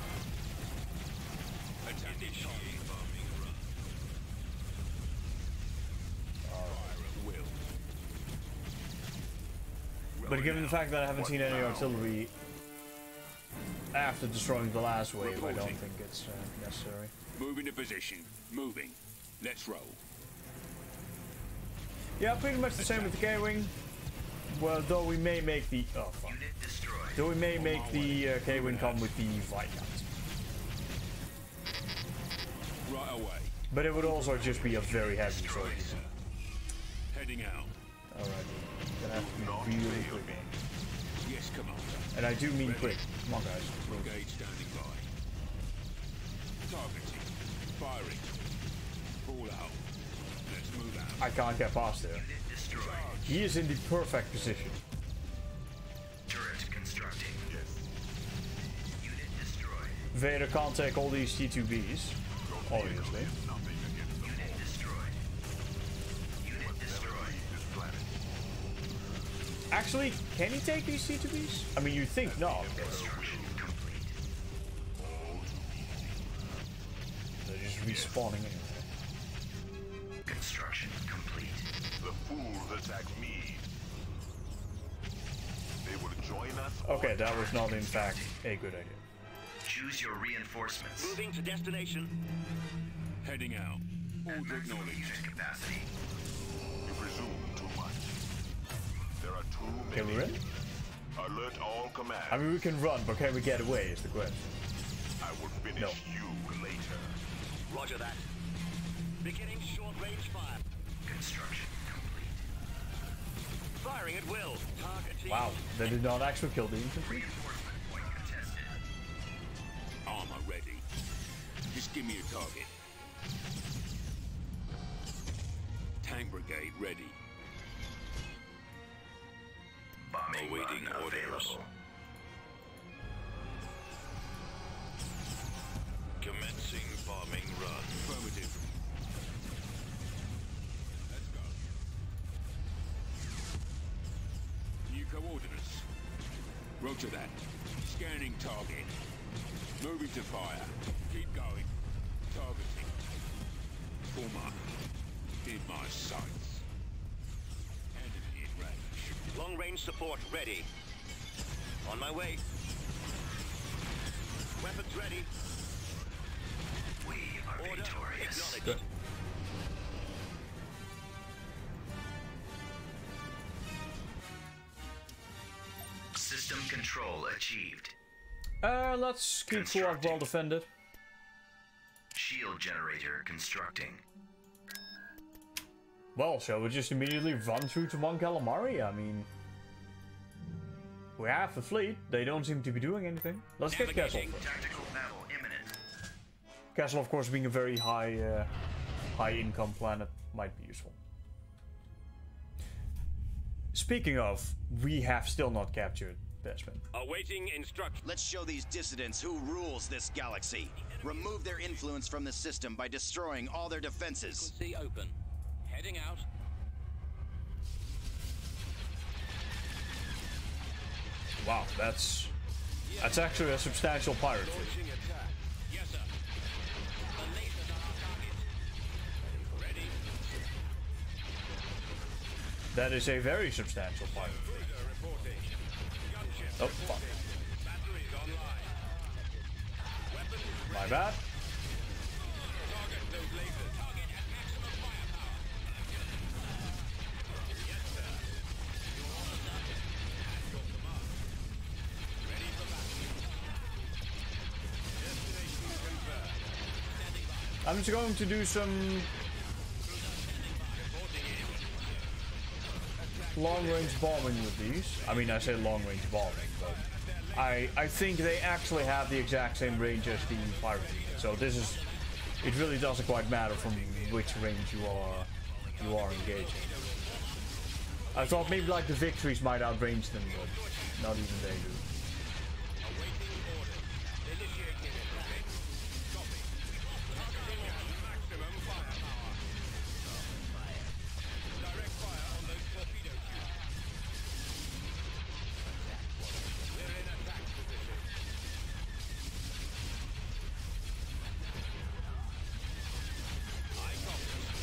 Attack. Initiate bombing run. Fire at will. But given the fact that I haven't seen any artillery after destroying the last wave, I don't think it's uh, necessary. Moving to position. Moving. Let's roll. Yeah, pretty much the same with the K-wing. Well, though we may make the oh fuck. Though we may make the uh, K-wing come with the Viscount. Right away. But it would also just be a very heavy soldier. Heading out. Alright. Gonna have to be really quick. Yes, Commander. And I do mean quick. Come on guys. Brigade standing by. Targeting. Firing. Fall out. Let's move out. I can't get past there. He is in the perfect position. Turret constructing. Unit destroyed. Vader can't take all these T2Bs. Obviously. Actually, can he take these T2Bs? I mean, you'd think not. but Construction complete. They're just respawning anyway. Construction complete. The fools attack me. They will join us. Okay, that was not in fact a good idea. Choose your reinforcements. Moving to destination. Heading out. Order Maximum acknowledged. capacity. Can we run? Alert all command. I mean, we can run, but can we get away is the question. I will finish No. you later. Roger that. Beginning short range fire. Construction complete. Firing at will. Targeting. Wow, they did not actually kill the infantry. Reinforcement point contested. Armor ready. Just give me a target. Tank brigade ready. Bombing Awaiting run orders. Commencing bombing run. Affirmative. Let's go. New coordinates. Roger that. Scanning target. Moving to fire. Keep going. Targeting. Form up. In my sights. Enemy in range. Long range support ready. On my way. Weapons ready. We are Order victorious. acknowledged. System control achieved. Uh, let's keep Kulak Constructing. well defended. Shield generator constructing. Well, shall we just immediately run through to Mon Calamari? I mean, we have the fleet. They don't seem to be doing anything. Let's get Kessel first. Tactical battle imminent. Kessel, of course, being a very high, uh, high income planet, might be useful. Speaking of, we have still not captured Bespin. Awaiting instruction. Let's show these dissidents who rules this galaxy. Remove their influence from the system by destroying all their defenses. Frequency open. Heading out. wow, that's that's actually a substantial pirate fleet. That is a very substantial pirate fleet. Oh, fuck. My bad. I'm just going to do some long-range bombing with these. I mean, I say long-range bombing, but I I think they actually have the exact same range as the pirate unit. So this is, it really doesn't quite matter from which range you are you are engaging. I thought maybe like the victories might outrange them, but not even they do.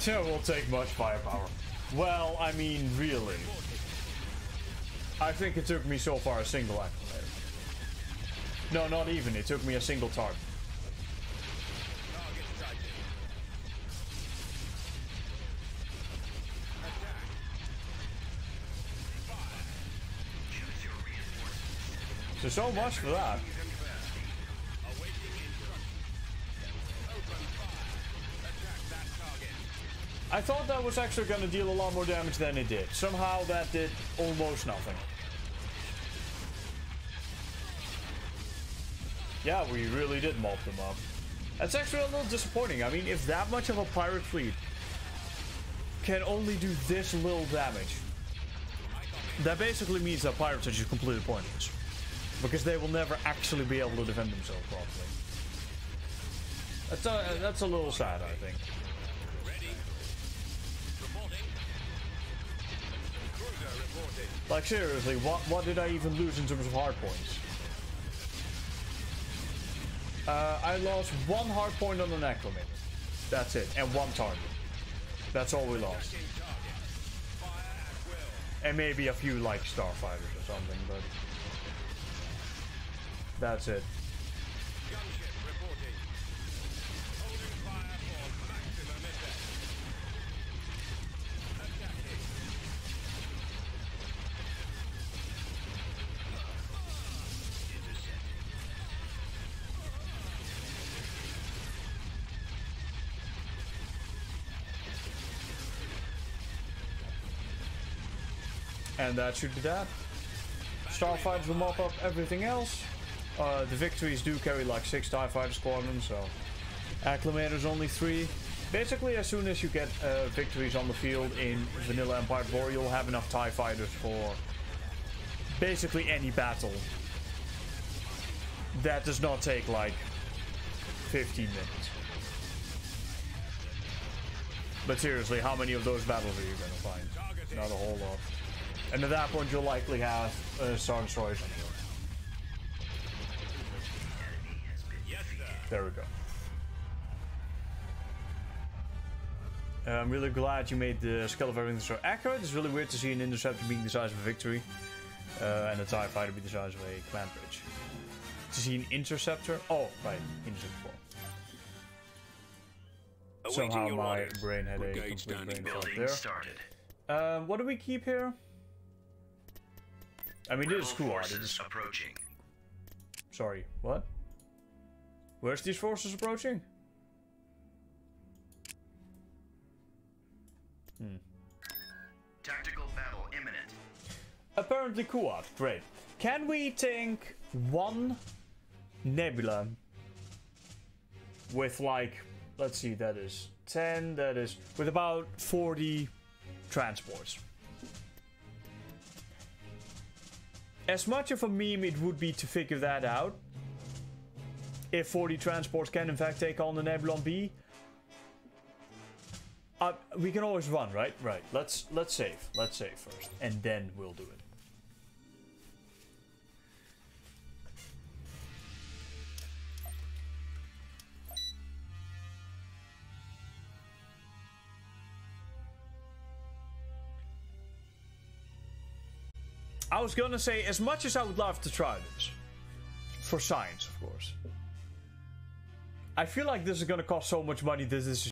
Yeah, will take much firepower. Well, I mean, really. I think it took me so far a single acclamator. No, not even. It took me a single target. So, so much for that. I thought that was actually going to deal a lot more damage than it did. Somehow that did almost nothing. Yeah, we really did mop them up. That's actually a little disappointing. I mean, if that much of a pirate fleet can only do this little damage, that basically means that pirates are just completely pointless. Because they will never actually be able to defend themselves properly. That's a, that's a little sad, I think. Like seriously, what what did I even lose in terms of hard points? Uh, I lost one hard point on the Necromin. That's it, and one target. That's all we lost. And maybe a few like starfighters or something, but that's it. And that should be that. Starfighters will mop up everything else. Uh, the victories do carry like 6 TIE fighter squadrons, so... Acclamators only 3. Basically, as soon as you get uh, victories on the field in Vanilla Empire 4, you'll have enough TIE fighters for basically any battle. That does not take like 15 minutes. But seriously, how many of those battles are you gonna find? Not a whole lot. And at that point, you'll likely have uh, Star Destroyers anyway. There we go. Uh, I'm really glad you made the scale of everything so accurate. It's really weird to see an interceptor being the size of a victory. Uh, and a TIE fighter be the size of a command bridge. To see an interceptor? Oh, right. Interceptor. Somehow my brain had a complete brain fart there. Um, what do we keep here? I mean, Rebel it is cool. Is approaching. Sorry, what? Where's these forces approaching? Hmm. Tactical battle imminent. Apparently Kuat. Great. Can we tank one nebula with like, let's see, that is 10, that is, with about 40 transports. As much of a meme it would be to figure that out, if 40 transports can in fact take on the Nebulon B, uh, we can always run, right? Right. Let's let's save. Let's save first, and then we'll do it. I was gonna say, as much as I would love to try this, for science, of course, I feel like this is gonna cost so much money this is